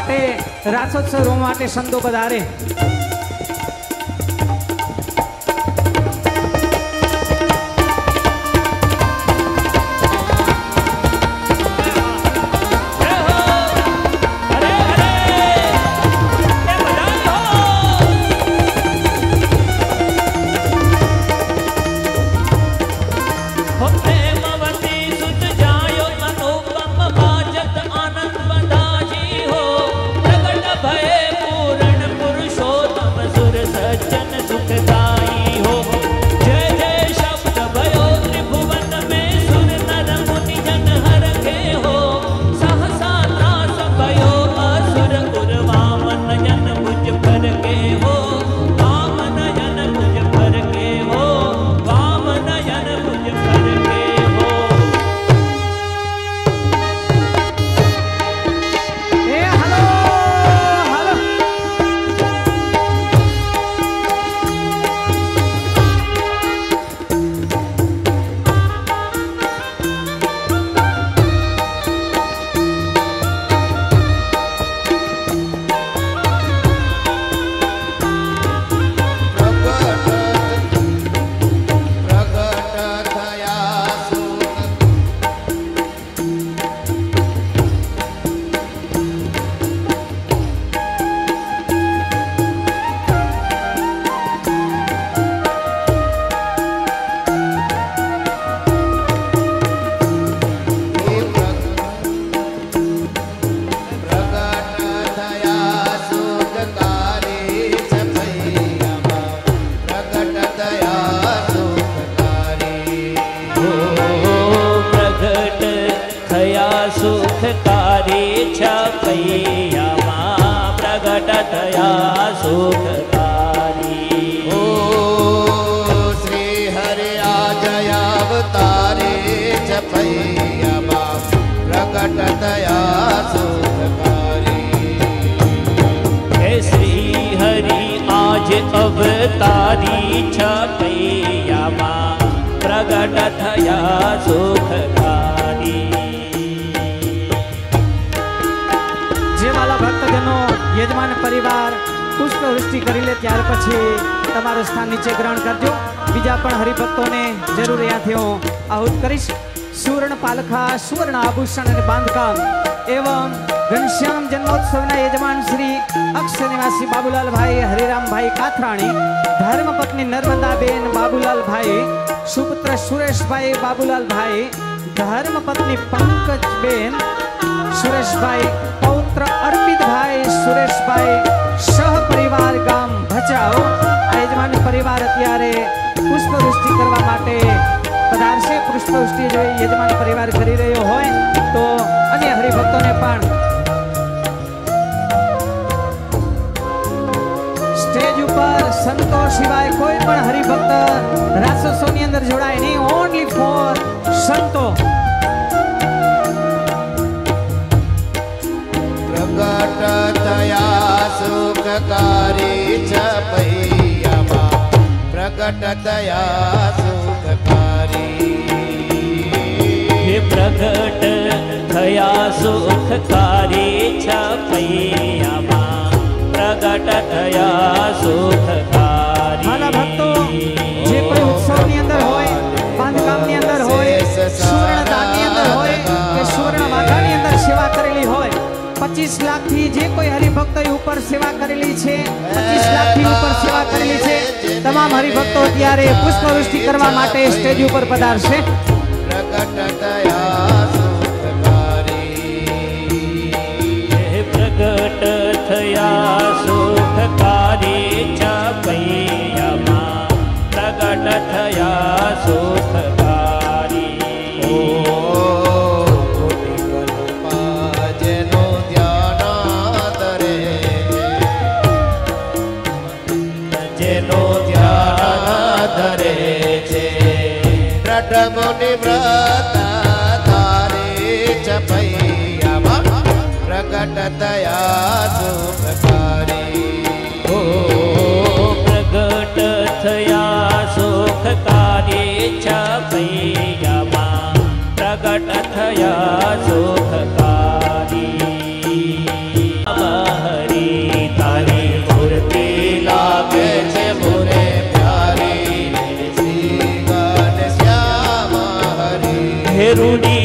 માટે રાસોત્સવ માટે સંતો પધારે. પુષ્પવૃષ્ટિ કરવા માટે પધારશે. પુષ્પવૃષ્ટિ જો યજમાન પરિવાર કરી રહ્યો હોય, તો અન્ય હરિભક્તોને પણ સ્ટેજ ઉપર સંતો સિવાય કોઈ પણ હરિભક્ત રાસોત્સવની અંદર જોડાય નહીં. ઓનલી ફોર સંતો. પ્રગટ થયા સુખકારી પ્રગટ થયા સુખકારી હે પ્રગટ થયા સુખકારી છપૈયામાં પ્રગટ થયા સુખકારી મારા ભક્તો જે કોઈ ઉત્સવની અંદર હોય બાંધકામની અંદર હોય સુવર્ણદાનની અંદર હોય કે સુવર્ણ માથાની અંદર સેવા કરેલી હોય પચીસ લાખથી જે કોઈ હરિભક્ત ઉપર સેવા કરેલી છે, પચીસ લાખથી ઉપર સેવા કરેલી છે, તમામ હરિભક્તો અત્યારે પુષ્પવૃષ્ટિ કરવા માટે સ્ટેજ ઉપર પધારશે. પ્રગટ થયા સુખકારી હે પ્રગટ થયા સુખકારી मुनिव्रतधारी च पैयव प्रकटतया सुखकारी ओ प्रकटतया सुखकारी च पैयव प्रकटतया सुखकारी હરી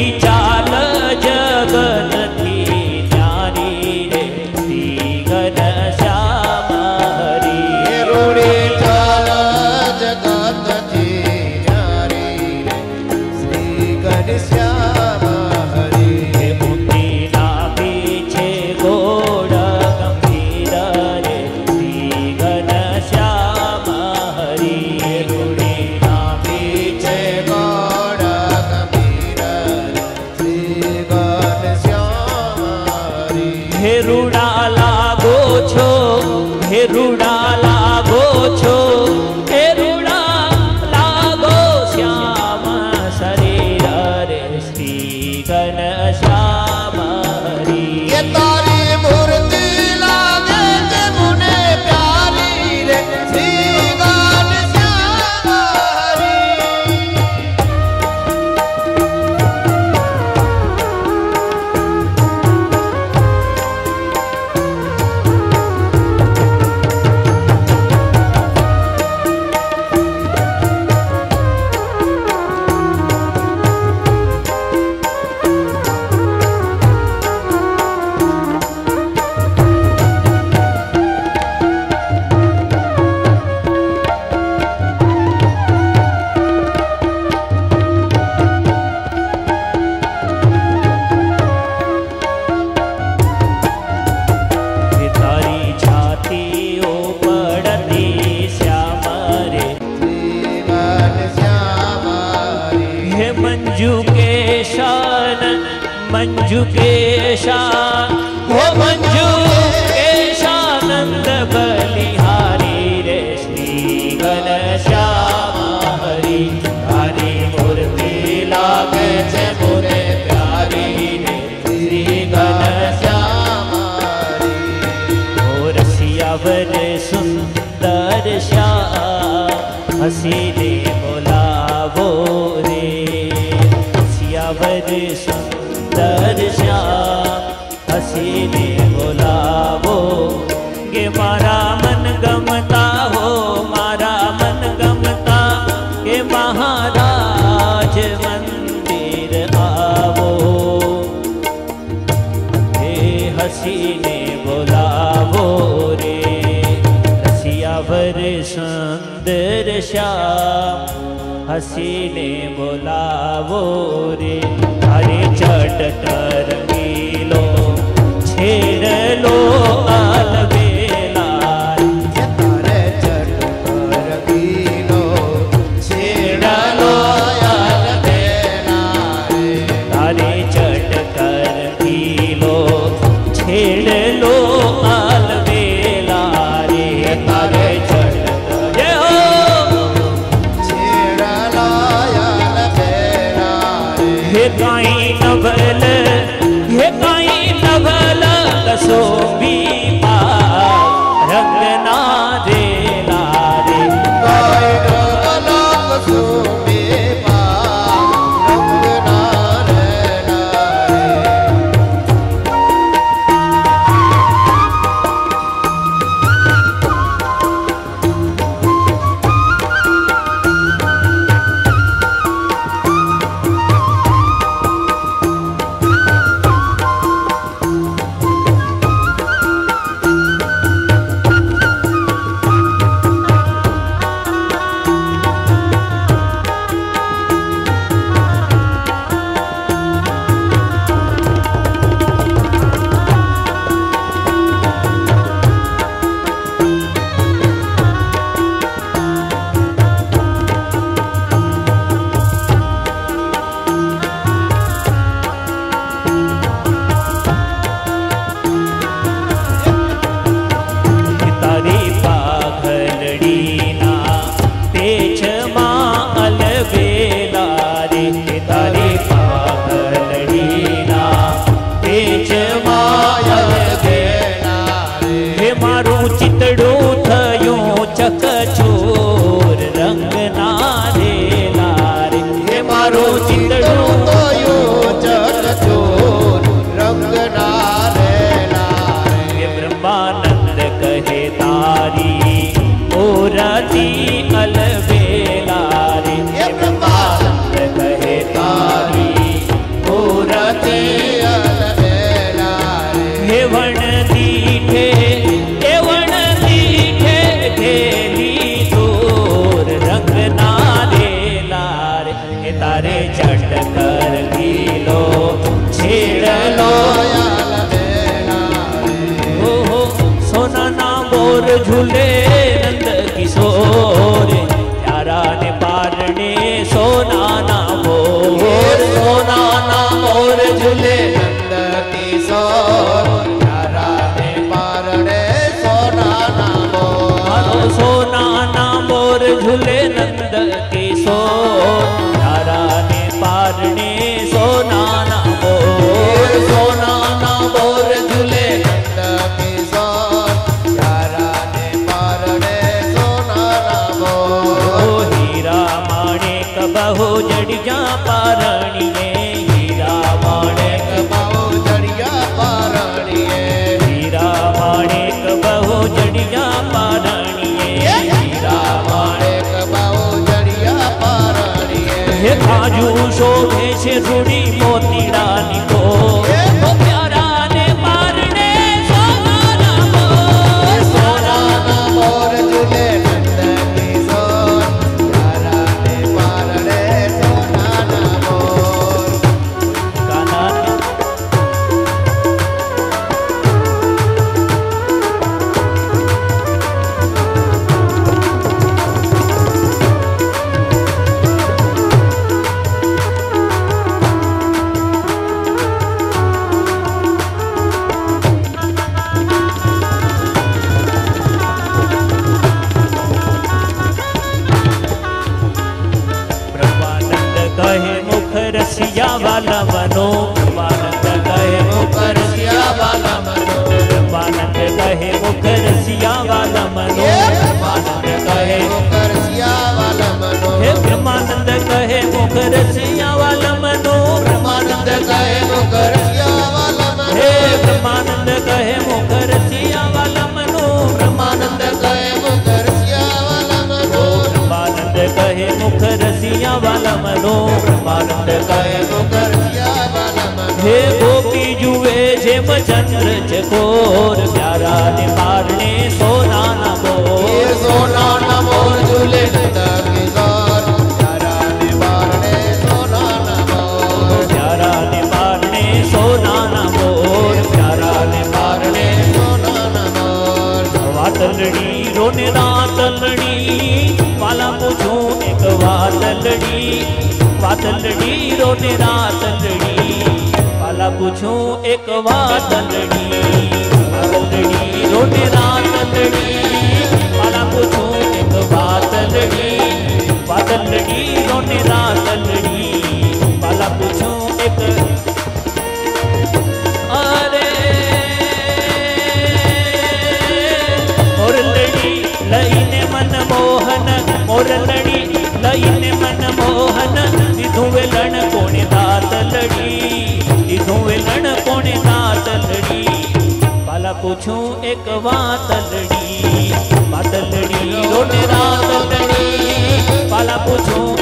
我懂。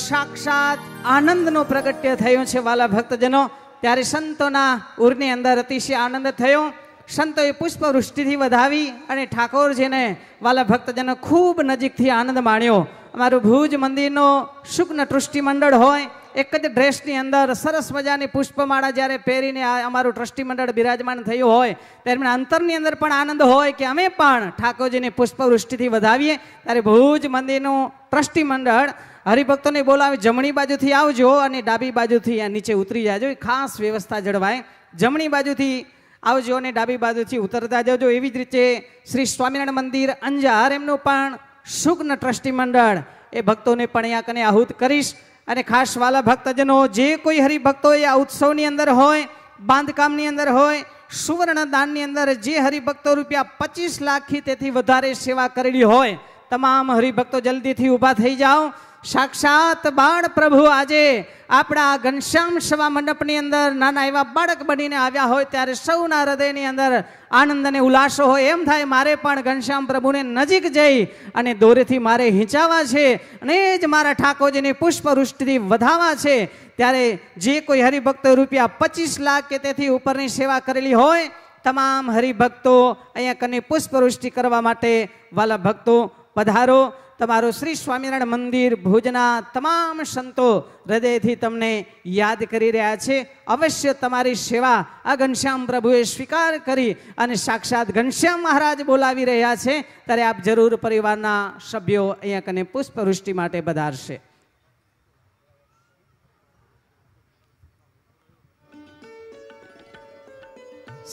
સાક્ષાત આનંદનો પ્રગટ્ય થયો છે વાલા ભક્તજનો ત્યારે સંતોના ઉરની અંદર અતિશય આનંદ થયો સંતોએ પુષ્પવૃષ્ટિથી વધાવી અને ઠાકોરજીને વાલા ભક્તજનો ખૂબ નજીકથી આનંદ માણ્યો અમારું ભુજ મંદિરનો શુક્ન ટ્રસ્ટી મંડળ હોય એક જ ડ્રેસની અંદર સરસ મજાની પુષ્પમાળા જ્યારે પહેરીને આ અમારું ટ્રસ્ટી મંડળ બિરાજમાન થયું હોય ત્યારે એમના અંતરની અંદર પણ આનંદ હોય કે અમે પણ ઠાકોરજીને પુષ્પવૃષ્ટિથી વધાવીએ ત્યારે ભુજ મંદિરનું ટ્રસ્ટી મંડળ હરિભક્તોને બોલાવી, જમણી બાજુથી આવજો અને ડાબી બાજુથી નીચે ઉતરી જાજો. ખાસ વ્યવસ્થા જળવાય. જમણી બાજુથી આવજો અને ડાબી બાજુથી ઉતરતા જજો. એવી જ રીતે શ્રી સ્વામિનારાયણ મંદિર, અંજાર, એમનું પણ સુગ્ન ટ્રસ્ટી મંડળ, એ ભક્તોને પણ અહીંયા કને આહુત કરીશ. અને ખાસ વાલા ભક્તજનો, જે કોઈ હરિભક્તો એ આ ઉત્સવની અંદર હોય, બાંધકામની અંદર હોય, સુવર્ણ દાનની અંદર જે હરિભક્તો રૂપિયા પચીસ લાખથી તેથી વધારે સેવા કરેલી હોય તમામ હરિભક્તો જલ્દીથી ઊભા થઈ જાઓ. સાક્ષાત બાળ પ્રભુ આજે આપણા ઘનશ્યામ સભા મંડપની અંદર નાના એવા બાળક બનીને આવ્યા હોય ત્યારે સૌના હૃદયની અંદર આનંદ અને ઉલ્લાસો હોય. એમ થાય મારે પણ ઘનશ્યામ પ્રભુને નજીક જઈ અને દોરેથી મારે હિંચાવા છે અને જ મારા ઠાકોરજીની પુષ્પવૃષ્ટિથી વધાવા છે. ત્યારે જે કોઈ હરિભક્તો રૂપિયા પચીસ લાખ કે તેથી ઉપરની સેવા કરેલી હોય, તમામ હરિભક્તો અહીંયા કને પુષ્પવૃષ્ટિ કરવા માટે વાલા ભક્તો પધારો. તમારું શ્રી સ્વામિનારાયણ મંદિર ભુજના તમામ સંતો હૃદયથી તમને યાદ કરી રહ્યા છે. અવશ્ય તમારી સેવા આ ઘનશ્યામ પ્રભુએ સ્વીકાર કરી અને સાક્ષાત ઘનશ્યામ મહારાજ બોલાવી રહ્યા છે. ત્યારે આપ જરૂર પરિવારના સભ્યો અહીંયા કને પુષ્પવૃષ્ટિ માટે પધારશે.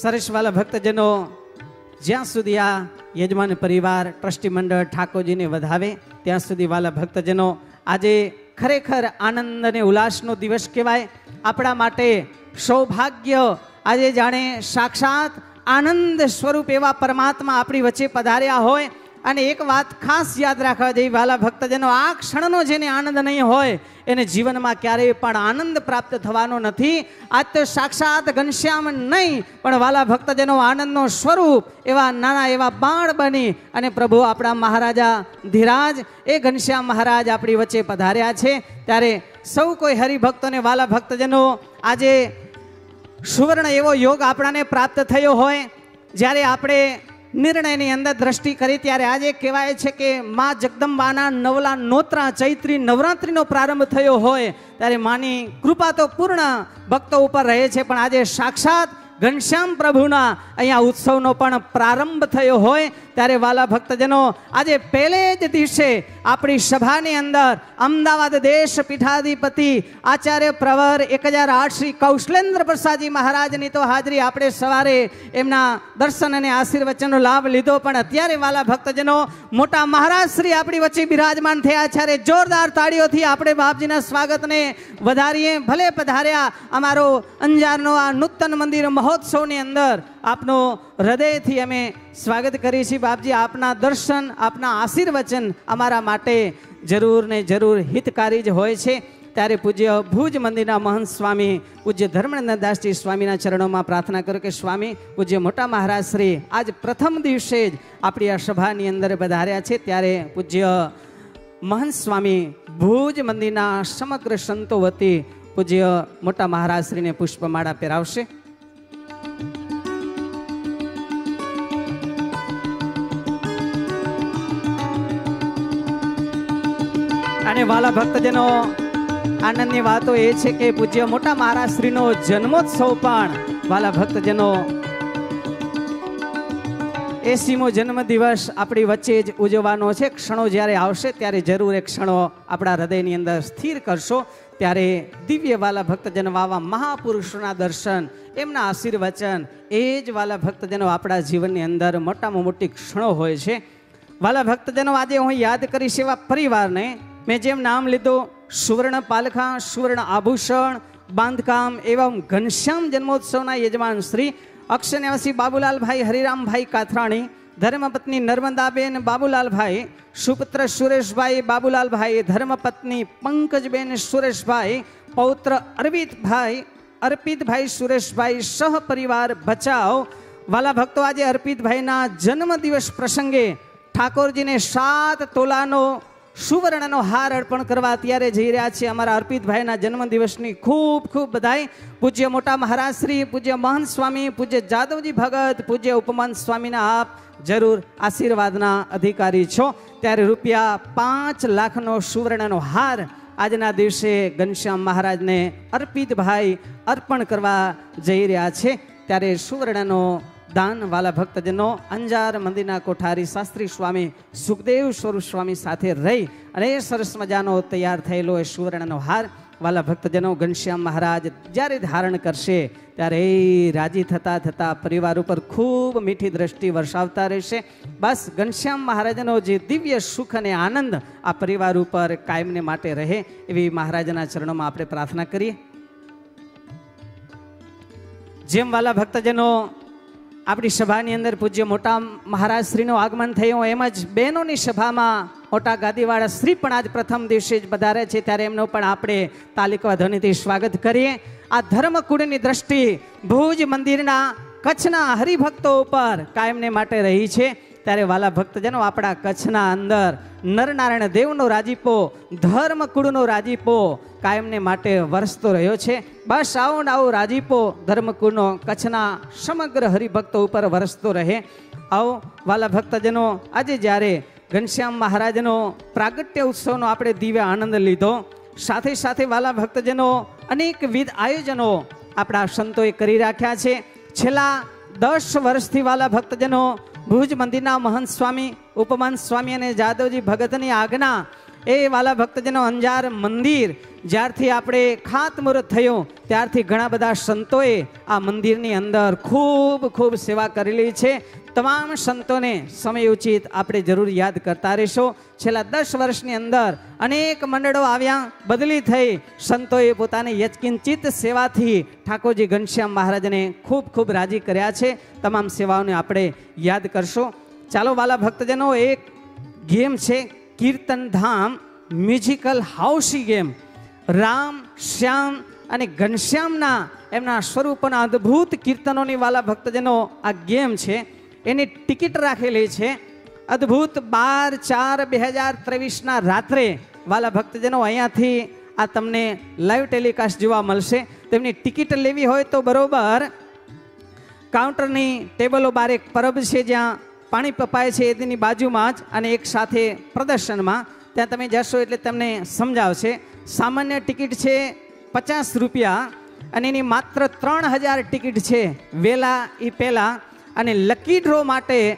સરસ વાલા ભક્તજનો જ્યાં સુધી આ યજમાન પરિવાર, ટ્રસ્ટી મંડળ ઠાકોરજીને વધાવે, ત્યાં સુધી વાલા ભક્તજનો આજે ખરેખર આનંદ અને ઉલ્લાસનો દિવસ કહેવાય. આપણા માટે સૌભાગ્ય આજે જાણે સાક્ષાત આનંદ સ્વરૂપ એવા પરમાત્મા આપણી વચ્ચે પધાર્યા હોય. અને એક વાત ખાસ યાદ રાખવા જેવી વાલા ભક્તજનો, આ ક્ષણનો જેને આનંદ નહીં હોય, એને જીવનમાં ક્યારેય પણ આનંદ પ્રાપ્ત થવાનો નથી. આજ તો સાક્ષાત ઘનશ્યામ નહીં, પણ વાલા ભક્તજનો, આનંદનો સ્વરૂપ એવા નાના એવા બાણ બની અને પ્રભુ આપણા મહારાજા ધીરાજ, એ ઘનશ્યામ મહારાજ આપણી વચ્ચે પધાર્યા છે. ત્યારે સૌ કોઈ હરિભક્તોને, વાલા ભક્તજનો, આજે સુવર્ણ એવો યોગ આપણાને પ્રાપ્ત થયો હોય. જ્યારે આપણે નિર્ણયની અંદર દ્રષ્ટિ કરી ત્યારે આજે કહેવાય છે કે મા જગદંબાના નવલા નોત્રા ચૈત્રી નવરાત્રિનો પ્રારંભ થયો હોય, ત્યારે માની કૃપા તો પૂર્ણ ભક્તો ઉપર રહે છે, પણ આજે સાક્ષાત ઘનશ્યામ પ્રભુના અહીંયા ઉત્સવનો પણ પ્રારંભ થયો હોય, ત્યારે વાલા ભક્તજનો આજે પહેલે જ દિવસે આપણી સભાની અંદર અમદાવાદ દેશ પીઠાધિપતિ આચાર્ય પ્રવર એક હજાર આઠ શ્રી કૌશલેન્દ્ર પ્રસાદજી મહારાજની તો હાજરી આપણે સવારે એમના દર્શન અને આશીર્વચનનો લાભ લીધો, પણ અત્યારે વાલા ભક્તજનો મોટા મહારાજ શ્રી આપણી વચ્ચે બિરાજમાન થયા છે. જોરદાર તાળીઓથી આપણે બાપજીના સ્વાગતને વધારીએ, ભલે પધાર્યા અમારો અંજારનો આ નૂતન મંદિર મહોત્સવની અંદર આપનો હૃદયથી અમે સ્વાગત કરીએ છીએ. બાપજી, આપના દર્શન, આપના આશીર્વચન અમારા માટે જરૂર ને જરૂર હિતકારી જ હોય છે. ત્યારે પૂજ્ય ભુજ મંદિરના મહંત સ્વામી, પૂજ્ય ધર્મેન્દ્રદાસજી સ્વામીના ચરણોમાં પ્રાર્થના કરો કે સ્વામી, પૂજ્ય મોટા મહારાજ શ્રી આજ પ્રથમ દિવસે જ આપણી આ સભાની અંદર વધાર્યા છે. ત્યારે પૂજ્ય મહંત સ્વામી ભુજ મંદિરના સમગ્ર સંતો વતી પૂજ્ય મોટા મહારાજ શ્રીને પુષ્પમાળા પહેરાવશે. અને વાલા ભક્તજનો, આનંદની વાતો એ છે કે પૂજ્ય મોટા મારા શ્રીનો જન્મોત્સવ પણ વાલા ભક્તજનો. એસીમો જન્મ દિવસ આપણી વચ્ચે જ ઉજવવાનો છે. ક્ષણો જ્યારે આવશે ત્યારે જરૂર એ ક્ષણો આપણા હૃદયની અંદર સ્થિર કરશો. ત્યારે દિવ્ય વાલા ભક્તજન, વાવા મહાપુરુષોના દર્શન, એમના આશીર્વચન, એ જ વાલા ભક્તજનો આપણા જીવનની અંદર મોટામાં મોટી ક્ષણો હોય છે. વાલા ભક્તજનો, આજે હું યાદ કરીશ એવા પરિવારને મેં જેમ નામ લીધું, સુવર્ણ પાલખા, સુવર્ણ આભૂષણ, બાંધકામ એવં ઘનશ્યામ જન્મોત્સવના યજમાન શ્રી અક્ષન્યાસી બાબુલાલભાઈ હરિરામભાઈ કાથરાણી, ધર્મપત્ની નર્મદાબેન બાબુલાલભાઈ, સુપુત્ર સુરેશભાઈ બાબુલાલભાઈ, ધર્મપત્ની પંકજબેન સુરેશભાઈ, પૌત્ર અરવિંદભાઈ અર્પિતભાઈ સુરેશભાઈ સહપરિવાર બચાવ. વાલા ભક્તો, આજે અર્પિતભાઈના જન્મદિવસ પ્રસંગે ઠાકોરજીને સાત તોલાનો સુવર્ણનો હાર અર્પણ કરવા અત્યારે જઈ રહ્યા છે અમારા અર્પિતભાઈના જન્મદિવસની ખૂબ ખૂબ બધાઈ પૂજ્ય મોટા મહારાજ શ્રી, પૂજ્ય મહંત સ્વામી, પૂજ્ય જાદવજી ભગત, પૂજ્ય ઉપમંત સ્વામીના આપ જરૂર આશીર્વાદના અધિકારી છો. ત્યારે રૂપિયા પાંચ લાખનો સુવર્ણનો હાર આજના દિવસે ઘનશ્યામ મહારાજને અર્પિતભાઈ અર્પણ કરવા જઈ રહ્યા છે. ત્યારે સુવર્ણનો દાન વાલા ભક્તજનો અંજાર મંદિરના કોઠારી શાસ્ત્રી સ્વામી સુખદેવ સ્વરૂપ સ્વામી સાથે રહી અને એ સરસ મજાનો તૈયાર થયેલો એ સુવર્ણનો હાર વાલા ભક્તજનો ઘનશ્યામ મહારાજ જ્યારે ધારણ કરશે ત્યારે એ રાજી થતા થતા પરિવાર ઉપર ખૂબ મીઠી દ્રષ્ટિ વર્ષાવતા રહેશે. બસ ઘનશ્યામ મહારાજનો જે દિવ્ય સુખ અને આનંદ આ પરિવાર ઉપર કાયમને માટે રહે એવી મહારાજના ચરણોમાં આપણે પ્રાર્થના કરીએ. જેમ વાલા ભક્તજનો આપણી સભાની અંદર પૂજ્ય મોટા મહારાજ શ્રીનું આગમન થયું. એમ જ બહેનોની સભામાં મોટા ગાદીવાળા શ્રી પણ આજ પ્રથમ દિવસે જ વધારે છે. ત્યારે એમનો પણ આપણે તાલિકા ધ્વનિથી સ્વાગત કરીએ. આ ધર્મકુળની દ્રષ્ટિ ભુજ મંદિરના કચ્છના હરિભક્તો ઉપર કાયમને માટે રહી છે. ત્યારે વાલા ભક્તજનો આપણા કચ્છના અંદર નરનારાયણ દેવનો રાજીપો, ધર્મકુળનો રાજીપો કાયમને માટે વરસતો રહ્યો છે. બસ આવો આવો રાજીપો, ધર્મકુળનો કચ્છના સમગ્ર હરિભક્તો ઉપર વરસતો રહે. આવો વાલા ભક્તજનો, આજે જ્યારે ઘનશ્યામ મહારાજનો પ્રાગટ્ય ઉત્સવનો આપણે દિવ્ય આનંદ લીધો, સાથે સાથે વાલા ભક્તજનો અનેકવિધ આયોજનો આપણા સંતોએ કરી રાખ્યા છે. છેલ્લા દસ વર્ષથી વાલા ભક્તજનો ભુજ મંદિરના મહંત સ્વામી ઉપમંત સ્વામી અને જાદવજી ભગતની આજ્ઞા એ વાલા ભક્તજનો અંજાર મંદિર જ્યારથી આપણે ખાતમુહૂર્ત થયું, ત્યારથી ઘણા બધા સંતોએ આ મંદિરની અંદર ખૂબ ખૂબ સેવા કરેલી છે. તમામ સંતોને સમય ઉચિત આપણે જરૂર યાદ કરતા રહીશું. છેલ્લા દસ વર્ષની અંદર અનેક મંડળો આવ્યા, બદલી થઈ. સંતોએ પોતાની યચકિંચિત સેવાથી ઠાકોરજી ઘનશ્યામ મહારાજને ખૂબ ખૂબ રાજી કર્યા છે. તમામ સેવાઓને આપણે યાદ કરશું. ચાલો વાલા ભક્તજનો, એક ગેમ છે, Kirtan Dham musical housie game. Ram, Shyam અને ઘનશ્યામના એમના સ્વરૂપના અદ્ભુત કીર્તનોની વાલા ભક્તજનો આ ગેમ છે. એની ટિકિટ રાખેલી છે. અદ્ભુત બાર ચાર બે હજાર ત્રેવીસના રાત્રે વાલા ભક્તજનો અહીંયાથી આ તમને લાઈવ ટેલિકાસ્ટ જોવા મળશે. તેમની ટિકિટ લેવી હોય તો બરોબર. કાઉન્ટરની ટેબલો બાર એક પરબ છે જ્યાં પાણી પપાય છે એની બાજુમાં જ અને એક સાથે પ્રદર્શનમાં. ત્યાં તમે જશો એટલે તમને સમજાવશે. સામાન્ય ટિકિટ છે પચાસ રૂપિયા અને એની માત્ર ત્રણ હજાર ટિકિટ છે. વેલા એ પહેલાં અને લકી ડ્રો માટે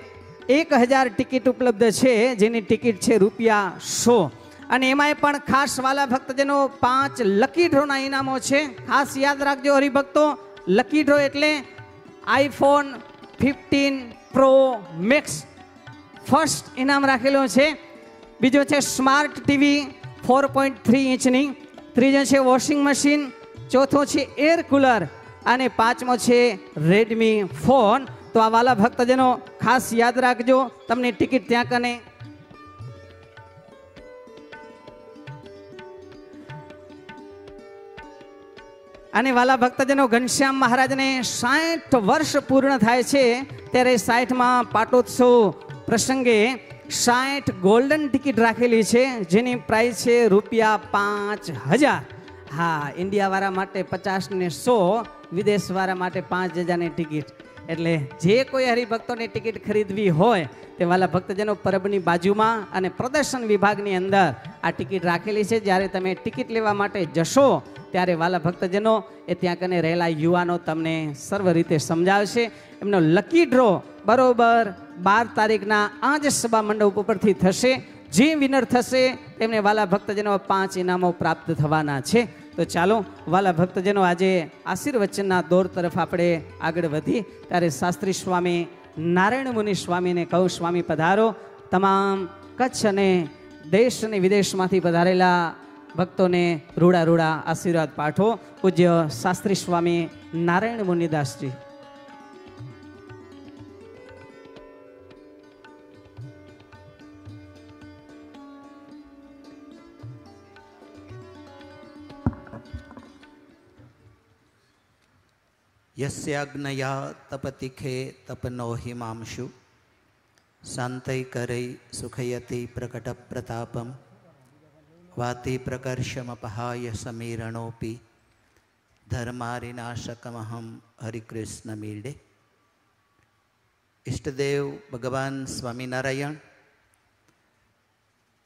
એક હજાર ટિકિટ ઉપલબ્ધ છે, જેની ટિકિટ છે રૂપિયા સો. અને એમાંય પણ ખાસ વાલા ભક્તજનો પાંચ લકી ડ્રોના ઇનામો છે. ખાસ યાદ રાખજો હરિભક્તો લકી ડ્રો એટલે iPhone fifteen pro max first ઇનામ રાખેલો છે. બીજો છે smart TV four point three ઇંચની. ત્રીજો છે વોશિંગ મશીન ચોથો છે એર કુલર અને પાંચમો છે રેડમી ફોન તો આ વાલા ભક્તજનો ખાસ યાદ રાખજો, તમને ટિકિટ ત્યાં કને. અને વાલા ભક્તજનો ઘનશ્યામ મહારાજને સાઠ વર્ષ પૂર્ણ થાય છે, ત્યારે સાઠમાં પાટોત્સવ પ્રસંગે સાઠ ગોલ્ડન ટિકિટ રાખેલી છે, જેની પ્રાઇસ છે રૂપિયા પાંચ હજાર. હા ઇન્ડિયાવાળા માટે પચાસ ને સો વિદેશવાળા માટે પાંચ હજારની ટિકિટ એટલે જે કોઈ હરિભક્તોની ટિકિટ ખરીદવી હોય, તે વાલા ભક્તજનો પરબની બાજુમાં અને પ્રદર્શન વિભાગની અંદર આ ટિકિટ રાખેલી છે. જ્યારે તમે ટિકિટ લેવા માટે જશો, ત્યારે વાલા ભક્તજનો એ ત્યાં કને રહેલા યુવાનો તમને સર્વ રીતે સમજાવશે. એમનો લકી ડ્રો બરોબર બાર તારીખના આ જ સભા મંડપ ઉપરથી થશે. જે વિનર થશે, તેમને વાલા ભક્તજનો પાંચ ઇનામો પ્રાપ્ત થવાના છે. તો ચાલો, વાલા ભક્તજનો, આજે આશીર્વચનના દોર તરફ આપણે આગળ વધી. ત્યારે શાસ્ત્રી સ્વામી, નારાયણ મુનિ સ્વામીને કહું, સ્વામી, પધારો. તમામ કચ્છ અને દેશ અને વિદેશમાંથી પધારેલા ભક્તોને રૂડા રૂડા આશીર્વાદ પાઠો. પૂજ્ય શાસ્ત્રી સ્વામી નારાયણ મુનિદાસજી. યસ્યાગ્નયા તપતિખે તપનો હિમાંશુ શાંતૈકરૈ સુખયતિ પ્રકટ પ્રતાપમ વાતિ પ્રકર્ષમપહાય સમીરણોપી ધર્મારિનાશકમહમ હરિકૃષ્ણ મીડે ઇષ્ટદેવ ભગવાન સ્વામિનારાયણ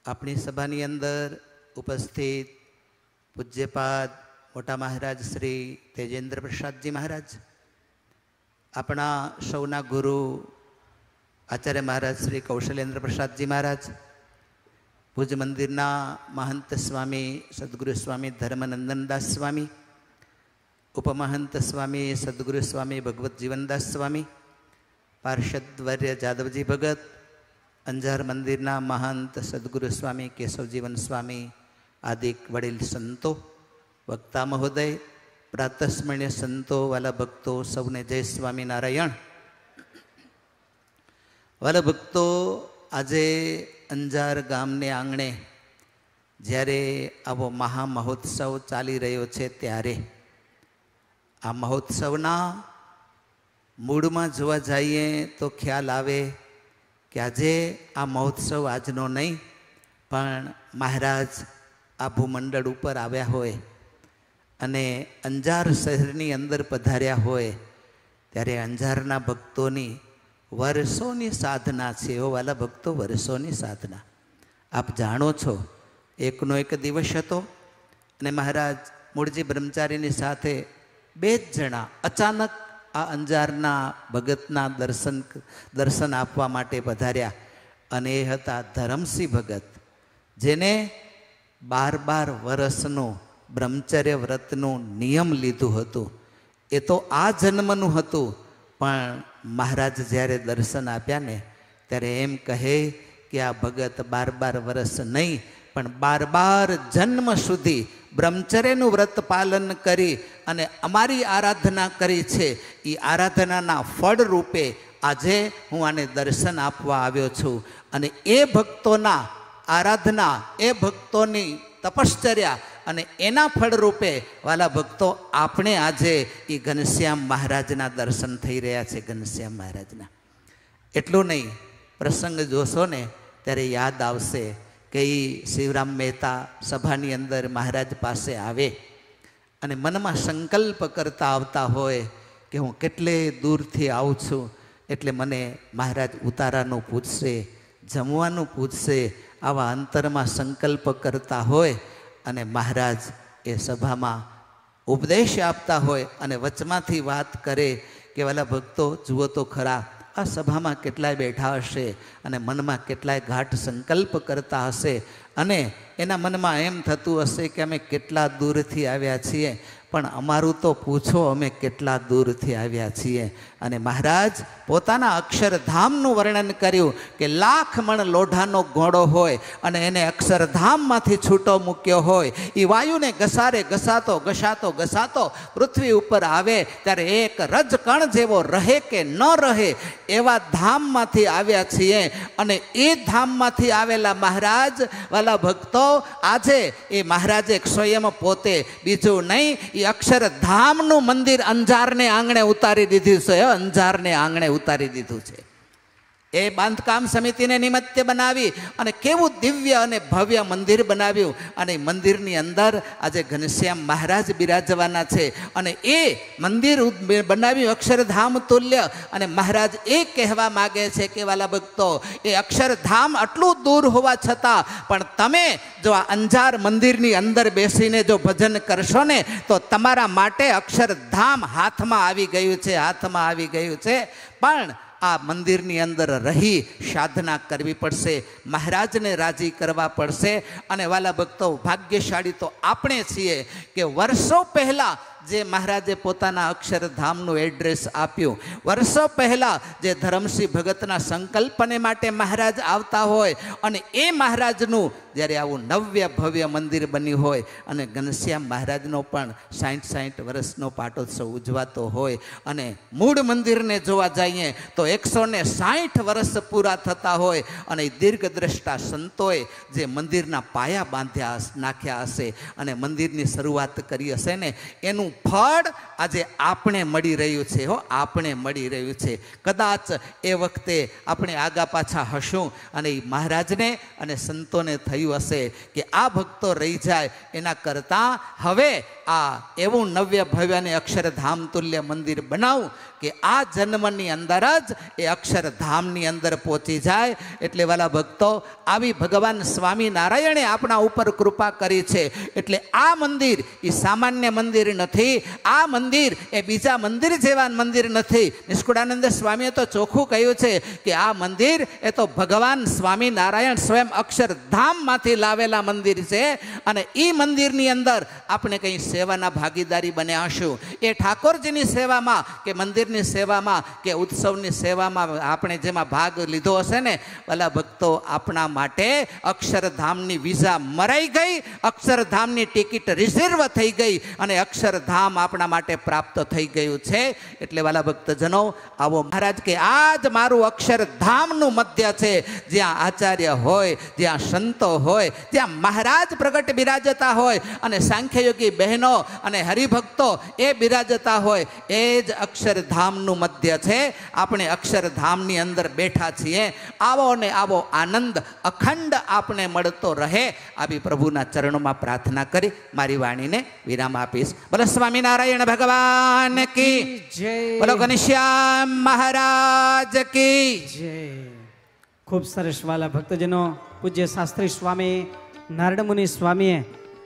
આપણી સભાની અંદર ઉપસ્થિત પૂજ્યપાદ મોટા મહારાજ શ્રી તેજેન્દ્ર પ્રસાદજી મહારાજ, આપણા સૌના ગુરુ આચાર્ય મહારાજ શ્રી કૌશલેન્દ્ર પ્રસાદજી મહારાજ, ભુજ મંદિરના મહંત સ્વામી સદગુરુ સ્વામી ધર્મનંદનદાસ સ્વામી, ઉપમહંત સ્વામી સદગુરુ સ્વામી ભગવત જીવનદાસ સ્વામી, પાર્ષદવર્ય જાદવજી ભગત, અંજાર મંદિરના મહંત સદગુરુ સ્વામી કેશવજીવન સ્વામી, આદિક વડીલ સંતો વક્તા મહોદય પ્રાતસ્મરણીય સંતો વાલા ભક્તો સૌને જય સ્વામિનારાયણ. વાલા ભક્તો આજે અંજાર ગામને આંગણે જ્યારે આવો મહા મહોત્સવ ચાલી રહ્યો છે ત્યારે આ મહોત્સવના મૂળમાં જોવા જઈએ તો ખ્યાલ આવે કે આજે આ મહોત્સવ આજનો નહીં, પણ મહારાજ આ ભૂમંડળ ઉપર આવ્યા હોય. અને અંજાર શહેરની અંદર પધાર્યા હોય, ત્યારે અંજારના ભક્તોની વર્ષોની સાધના છે. વાલા ભક્તો, વર્ષોની સાધના. આપ જાણો છો, એકનો એક દિવસ હતો અને મહારાજ મૂળજી બ્રહ્મચારીની સાથે બે જ જણા અચાનક આ અંજારના ભગતના દર્શન દર્શન આપવા માટે પધાર્યા. અને એ હતા ધરમસિંહ ભગત, જેને બાર બાર વર્ષનું બ્રહ્મચર્ય વ્રતનું નિયમ લીધું હતું. એ તો આ જન્મનું હતું, પણ મહારાજ જ્યારે દર્શન આપ્યા ને, ત્યારે એમ કહે કે આ ભગત બાર બાર વર્ષ નહીં, પણ બાર બાર જન્મ સુધી બ્રહ્મચર્યનું વ્રત પાલન કરી અને અમારી આરાધના કરી છે. એ આરાધનાના ફળ રૂપે આજે હું આને દર્શન આપવા આવ્યો છું. અને એ ભક્તોના આરાધના, એ ભક્તોની તપશ્ચર્યા અને એના ફળરૂપે વાલા ભક્તો આપણે આજે એ ઘનશ્યામ મહારાજના દર્શન થઈ રહ્યા છે, ઘનશ્યામ મહારાજના. એટલું નહીં, પ્રસંગ જોશો ને, ત્યારે યાદ આવશે કે એ શિવરામ મહેતા સભાની અંદર મહારાજ પાસે આવે અને મનમાં સંકલ્પ કરતા આવતા હોય કે હું કેટલે દૂરથી આવું છું, એટલે મને મહારાજ ઉતારાનું પૂછશે જમવાનું પૂછશે આવા અંતરમાં સંકલ્પ કરતા હોય અને મહારાજ એ સભામાં ઉપદેશ આપતા હોય અને વચમાંથી વાત કરે કે વાલા ભક્તો, જુઓ તો ખરા, આ સભામાં કેટલાય બેઠા હશે અને મનમાં કેટલાય ઘાટ સંકલ્પ કરતા હશે અને એના મનમાં એમ થતું હશે કે અમે કેટલા દૂરથી આવ્યા છીએ પણ અમારું તો પૂછો, અમે કેટલા દૂરથી આવ્યા છીએ. અને મહારાજ, પોતાના અક્ષરધામનું વર્ણન કર્યું કે લાખ મણ લોઢાનો ઘોડો હોય અને એને અક્ષરધામમાંથી છૂટો મૂક્યો હોય. એ વાયુને ઘસારે ઘસાતો ઘસાતો ઘસાતો પૃથ્વી ઉપર આવે ત્યારે એક રજકણ જેવો રહે કે ન રહે એવા ધામમાંથી આવ્યા છીએ. અને એ ધામમાંથી આવેલા મહારાજ, વાલા ભક્તો, આજે એ મહારાજે સ્વયં પોતે બીજું નહીં એ અક્ષરધામનું મંદિર અંજારને આંગણે ઉતારી દીધું છે. અંજારને આંગણે ઉતારી દીધું છે. એ બાંધકામ સમિતિને નિમિત્તે બનાવી અને કેવું દિવ્ય અને ભવ્ય મંદિર બનાવ્યું. અને મંદિરની અંદર આજે ઘનશ્યામ મહારાજ બિરાજવાના છે. અને એ મંદિર બનાવ્યું અક્ષરધામ તુલ્ય. અને મહારાજ એ કહેવા માગે છે કે, વાલા ભક્તો, એ અક્ષરધામ આટલું દૂર હોવા છતાં, પણ તમે જો આ અંજાર મંદિરની અંદર બેસીને જો ભજન કરશો ને, તો તમારા માટે અક્ષરધામ હાથમાં આવી ગયું છે, હાથમાં આવી ગયું છે. પણ આ મંદિરની અંદર રહી સાધના કરવી પડશે, મહારાજને રાજી કરવા પડશે. અને વાલા ભક્તો, ભાગ્યશાળી તો આપણે છીએ કે વર્ષો પહેલાં જે મહારાજે પોતાના અક્ષરધામનું એડ્રેસ આપ્યું. વર્ષો પહેલાં જે ધરમસિંહ ભગતના સંકલ્પને માટે મહારાજ આવતા હોય અને એ મહારાજનું જ્યારે આવું નવ્ય ભવ્ય મંદિર બન્યું હોય અને ઘનશ્યામ મહારાજનો પણ સાઠ સાઠ વર્ષનો પાટોત્સવ ઉજવાતો હોય અને મૂળ મંદિરને જોવા જઈએ તો એકસો ને સાઠ વર્ષ પૂરા થતા હોય અને દીર્ઘદ્રષ્ટા સંતોએ જે મંદિરના પાયા બાંધ્યા નાખ્યા હશે અને મંદિરની શરૂઆત કરી હશે ને, એનું ફળ આજે આપણે મળી રહ્યું છે, હો, આપણે મળી રહ્યું છે. કદાચ એ વખતે આપણે આગા પાછા હશું અને એ મહારાજને અને સંતોને થયું હશે કે આ ભક્તો રહી જાય એના કરતાં હવે આ એવું નવ્ય ભવ્ય અને અક્ષરધામ તુલ્ય મંદિર બનાવું કે આ જન્મની અંદર જ એ અક્ષરધામની અંદર પહોંચી જાય. એટલે વાલા ભક્તો, આવી ભગવાન સ્વામિનારાયણે આપણા ઉપર કૃપા કરી છે. એટલે આ મંદિર એ સામાન્ય મંદિર નથી. આ મંદિર એ બીજા મંદિર જેવા મંદિર નથી. નિષ્કુળાનંદ સ્વામીએ તો ચોખ્ખું કહ્યું છે કે આ મંદિર એ તો ભગવાન સ્વામિનારાયણ સ્વયં અક્ષરધામમાંથી લાવેલા મંદિર છે અને એ મંદિરની અંદર આપણે કંઈ સેવાના ભાગીદારી બન્યા હશું. એ ઠાકોરજીની સેવામાં કે મંદિરની સેવામાં કે ઉત્સવની સેવામાં આપણે જેમાં ભાગ લીધો હશે ને, ભલા ભક્તો આપણા માટે અક્ષરધામની વિઝા મરાઈ ગઈ, અક્ષરધામની ટિકિટ રિઝર્વ થઈ ગઈ અને અક્ષરધામ આપણા માટે પ્રાપ્ત થઈ ગયું છે. એટલે વાલા ભક્તજનો, આવો મહારાજ કે આ જ મારું અક્ષરધામનું મધ્ય છે. જ્યાં આચાર્ય હોય, જ્યાં સંતો હોય, ત્યાં મહારાજ પ્રગટ બિરાજતા હોય અને સાંખ્યયોગી બહેનો અને હરિભક્તો એ બિરાજતા હોય, એ જ અક્ષરધામનું મધ્ય છે. આપણે અક્ષરધામની અંદર બેઠા છીએ. આવો ને આવો આનંદ અખંડ આપણે મળતો રહે. આવી પ્રભુના ચરણોમાં પ્રાર્થના કરી મારી વાણીને વિરામ આપીશ. બોલો સ્વામિનારાયણ ભગવાન કી જય. બોલો ઘનશ્યામ મહારાજ કી જય. ખૂબ સરસ વાલા ભક્તજનો પૂજ્ય શાસ્ત્રી સ્વામી નારદ મુનિ સ્વામીએ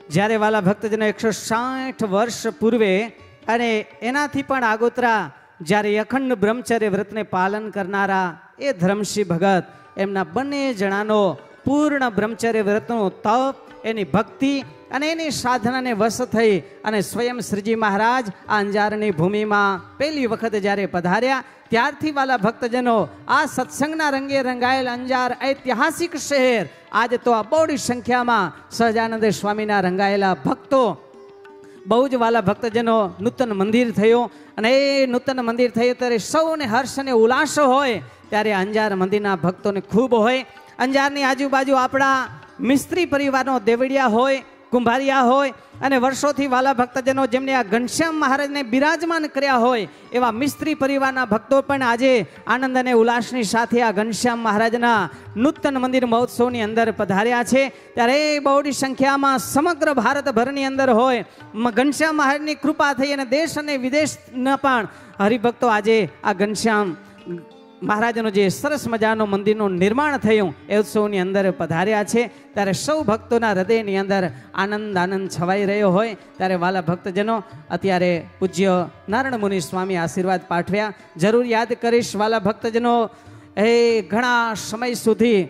જ્યારે વાલા ભક્તજનો એકસો સાઠ વર્ષ પૂર્વે અને એનાથી પણ આગોતરા જ્યારે અખંડ બ્રહ્મચર્ય વ્રતને પાલન કરનારા એ ધર્મસિંહ ભગત, એમના બંને જણાનો પૂર્ણ બ્રહ્મચર્ય વ્રતનું તપ, એની ભક્તિ અને એની સાધનાને વશ થઈ અને સ્વયં શ્રીજી મહારાજ આ અંજારની ભૂમિમાં પહેલી વખત જ્યારે પધાર્યા, ત્યારથી વાલા ભક્તજનો આ સત્સંગના રંગે રંગાયેલ અંજાર ઐતિહાસિક શહેર, આજે તો આ બહોળી સંખ્યામાં સહજાનંદ સ્વામીના રંગાયેલા ભક્તો બહુ જ વાલા ભક્તજનો નૂતન મંદિર થયું અને એ નૂતન મંદિર થયું ત્યારે સૌને હર્ષ અને ઉલ્લાસ હોય ત્યારે અંજાર મંદિરના ભક્તોને ખૂબ હોય. અંજારની આજુબાજુ આપણા મિસ્ત્રી પરિવારનો દેવડિયા હોય કુંભારિયા હોય અને વર્ષોથી વાલા ભક્તજનો જેમને આ ઘનશ્યામ મહારાજને બિરાજમાન કર્યા હોય એવા મિસ્ત્રી પરિવારના ભક્તો પણ આજે આનંદ અને ઉલ્લાસની સાથે આ ઘનશ્યામ મહારાજના નૂતન મંદિર મહોત્સવની અંદર પધાર્યા છે. ત્યારે એ બહોળી સંખ્યામાં સમગ્ર ભારતભરની અંદર હોય ઘનશ્યામ મહારાજની કૃપા થઈ અને દેશ અને વિદેશના પણ હરિભક્તો આજે આ ઘનશ્યામ મહારાજનું જે સરસ મજાનું મંદિરનું નિર્માણ થયું, એ ઉત્સવની અંદર પધાર્યા છે. ત્યારે સૌ ભક્તોના હૃદયની અંદર આનંદ આનંદ છવાઈ રહ્યો હોય. ત્યારે વાલા ભક્તજનો અત્યારે પૂજ્ય નારાયણ મુનિ સ્વામી આશીર્વાદ પાઠવ્યા. જરૂર યાદ કરીશ, વાલા ભક્તજનો, એ ઘણા સમય સુધી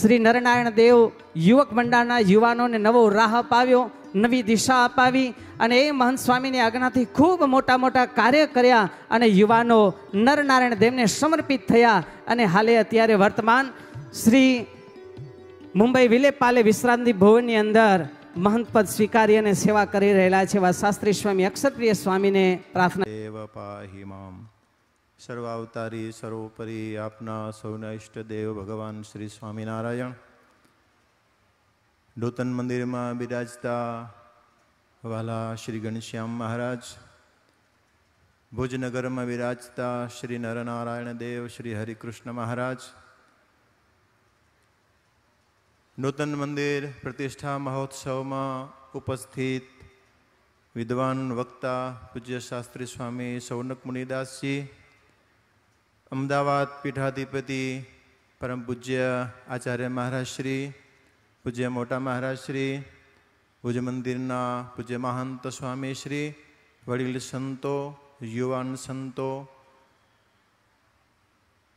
શ્રી નરનારાયણ દેવ યુવક મંડળના યુવાનોને નવો રાહ અપાવ્યો નવી દિશા અપાવી અને એ મહંત સ્વામીની આજ્ઞાથી ખૂબ મોટા મોટા કાર્ય કર્યા અને યુવાનો નરનારાયણ દેવને સમર્પિત થયા અને હાલે અત્યારે વર્તમાન શ્રી મુંબઈ વિલેપાલે વિશ્રાંતિ ભવનની અંદર મહંત પદ સ્વીકારી અને સેવા કરી રહેલા છે એવા શાસ્ત્રી સ્વામી અક્ષરપ્રિય સ્વામીને પ્રાર્થના દેવ પાહિ મામ. સર્વાવતારી સર્વોપરી આપના સૌના ઈષ્ટદેવ ભગવાન શ્રી સ્વામિનારાયણ. નૂતન મંદિરમાં બિરાજતા વાલા શ્રી ઘનશ્યામ મહારાજ, ભુજનગરમાં બિરાજતા શ્રી નરનારાયણ દેવ, શ્રી હરિકૃષ્ણ મહારાજ, નૂતન મંદિર પ્રતિષ્ઠા મહોત્સવમાં ઉપસ્થિત વિદ્વાન વક્તા પૂજ્ય શાસ્ત્રી સ્વામી સૌનક મુનિદાસજી, અમદાવાદ પીઠાધિપતિ પરમ પૂજ્ય આચાર્ય મહારાજ શ્રી પૂજ્ય મોટા મહારાજ શ્રી પૂજ્ય મંદિરના પૂજ્ય મહંત સ્વામી શ્રી, વડીલ સંતો, યુવાન સંતો,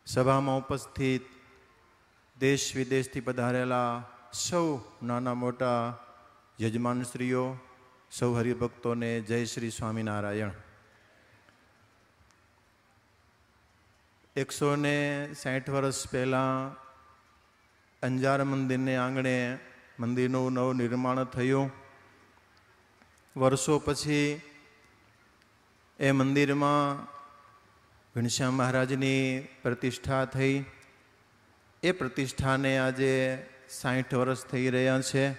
સભામાં ઉપસ્થિત દેશ વિદેશથી પધારેલા સૌ નાના મોટા યજમાનશ્રીઓ સૌ હરિભક્તોને જય શ્રી સ્વામિનારાયણ. એકસો ને સાઠ વર્ષ પહેલાં અંજાર મંદિરને આંગણે મંદિરનું નવું નિર્માણ થયું. વર્ષો પછી એ મંદિરમાં ઘનશ્યામ મહારાજની પ્રતિષ્ઠા થઈ. એ પ્રતિષ્ઠાને આજે સાઠ વર્ષ થઈ રહ્યા છે.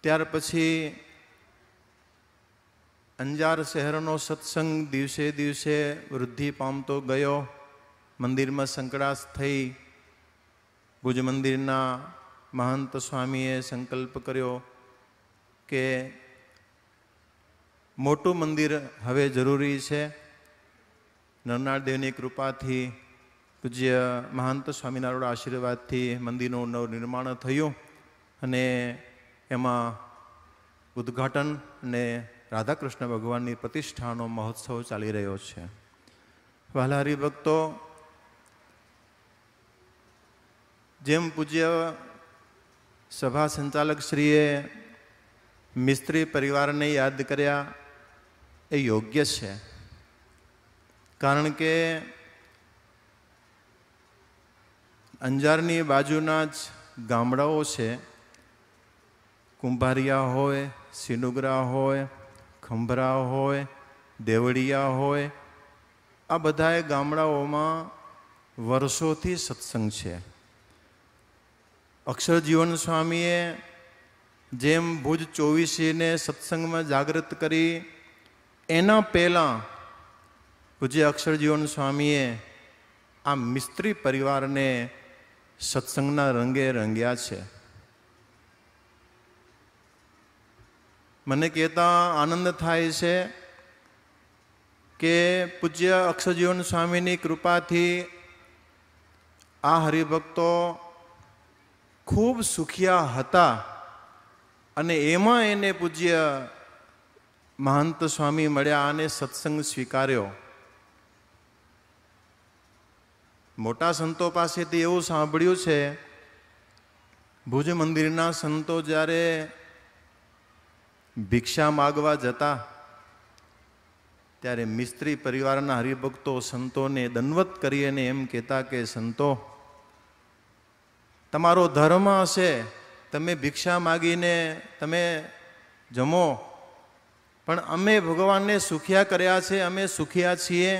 ત્યાર પછી અંજાર શહેરનો સત્સંગ દિવસે દિવસે વૃદ્ધિ પામતો ગયો. મંદિરમાં સંકળાશ થઈ. ભુજ મંદિરના મહંત સ્વામીએ સંકલ્પ કર્યો કે મોટું મંદિર હવે જરૂરી છે. નરનાળદેવની કૃપાથી પૂજ્ય મહંત સ્વામિનારાયણ આશીર્વાદથી મંદિરનું નવનિર્માણ થયું અને એમાં ઉદ્ઘાટન અને રાધાકૃષ્ણ ભગવાનની પ્રતિષ્ઠાનો મહોત્સવ ચાલી રહ્યો છે. વહાલા હરિભક્તો જેમ પૂજ્ય સભા સંચાલક શ્રીએ મિસ્ત્રી પરિવારને યાદ કર્યા, એ યોગ્ય છે. કારણ કે અંજારની બાજુના જ ગામડાઓ છે. કુંભારિયા હોય, સિનુગરા હોય, ખંભરા હોય, દેવળિયા હોય, આ બધાએ ગામડાઓમાં વર્ષોથી સત્સંગ છે. અક્ષરજીવન સ્વામીએ જેમ ભુજ ચોવીસીને સત્સંગમાં જાગૃત કરી, એના પહેલાં પૂજ્ય અક્ષરજીવન સ્વામીએ આ મિસ્ત્રી પરિવારને સત્સંગના રંગે રંગ્યા છે. મને કહેતા આનંદ થાય છે કે પૂજ્ય અક્ષરજીવન સ્વામીની કૃપાથી આ હરિભક્તો ખૂબ સુખિયા હતા અને એમાં એને પૂજ્ય મહંત સ્વામી મળ્યા અને સત્સંગ સ્વીકાર્યો. મોટા સંતો પાસેથી એવું સાંભળ્યું છે, ભુજ મંદિરના સંતો જ્યારે ભિક્ષા માગવા જતા, ત્યારે મિસ્ત્રી પરિવારના હરિભક્તો સંતોને દંડવત કરી અને એમ કહેતા કે, સંતો તમારો ધર્મ હશે, તમે ભિક્ષા માગીને તમે જમો. પણ અમે ભગવાનને સુખિયા કર્યા છે, અમે સુખિયા છીએ.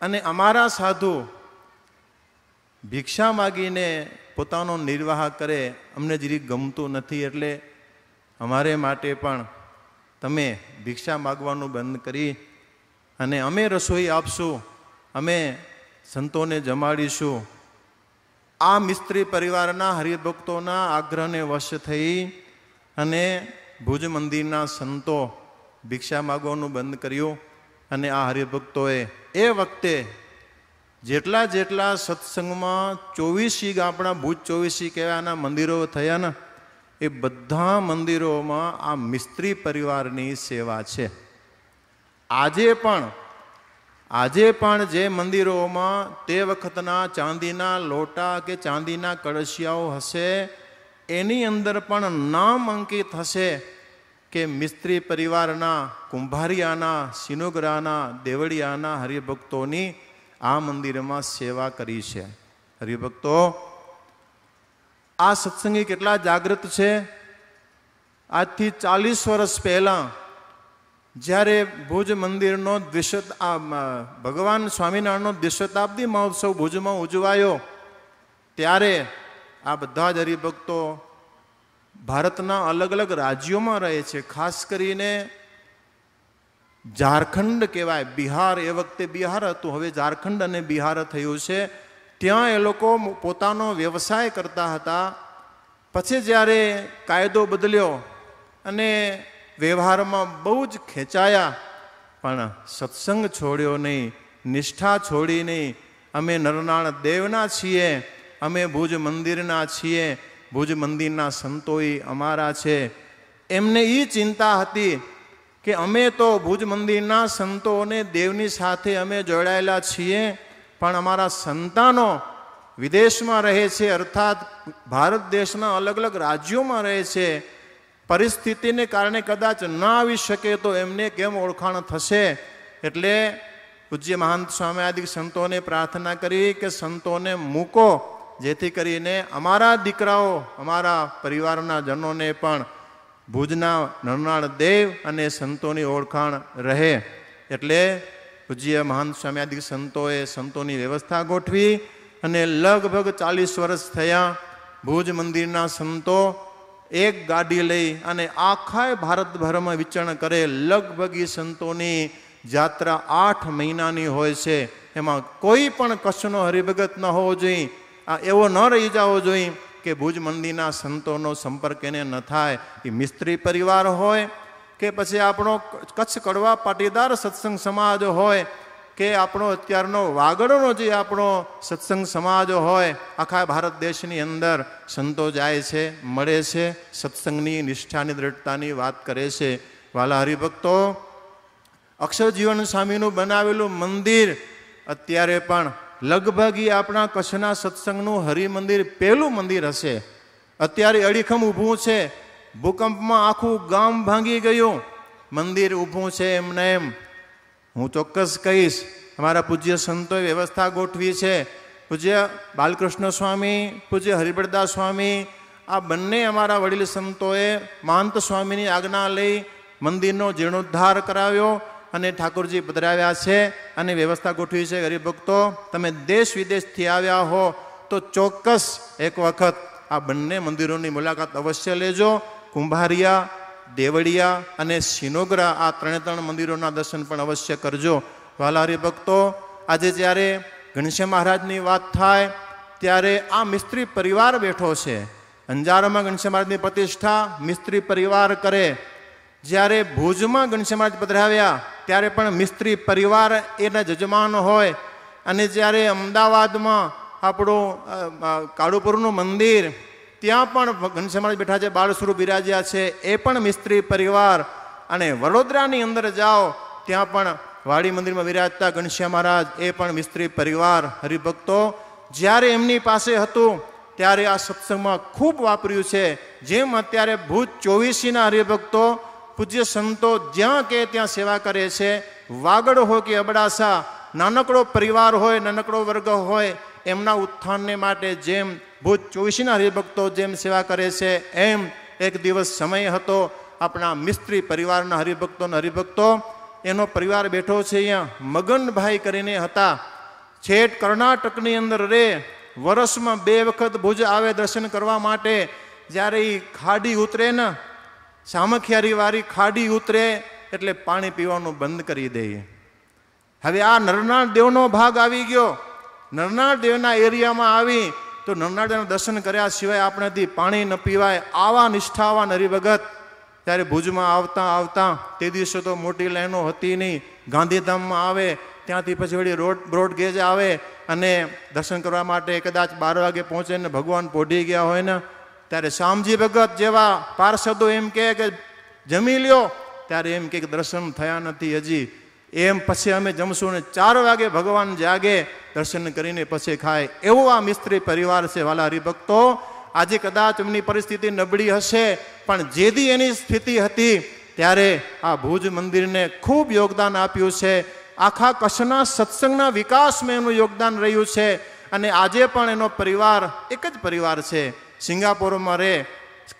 અને અમારા સાધુ ભિક્ષા માગીને પોતાનો નિર્વાહ કરે, અમને જરી ગમતું નથી. એટલે અમારે માટે પણ તમે ભિક્ષા માગવાનું બંધ કરી અને અમે રસોઈ આપશું, અમે સંતોને જમાડીશું. આ મિસ્ત્રી પરિવારના હરિભક્તોના આગ્રહને વશ થઈ અને ભુજ મંદિરના સંતો ભિક્ષા માગવાનું બંધ કર્યું અને આ હરિભક્તોએ એ વખતે જેટલા જેટલા સત્સંગમાં ચોવીસી આપણા ભુજ ચોવીસી કહેવાના મંદિરો થયા ને, એ બધા મંદિરોમાં આ મિસ્ત્રી પરિવારની સેવા છે. આજે પણ આજે પણ જે મંદિરોમાં તે વખતના ચાંદીના લોટા કે ચાંદીના કળશિયાઓ હશે, એની અંદર પણ નામ અંકિત હશે કે મિસ્ત્રી પરિવારના, કુંભારિયાના, સિનોગરાના, દેવળિયાના હરિભક્તોની આ મંદિરમાં સેવા કરી છે. હરિભક્તો, આ સત્સંગી કેટલા જાગૃત છે? આજથી ચાલીસ વર્ષ પહેલાં જ્યારે ભુજ મંદિરનો દ્વિશત ભગવાન સ્વામિનારાયણનો દ્વિશતાબ્દી મહોત્સવ ભુજમાં ઉજવાયો, ત્યારે આ બધા જ હરિભક્તો ભારતના અલગ અલગ રાજ્યોમાં રહે છે. ખાસ કરીને ઝારખંડ કહેવાય. બિહાર, એ વખતે બિહાર હતું. હવે ઝારખંડ અને બિહાર થયું છે. ત્યાં એ લોકો પોતાનો વ્યવસાય કરતા હતા. પછી જ્યારે કાયદો બદલ્યો અને વ્યવહારમાં બહુ જ ખેંચાયા, પણ સત્સંગ છોડ્યો નહીં, નિષ્ઠા છોડી નહીં. અમે નરનાળ દેવના છીએ, અમે ભુજ મંદિરના છીએ. ભુજ મંદિરના સંતોએ અમારા છે. એમને એ ચિંતા હતી કે અમે તો ભુજ મંદિરના સંતો અને દેવની સાથે અમે જોડાયેલા છીએ, પણ અમારા સંતાનો વિદેશમાં રહે છે, અર્થાત ભારત દેશના અલગ અલગ રાજ્યોમાં રહે છે. પરિસ્થિતિને કારણે કદાચ ન આવી શકે તો એમને કેમ ઓળખાણ થશે? એટલે પૂજ્ય મહંત સ્વામી સંતોને પ્રાર્થના કરી કે સંતોને મૂકો, જેથી કરીને અમારા દીકરાઓ, અમારા પરિવારના જનોને પણ ભુજના નરનાળ દેવ અને સંતોની ઓળખાણ રહે. એટલે પૂજ્ય મહંત સ્વામી સંતોએ સંતોની વ્યવસ્થા ગોઠવી અને લગભગ ચાલીસ વર્ષ થયા ભુજ મંદિરના સંતો એક ગાડી લઈ અને આખા ભારતભરમાં વિચરણ કરે. લગભગ એ સંતોની જાત્રા આઠ મહિનાની હોય છે. એમાં કોઈ પણ કચ્છનો હરિભગત ન હોવો જોઈએ. આ એવો ન રહી જવો જોઈએ કે ભુજ મંદિરના સંતોનો સંપર્ક એને ન થાય. એ મિસ્ત્રી પરિવાર હોય કે પછી આપણો કચ્છ કડવા પાટીદાર સત્સંગ સમાજ હોય કે આપણો અત્યારનો વાગડનો જે આપણો સત્સંગ સમાજ હોય, આખા ભારત દેશની અંદર સંતો જાય છે, મળે છે, સત્સંગની નિષ્ઠાની, દ્રઢતાની વાત કરે છે. વાલા હરિભક્તો, અક્ષરજીવન સ્વામીનું બનાવેલું મંદિર અત્યારે પણ લગભગ એ આપણા કચ્છના સત્સંગનું હરિમંદિર પહેલું મંદિર હશે. અત્યારે અડીખમ ઊભું છે. ભૂકંપમાં આખું ગામ ભાંગી ગયું. મંદિર ઊભું છે એમને એમ. હું ચોક્કસ કહીશ, અમારા પૂજ્ય સંતોએ વ્યવસ્થા ગોઠવી છે. પૂજ્ય બાલકૃષ્ણ સ્વામી, પૂજ્ય હરિભરદાસ સ્વામી, આ બંને અમારા વડીલ સંતોએ મહંત સ્વામીની આજ્ઞા લઈ મંદિરનો જીર્ણોદ્ધાર કરાવ્યો અને ઠાકોરજી પધરાવ્યા છે અને વ્યવસ્થા ગોઠવી છે. હરિભક્તો તમે દેશ વિદેશથી આવ્યા હો તો ચોક્કસ એક વખત આ બંને મંદિરોની મુલાકાત અવશ્ય લેજો. કુંભારિયા દેવળિયા અને સિનોગરા આ ત્રણે ત્રણ મંદિરોના દર્શન પણ અવશ્ય કરજો. વાલા હરિભક્તો આજે જ્યારે ઘનશ્યામ મહારાજની વાત થાય, ત્યારે આ મિસ્ત્રી પરિવાર બેઠો છે. અંજારમાં ગણેશ મહારાજની પ્રતિષ્ઠા મિસ્ત્રી પરિવાર કરે. જ્યારે ભુજમાં ગણેશ મહારાજ પધરાવ્યા, ત્યારે પણ મિસ્ત્રી પરિવાર એના જજમાન હોય. અને જ્યારે અમદાવાદમાં આપણું કાળુપુરનું મંદિર ત્યાં પણ ઘનશ્યામ મહારાજ બેઠા છે, બાળસુરુ બિરાજ્યા છે. એ પણ મિસ્ત્રી પરિવાર. અને વડોદરાની અંદર જાઓ, ત્યાં પણ વાડી મંદિરમાં વિરાજતા ઘનશ્યામ મહારાજ એ પણ મિસ્ત્રી પરિવાર, હરિભક્તો. જ્યારે એમની પાસે હતું, ત્યારે આ સત્સંગમાં ખૂબ વાપર્યું છે. જેમ અત્યારે ભૂત ચોવીસીના હરિભક્તો, પૂજ્ય સંતો જ્યાં કે ત્યાં સેવા કરે છે. વાગડ હોય કે અબડાસા, નાનકડો પરિવાર હોય, નાનકડો વર્ગ હોય, એમના ઉત્થાનને માટે જેમ ભૂત ચોવીસના હરિભક્તો જેમ સેવા કરે છે, એમ એક દિવસ સમય હતો આપણા મિસ્ત્રી પરિવારના હરિભક્તોના હરિભક્તો, એનો પરિવાર બેઠો છે અહીંયા. મગનભાઈ કરીને હતા. છેટ કર્ણાટકની અંદર રે. વર્ષમાં બે વખત ભુજ આવે દર્શન કરવા માટે. જ્યારે એ ખાડી ઉતરે ને, સામખિયારી ખાડી ઉતરે, એટલે પાણી પીવાનું બંધ કરી દે. હવે આ નરનાળ દેવનો ભાગ આવી ગયો. નરનાળ દેવના એરિયામાં આવી તો નરનાળ દર્શન કર્યા સિવાય આપણેથી પાણી ન પીવાય, આવા નિષ્ઠાવાન હરિભગત ત્યારે ભુજમાં આવતા આવતા તે દિવસે તો મોટી લાઈનો હતી નહીં. ગાંધીધામમાં આવે, ત્યાંથી પછી વળી રોડ બ્રોડગેજ આવે અને દર્શન કરવા માટે કદાચ બાર વાગે પહોંચે ને ભગવાન પોઢી ગયા હોય ને, ત્યારે શામજી ભગત જેવા પાર્ષદો એમ કહે કે, જમી લ્યો. ત્યારે એમ કે, દર્શન થયા નથી હજી. એમ પછી અમે જમશું ને ચાર વાગે ભગવાન જાગે, દર્શન કરીને પછી ખાય. એવો આ મિસ્ત્રી પરિવાર છે વાલા હરિભક્તો. આજે કદાચ એમની પરિસ્થિતિ નબળી હશે, પણ જેદી એની સ્થિતિ હતી, ત્યારે આ ભુજ મંદિરને ખૂબ યોગદાન આપ્યું છે. આખા કચ્છના સત્સંગના વિકાસમાં એનું યોગદાન રહ્યું છે. અને આજે પણ એનો પરિવાર, એક જ પરિવાર છે. સિંગાપોરમાં રહે.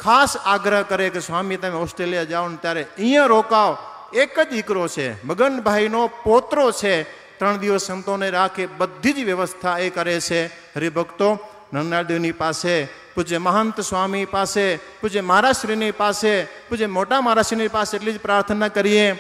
ખાસ આગ્રહ કરે કે સ્વામી, તમે ઓસ્ટ્રેલિયા જાઓ ને ત્યારે અહીંયા રોકાવ એક જ દીકરો છે, મગનભાઈનો પોત્રો છે. ત્રણ દિવસ સંતોને રાખે, બધી જ વ્યવસ્થા એ કરે છે. હરિભક્તો નરનાદેવની પાસે, પૂજ્ય મહંત સ્વામી પાસે, પૂજ્ય મહારાશ્રીની પાસે, પૂજ્ય મોટા મહારાશ્રીની પાસે એટલી જ પ્રાર્થના કરીએ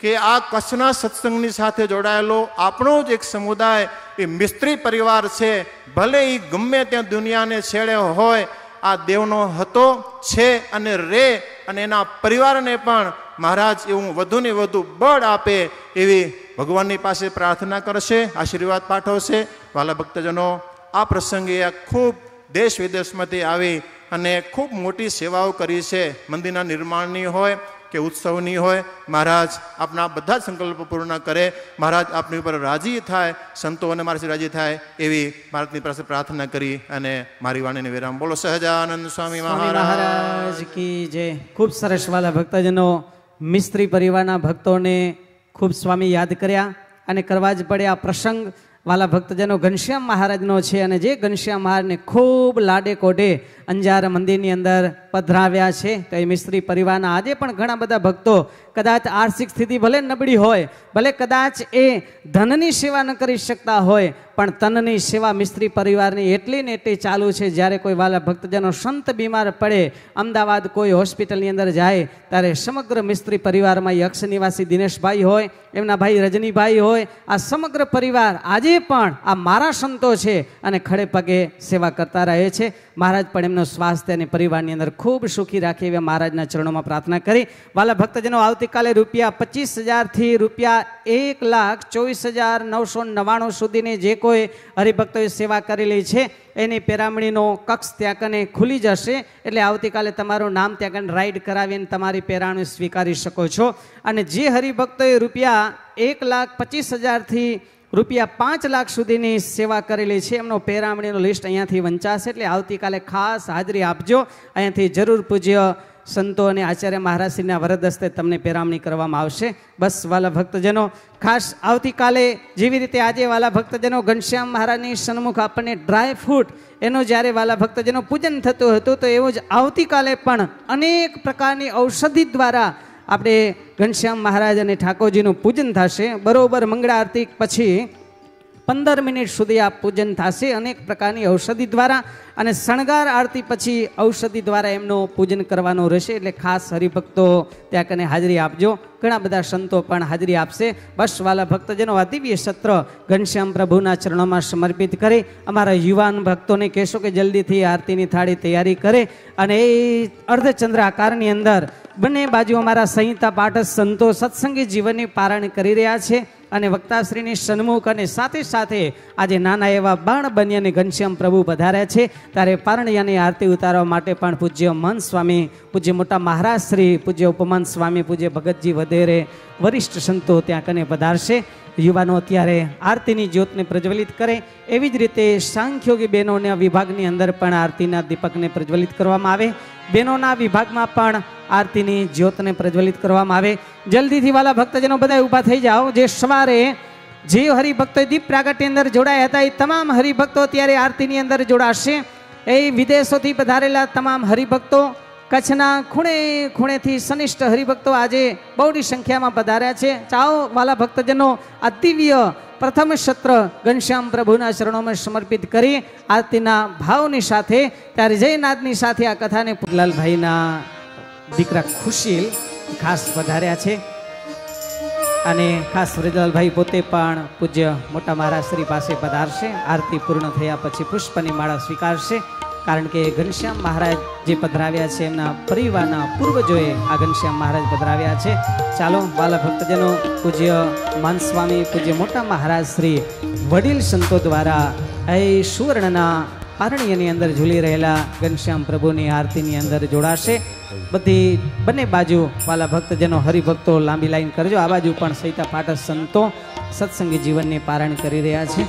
કે આ કચ્છના સત્સંગની સાથે જોડાયેલો આપણો જ એક સમુદાય, એ મિસ્ત્રી પરિવાર છે. ભલે એ ગમે ત્યાં દુનિયાને છેડે હોય, આ દેવનો હતો, છે અને રે અને એના પરિવારને પણ મહારાજ એવું વધુને વધુ બળ આપે એવી ભગવાનની પાસે પ્રાર્થના કરશે, આશીર્વાદ પાઠવશે. વાલા ભક્તજનો, આ પ્રસંગે આ ખૂબ દેશ વિદેશમાંથી આવી અને ખૂબ મોટી સેવાઓ કરી છે. મંદિરના નિર્માણની હોય કે ઉત્સવની હોય, મહારાજ આપના બધા જ સંકલ્પો પૂર્ણ કરે. મહારાજ આપની ઉપર રાજી થાય, સંતો અને મારાથી રાજી થાય એવી ભારતની પાસે પ્રાર્થના કરી અને મારી વાણીને વિરામ. બોલો, સહજાનંદ સ્વામી મહારાજ કી જય. ખૂબ સરસ, વાલા ભક્તજનો. મિસ્ત્રી પરિવારના ભક્તોને ખૂબ સ્વામી યાદ કર્યા અને કરવા જ પડે આ પ્રસંગ. વાલા ભક્તજનો ઘનશ્યામ મહારાજનો છે અને જે ઘનશ્યામ મહારાજને ખૂબ લાડે કોઢે અંજાર મંદિરની અંદર પધરાવ્યા છે, તો એ મિસ્ત્રી પરિવારના આજે પણ ઘણા બધા ભક્તો કદાચ આર્થિક સ્થિતિ ભલે નબળી હોય, ભલે કદાચ એ ધનની સેવા ન કરી શકતા હોય, પણ તનની સેવા મિસ્ત્રી પરિવારની એટલી ને એટલી ચાલુ છે, જ્યારે કોઈ વાલા ભક્તજનો સંત બીમાર પડે, અમદાવાદ કોઈ હોસ્પિટલની અંદર જાય, ત્યારે સમગ્ર મિસ્ત્રી પરિવારમાં યક્ષ નિવાસી દિનેશભાઈ હોય, એમના ભાઈ રજનીભાઈ હોય, આ સમગ્ર પરિવાર આજે પણ આ મારા સંતો છે અને ખડે પગે સેવા કરતા રહે છે. મહારાજ પણ એમનો સ્વાસ્થ્ય અને પરિવારની અંદર ખૂબ સુખી રાખે એવા મહારાજના ચરણોમાં પ્રાર્થના કરી. વાલા ભક્તજનો આવતીકાલે રૂપિયા પચીસ હજારથી રૂપિયા એક લાખ ચોવીસ હજાર નવસો નવ્વાણું સુધીની જે કોઈ હરિભક્તોએ સેવા કરેલી છે, એની પેરામણીનો કક્ષ ત્યાં ખુલી જશે. એટલે આવતીકાલે તમારું નામ ત્યાં રાઈડ કરાવીને તમારી પેરામણી સ્વીકારી શકો છો. અને જે હરિભક્તોએ રૂપિયા એક લાખ પચીસ હજારથી રૂપિયા પાંચ લાખ સુધીની સેવા કરેલી છે, એમનો પેરામણીનો લિસ્ટ અહીંયાથી વંચાશે. એટલે આવતીકાલે ખાસ હાજરી આપજો. અહીંયાથી જરૂર પૂજ્ય સંતો અને આચાર્ય મહારાજશ્રીના વરદ હસ્તે તમને પેરામણી કરવામાં આવશે. બસ, વાલા ભક્તજનો, ખાસ આવતીકાલે જેવી રીતે આજે વાલા ભક્તજનો ઘનશ્યામ મહારાજની સન્મુખ આપણને ડ્રાય ફ્રૂટ એનું જ્યારે વાલા ભક્તજનો પૂજન થતું હતું, તો એવું જ આવતીકાલે પણ અનેક પ્રકારની ઔષધિ દ્વારા આપણે ઘનશ્યામ મહારાજ અને ઠાકોરજીનું પૂજન થશે. બરોબર મંગળા આરતી પછી પંદર મિનિટ સુધી આ પૂજન થશે અનેક પ્રકારની ઔષધિ દ્વારા અને શણગાર આરતી પછી ઔષધિ દ્વારા એમનું પૂજન કરવાનું રહેશે. એટલે ખાસ હરિભક્તો ત્યાં કને હાજરી આપજો. ઘણા બધા સંતો પણ હાજરી આપશે. બસ વાલા ભક્તજનો આ સત્ર ઘનશ્યામ પ્રભુના ચરણોમાં સમર્પિત કરે. અમારા યુવાન ભક્તોને કહેશો કે જલ્દીથી આરતીની થાળી તૈયારી કરે અને એ અર્ધચંદ્ર આકારની અંદર બંને બાજુ અમારા સંહિતા પાઠ સંતો સત્સંગી જીવનની પારણ કરી રહ્યા છે. અને વક્તાશ્રીની સન્મુખ અને સાથે સાથે આજે નાના એવા બાણ બન્યાને ઘનશ્યામ પ્રભુ પધાર્યા છે. ત્યારે પારણિયાની આરતી ઉતારવા માટે પણ પૂજ્ય મન સ્વામી, પૂજ્ય મોટા મહારાજ શ્રી, પૂજ્ય ઉપમાન સ્વામી, પૂજ્ય ભગતજી વગેરે વરિષ્ઠ સંતો ત્યાં કને પધારશે. યુવાનો અત્યારે આરતીની જ્યોતને પ્રજ્વલિત કરે. એવી જ રીતે સાંખ્યોગી બહેનોના વિભાગની અંદર પણ આરતીના દીપકને પ્રજ્વલિત કરવામાં આવે. બહેનોના વિભાગમાં પણ આરતીની જ્યોતને પ્રજ્વલિત કરવામાં આવે. જલ્દીથી વાલા ભક્તજનો બધા ઊભા થઈ જાઓ. જે સવારે જે હરિભક્તો દીપ પ્રાગટ્યની અંદર જોડાયા હતા, એ તમામ હરિભક્તો અત્યારે આરતીની અંદર જોડાશે. એ વિદેશોથી પધારેલા તમામ હરિભક્તો કચ્છના ખૂણે ખૂણેથી સનિષ્ઠ હરિભક્તો આજે બહુની સંખ્યામાં પધાર્યા છે. ચાઓ, વાલા ભક્તજનો, આ દિવ્ય પ્રથમ સત્ર ઘનશ્યામ પ્રભુના ચરણોમાં સમર્પિત કરી આરતીના ભાવની સાથે, ત્યારે જયનાથની સાથે આ કથાને પુરલાલભાઈના દીકરા ખુશીલ ખાસ પધાર્યા છે. અને ખાસ વ્રજલાલભાઈ પોતે પણ પૂજ્ય મોટા મહારાજ શ્રી પાસે પધારશે. આરતી પૂર્ણ થયા પછી પુષ્પની માળા સ્વીકારશે. કારણ કે ઘનશ્યામ મહારાજ જે પધરાવ્યા છે, એમના પરિવારના પૂર્વજોએ આ ઘનશ્યામ મહારાજ પધરાવ્યા છે. ચાલો, બાલા ભક્તજનો, પૂજ્ય માન સ્વામી પૂજ્ય મોટા મહારાજ શ્રી વડીલ સંતો દ્વારા એ સુવર્ણના પારણીયની અંદર ઝૂલી રહેલા ઘનશ્યામ પ્રભુની આરતીની અંદર જોડાશે. બધી બંને બાજુ વાલા ભક્તજનો, હરિભક્તો, લાંબી લાઈન કરજો. આ બાજુ પણ સહિતા પાઠક સંતો સત્સંગી જીવનને પારણ કરી રહ્યા છે.